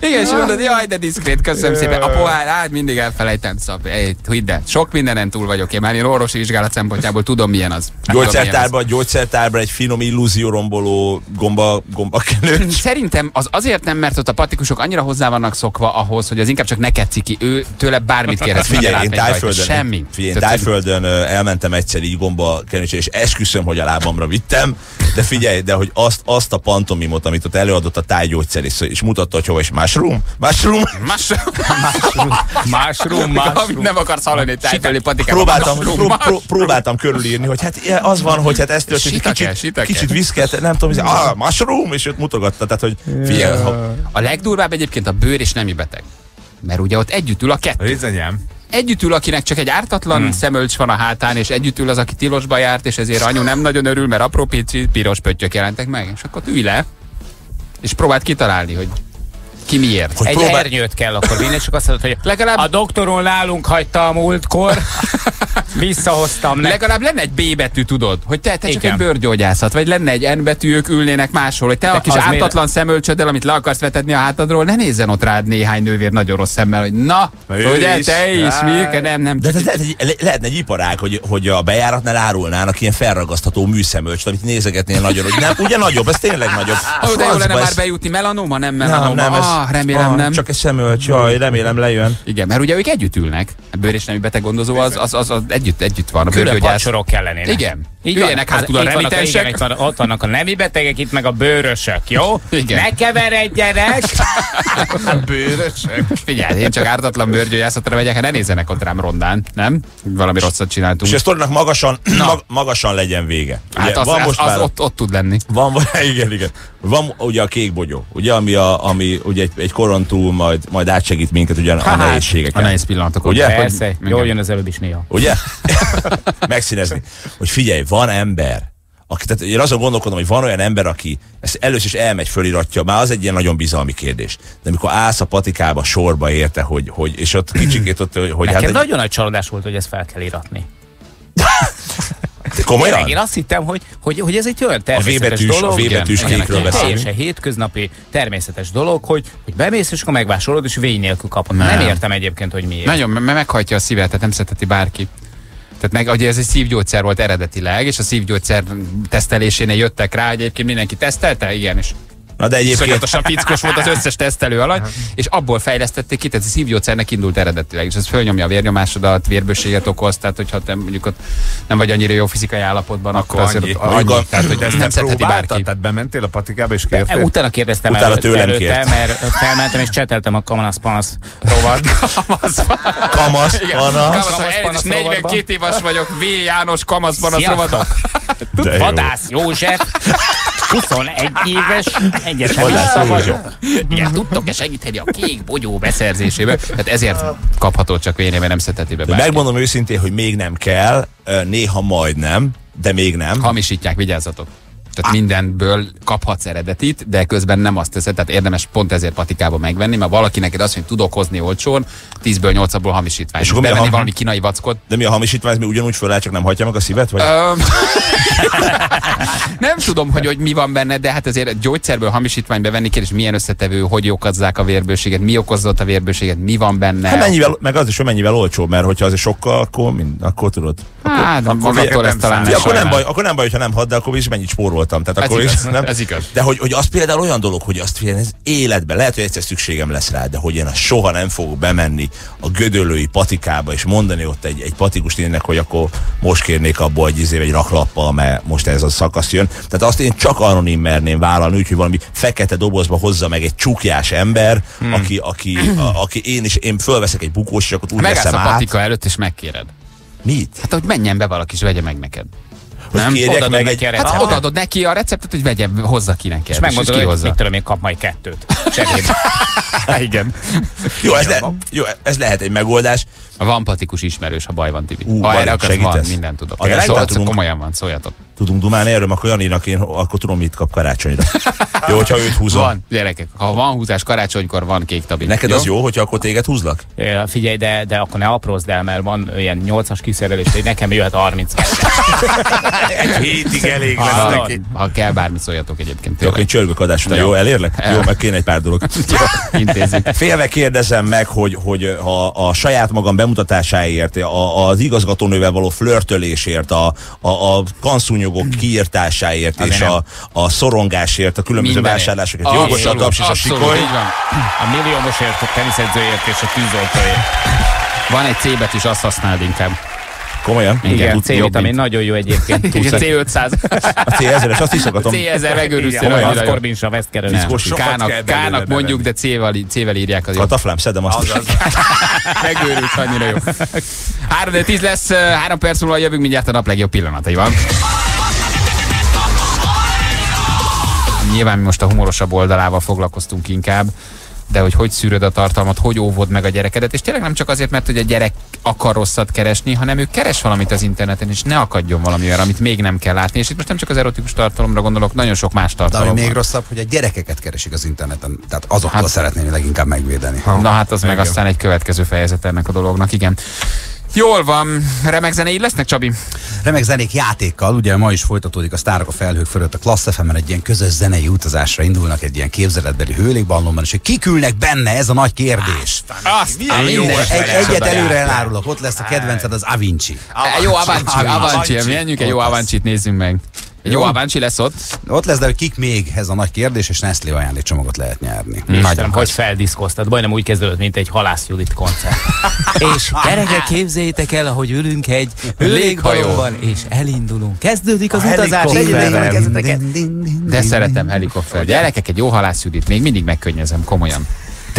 Igen, és mondod, jaj, de diszkrét, köszönöm szépen. A pohár, hát mindig elfelejtem, szab. Ej, hidd el, sok mindenen túl vagyok én már, én orvosi vizsgálat szempontjából tudom, milyen az. Gyógyszertárban, gyógyszertárban egy finom illúzióromboló gomba, gombakenő. Szerintem az azért nem, mert ott a patikusok annyira hozzá vannak szokva ahhoz, hogy az inkább csak neked ciki, ő tőle bármit kérhet. Figyelj, én tájföldön, Semmi. Figyelj, én tájföldön elmentem egyszer így gomba kenőcsére, és esküszöm, hogy a lábamra vittem, de figyelj, de hogy azt, azt a pantomimot, amit ott előadott a tájgyógyszer, és, és mutatta, hogy hova is mushroom, mushroom, Mushroom, Amit mushroom. nem akarsz hallani tájföldi patikában. próbáltam, Mushroom, pró, pró, mushroom. próbáltam körülírni, hogy hát az van, hogy hát ez történik, Sitake, kicsit, sitake. kicsit viszket, nem tudom, hogy ah, mushroom, és őt mutogatta, tehát hogy figyelj, ha, A legdurvább egyébként a bőr és nemi beteg. Mert ugye ott együtt ül a kettő. Bizonyám. Együtt ül, akinek csak egy ártatlan hmm. szemölcs van a hátán, és együtt ül az, aki tilosba járt, és ezért anyu nem nagyon örül, mert apró pici piros pöttyök jelentek meg. És akkor ülj le, és próbáld kitalálni, hogy ki miért. Hogy Egy próbál- ernyőt kell akkor vinni, csak azt mondod, hogy Legalább- a doktoron nálunk hagyta a múltkor, visszahoztam neki. Legalább lenne egy B betű, tudod, hogy te, te csak Igen. egy bőrgyógyászat, vagy lenne egy N betű, ők ülnének máshol, hogy te De a kis ártatlan szemölcsöddel, amit le akarsz vetetni a hátadról, ne nézzen ott rád néhány nővér nagyon rossz szemmel, hogy na, Na, ugye, is. te is. Mirke, nem, nem. de ez lehet lehetne egy iparág, hogy, hogy a bejáratnál árulnának ilyen felragasztható műszemölcsöt, amit nézegetnél nagyon, hogy nem, ugye nagyobb, ez tényleg nagyobb. Ó, de jó lenne már bejutni. Melanoma, nem melanoma? Nem, nem, ez, ah, remélem ah, nem. Csak egy szemölcs, jaj, remélem lejön. Igen, mert ugye ők együtt ülnek. A bőr és nemi beteggondozó az, az, az, az együtt, együtt van. A Külön pacsorok kellenének. Igen. Így Üljenek van. hát a itt vannak, renitensek. igen, itt van, ott vannak a nemi betegek, itt meg a bőrösök, jó? Igen. Ne keveredjenek! Bőrösök. Figyelj, én csak ártatlan bőrgyógyászatra megyek, hát ne nézzenek ott rám rondán, nem? Valami rosszat csináltunk. És a sztorinak magasan, mag, magasan legyen vége. hát az, van az, most az már, ott, ott tud lenni. van, van, igen, igen. Van ugye a kék bogyó, ugye, ami, a, ami ugye egy, egy koron túl majd, majd átsegít minket ugye a Hát, nehézségeken. A nehéz pillanatok. Ugye? Persze, jól jön az előbb is néha. Ugye? Megszínezni. Hogy figyelj, van ember, aki, tehát én azon gondolkodom, hogy van olyan ember, aki ezt először is elmegy, föliratja, már az egy ilyen nagyon bizalmi kérdés. De amikor állsz a patikába sorba érte, hogy, hogy és ott kicsikét ott, hogy Nekem hát egy, nagyon nagy csalódás volt, hogy ezt fel kell iratni. komolyan? Tényleg, én azt hittem, hogy, hogy, hogy ez egy olyan természetes V-betűs- dolog. a V-betűs kékről beszélünk. Teljesen hétköznapi, természetes dolog, hogy, hogy bemész, és akkor megvásárolod, és vény nélkül kapod. Nem. Nem. értem egyébként, hogy miért. Nagyon, mert meghajtja a szívet, tehát nem szereti bárki. Tehát meg, ugye ez egy szívgyógyszer volt eredetileg, és a szívgyógyszer tesztelésénél jöttek rá, hogy egyébként mindenki tesztelte, igen, és Na de egyébként Iszonyatosan fickos volt az összes tesztelő alany, és abból fejlesztették ki, tehát a szívgyógyszernek indult eredetileg, és ez fölnyomja a vérnyomásodat, vérbőséget okoz, tehát hogyha te mondjuk ott nem vagy annyira jó fizikai állapotban, akkor, Akkor azért annyi. annyi, Mondjuk, tehát hogy ez nem szedheti bárki. Tehát bementél a patikába és kértél? Utána kérdeztem Utána el, tőlem előtte, kért. mert felmentem és cseteltem a Kamasz Panasz rovat. kamasz, panasz. Kamasz, Kamasz én panasz is 42 éves vagyok, V. János kamaszban az Sziasztok! rovadon. De jó. Vadász József, 21 éves, Vadász vagyok. Igen, tudtok-e segíteni a kék bogyó beszerzésébe? Tehát ezért kapható csak véné, mert nem szedheti be bárki. megmondom őszintén, hogy még nem kell, néha majd nem, de még nem. Hamisítják, vigyázzatok. Tehát mindenből kaphatsz eredetit, de közben nem azt teszed, tehát érdemes pont ezért patikába megvenni, mert valaki neked azt mondja, tudok hozni olcsón, 10-ből 8-ból hamisítvány. És És akkor ham- valami kínai vackot. De mi a hamisítvány, mi ugyanúgy föláll, csak nem hagyja meg a szívet? Vagy? Öm, nem tudom, hogy, hogy mi van benne, de hát azért gyógyszerből hamisítvány bevenni kérdés, milyen összetevő, hogy okozzák a vérbőséget, mi okozott a vérbőséget, mi van benne. Hát mennyivel, meg az is, hogy mennyivel olcsóbb, mert hogyha az sokkal, akkor, mind, akkor tudod. Hát, akkor, Ja, ne akkor, nem sajnálj. baj, akkor nem baj, hogyha nem hadd, de akkor is mennyit spóroltam. Tehát Ez akkor igaz, is, nem? ez igaz. De hogy, hogy az például olyan dolog, hogy azt figyelj, ez életben, lehet, hogy egyszer szükségem lesz rá, de hogy én azt soha nem fogok bemenni a gödöllői patikába, és mondani ott egy, egy patikus nének, hogy akkor most kérnék abból egy, izé, egy raklappal, mert most ez a szakasz jön. Tehát azt én csak anonim merném vállalni, úgyhogy valami fekete dobozba hozza meg egy csukjás ember, hmm. aki, aki, a, aki én is, én fölveszek egy bukós, és akkor úgy Megállsz a át. patika előtt, és megkéred. Mit? Hát, hogy menjen be valaki, és vegye meg neked. Hogy kérjek meg neki egy... a Hát odaadod neki a receptet, hogy vegye, hozza ki neked. És megmondod, hogy mit tudom én, kap majd kettőt. Igen. Jó, ez, le, jó, ez lehet egy megoldás. Van patikus ismerős, ha baj van, Tibi. Ú, ha erre akarsz, van, mindent tudok. A dátumunk- komolyan van, szóljatok. Tudunk dumálni erről, akkor Janinak én akkor tudom, mit kap karácsonyra. Jó, hogyha őt húzom. Van, gyerekek, ha van húzás karácsonykor, van kék tabi. Neked az jó, hogyha akkor téged húzlak? Ja, figyelj, de, de akkor ne aprózd el, mert van ilyen 8-as kiszerelés, hogy nekem jöhet 32. Egy hétig elég lesz Ha, neki. ha kell, bármi szóljatok egyébként. Jó, én csörgök adás után, Jó. jó, elérlek? El. Jó, meg kéne egy pár dolog. Intézzük. Félve kérdezem meg, hogy, hogy ha a saját magam bemutatásáért, a, az igazgatónővel való flörtölésért, a, a, a kanszúnyogok kiírtásáért Azért és nem. a, a szorongásért, a különböző Mindenért. vásárlásokért. Jogos a Abszolút, taps és a abszolút, sikoly. így van. A milliómosért, a teniszedzőért és a tűzoltóért. Van egy C betűs, azt használd inkább. Komolyan? Igen, jobb, C-vitamin nagyon jó egyébként. Igen, C500. A C1000-es, azt iszogatom. C1000 megőrülsz. Igen, annyira az jó. Korbinsa Veszkeren. Kának, kának mondjuk, de C-vel, C-vel írják az. Kataflám, szedem azt. is. Megőrült, annyira jó. 3 de 10 lesz, 3 perc múlva jövünk mindjárt a nap legjobb pillanataival. Nyilván mi most a humorosabb oldalával foglalkoztunk inkább, de hogy hogy szűröd a tartalmat, hogy óvod meg a gyerekedet, és tényleg nem csak azért, mert hogy a gyerek akar rosszat keresni, hanem ő keres valamit az interneten, és ne akadjon valami olyan, amit még nem kell látni. És itt most nem csak az erotikus tartalomra gondolok, nagyon sok más De ami tartalomra. még rosszabb, hogy a gyerekeket keresik az interneten. Tehát azoktól Hát- szeretném leginkább megvédeni. Na hát az meg Igen. aztán egy következő fejezet ennek a dolognak, igen. Jól van, remek zenéid lesznek, Csabi? Remek zenék játékkal, ugye ma is folytatódik a Sztárok a felhők fölött a Klassz fm egy ilyen közös zenei utazásra indulnak egy ilyen képzeletbeli hőlékballonban, és hogy kik ülnek benne, ez a nagy kérdés. Azt Egy, minden egy, egyet előre elárulok, ott lesz a kedvenced az Avinci. Jó Avancsi, Avancsi. menjünk egy jó. Avancsit nézzünk meg. Jó. Avancsi lesz ott. Ott lesz, de hogy kik még, ez a nagy kérdés, és Nestlé ajándékcsomagot lehet nyerni. Istenem, hogy feldiszkoztad. Majdnem úgy kezdődött, mint egy Halász Judit koncert. és gyerekek, képzeljétek el, ahogy ülünk egy léghajóban, és elindulunk. Kezdődik az utazás. De szeretem helikopter. Gyerekek, egy jó halász Judit, még mindig megkönnyezem, komolyan.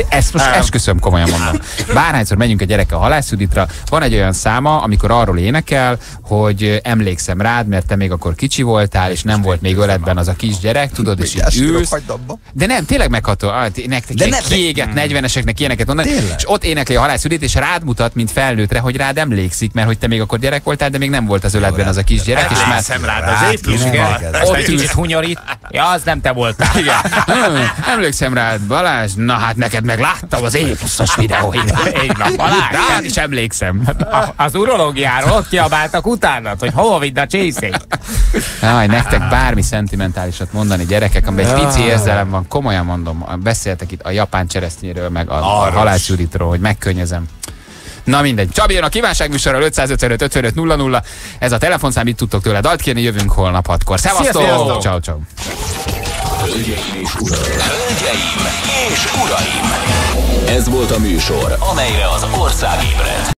Ezt most esküszöm, komolyan mondom. Bárhányszor megyünk a gyereke a halász Juditra, van egy olyan száma, amikor arról énekel, hogy emlékszem rád, mert te még akkor kicsi voltál, és nem volt még öletben az a kisgyerek, tudod, és így ülsz. De nem, tényleg megható. Ah, nektek De ne- kiégett 40-eseknek ilyeneket mondani. Tényleg? És ott énekli a halász Judit, és rád mutat, mint felnőttre, hogy rád emlékszik, mert hogy te még akkor gyerek voltál, de még nem volt az öletben az a kisgyerek, és már Emlékszem rád, az épp. Ott egy ülsz. kicsit hunyorít. Ja, az nem te voltál. Hm, Emlékszem rád, Balázs? Na hát neked meg láttam az épuszos videóit. Így van, Balázs. Rád is emlékszem. A- Az urológiáról ott kiabáltak utánad, hogy hova vidd a csészét. Jaj, nektek bármi szentimentálisat mondani, gyerekek, amiben egy pici érzelem van, komolyan mondom, beszéltek itt a japán cseresznyéről, meg a, a halászjuditról, hogy megkönnyezem. Na mindegy. Csabi jön a kívánságműsorral 555 55 00. Ez a telefonszám, itt tudtok tőle dalt kérni, jövünk holnap 6-kor. Szevasztok! Sziasztok! Ciao, ciao. Hölgyeim és uraim! Hölgyeim és uraim! Ez volt a műsor, amelyre az ország ébred.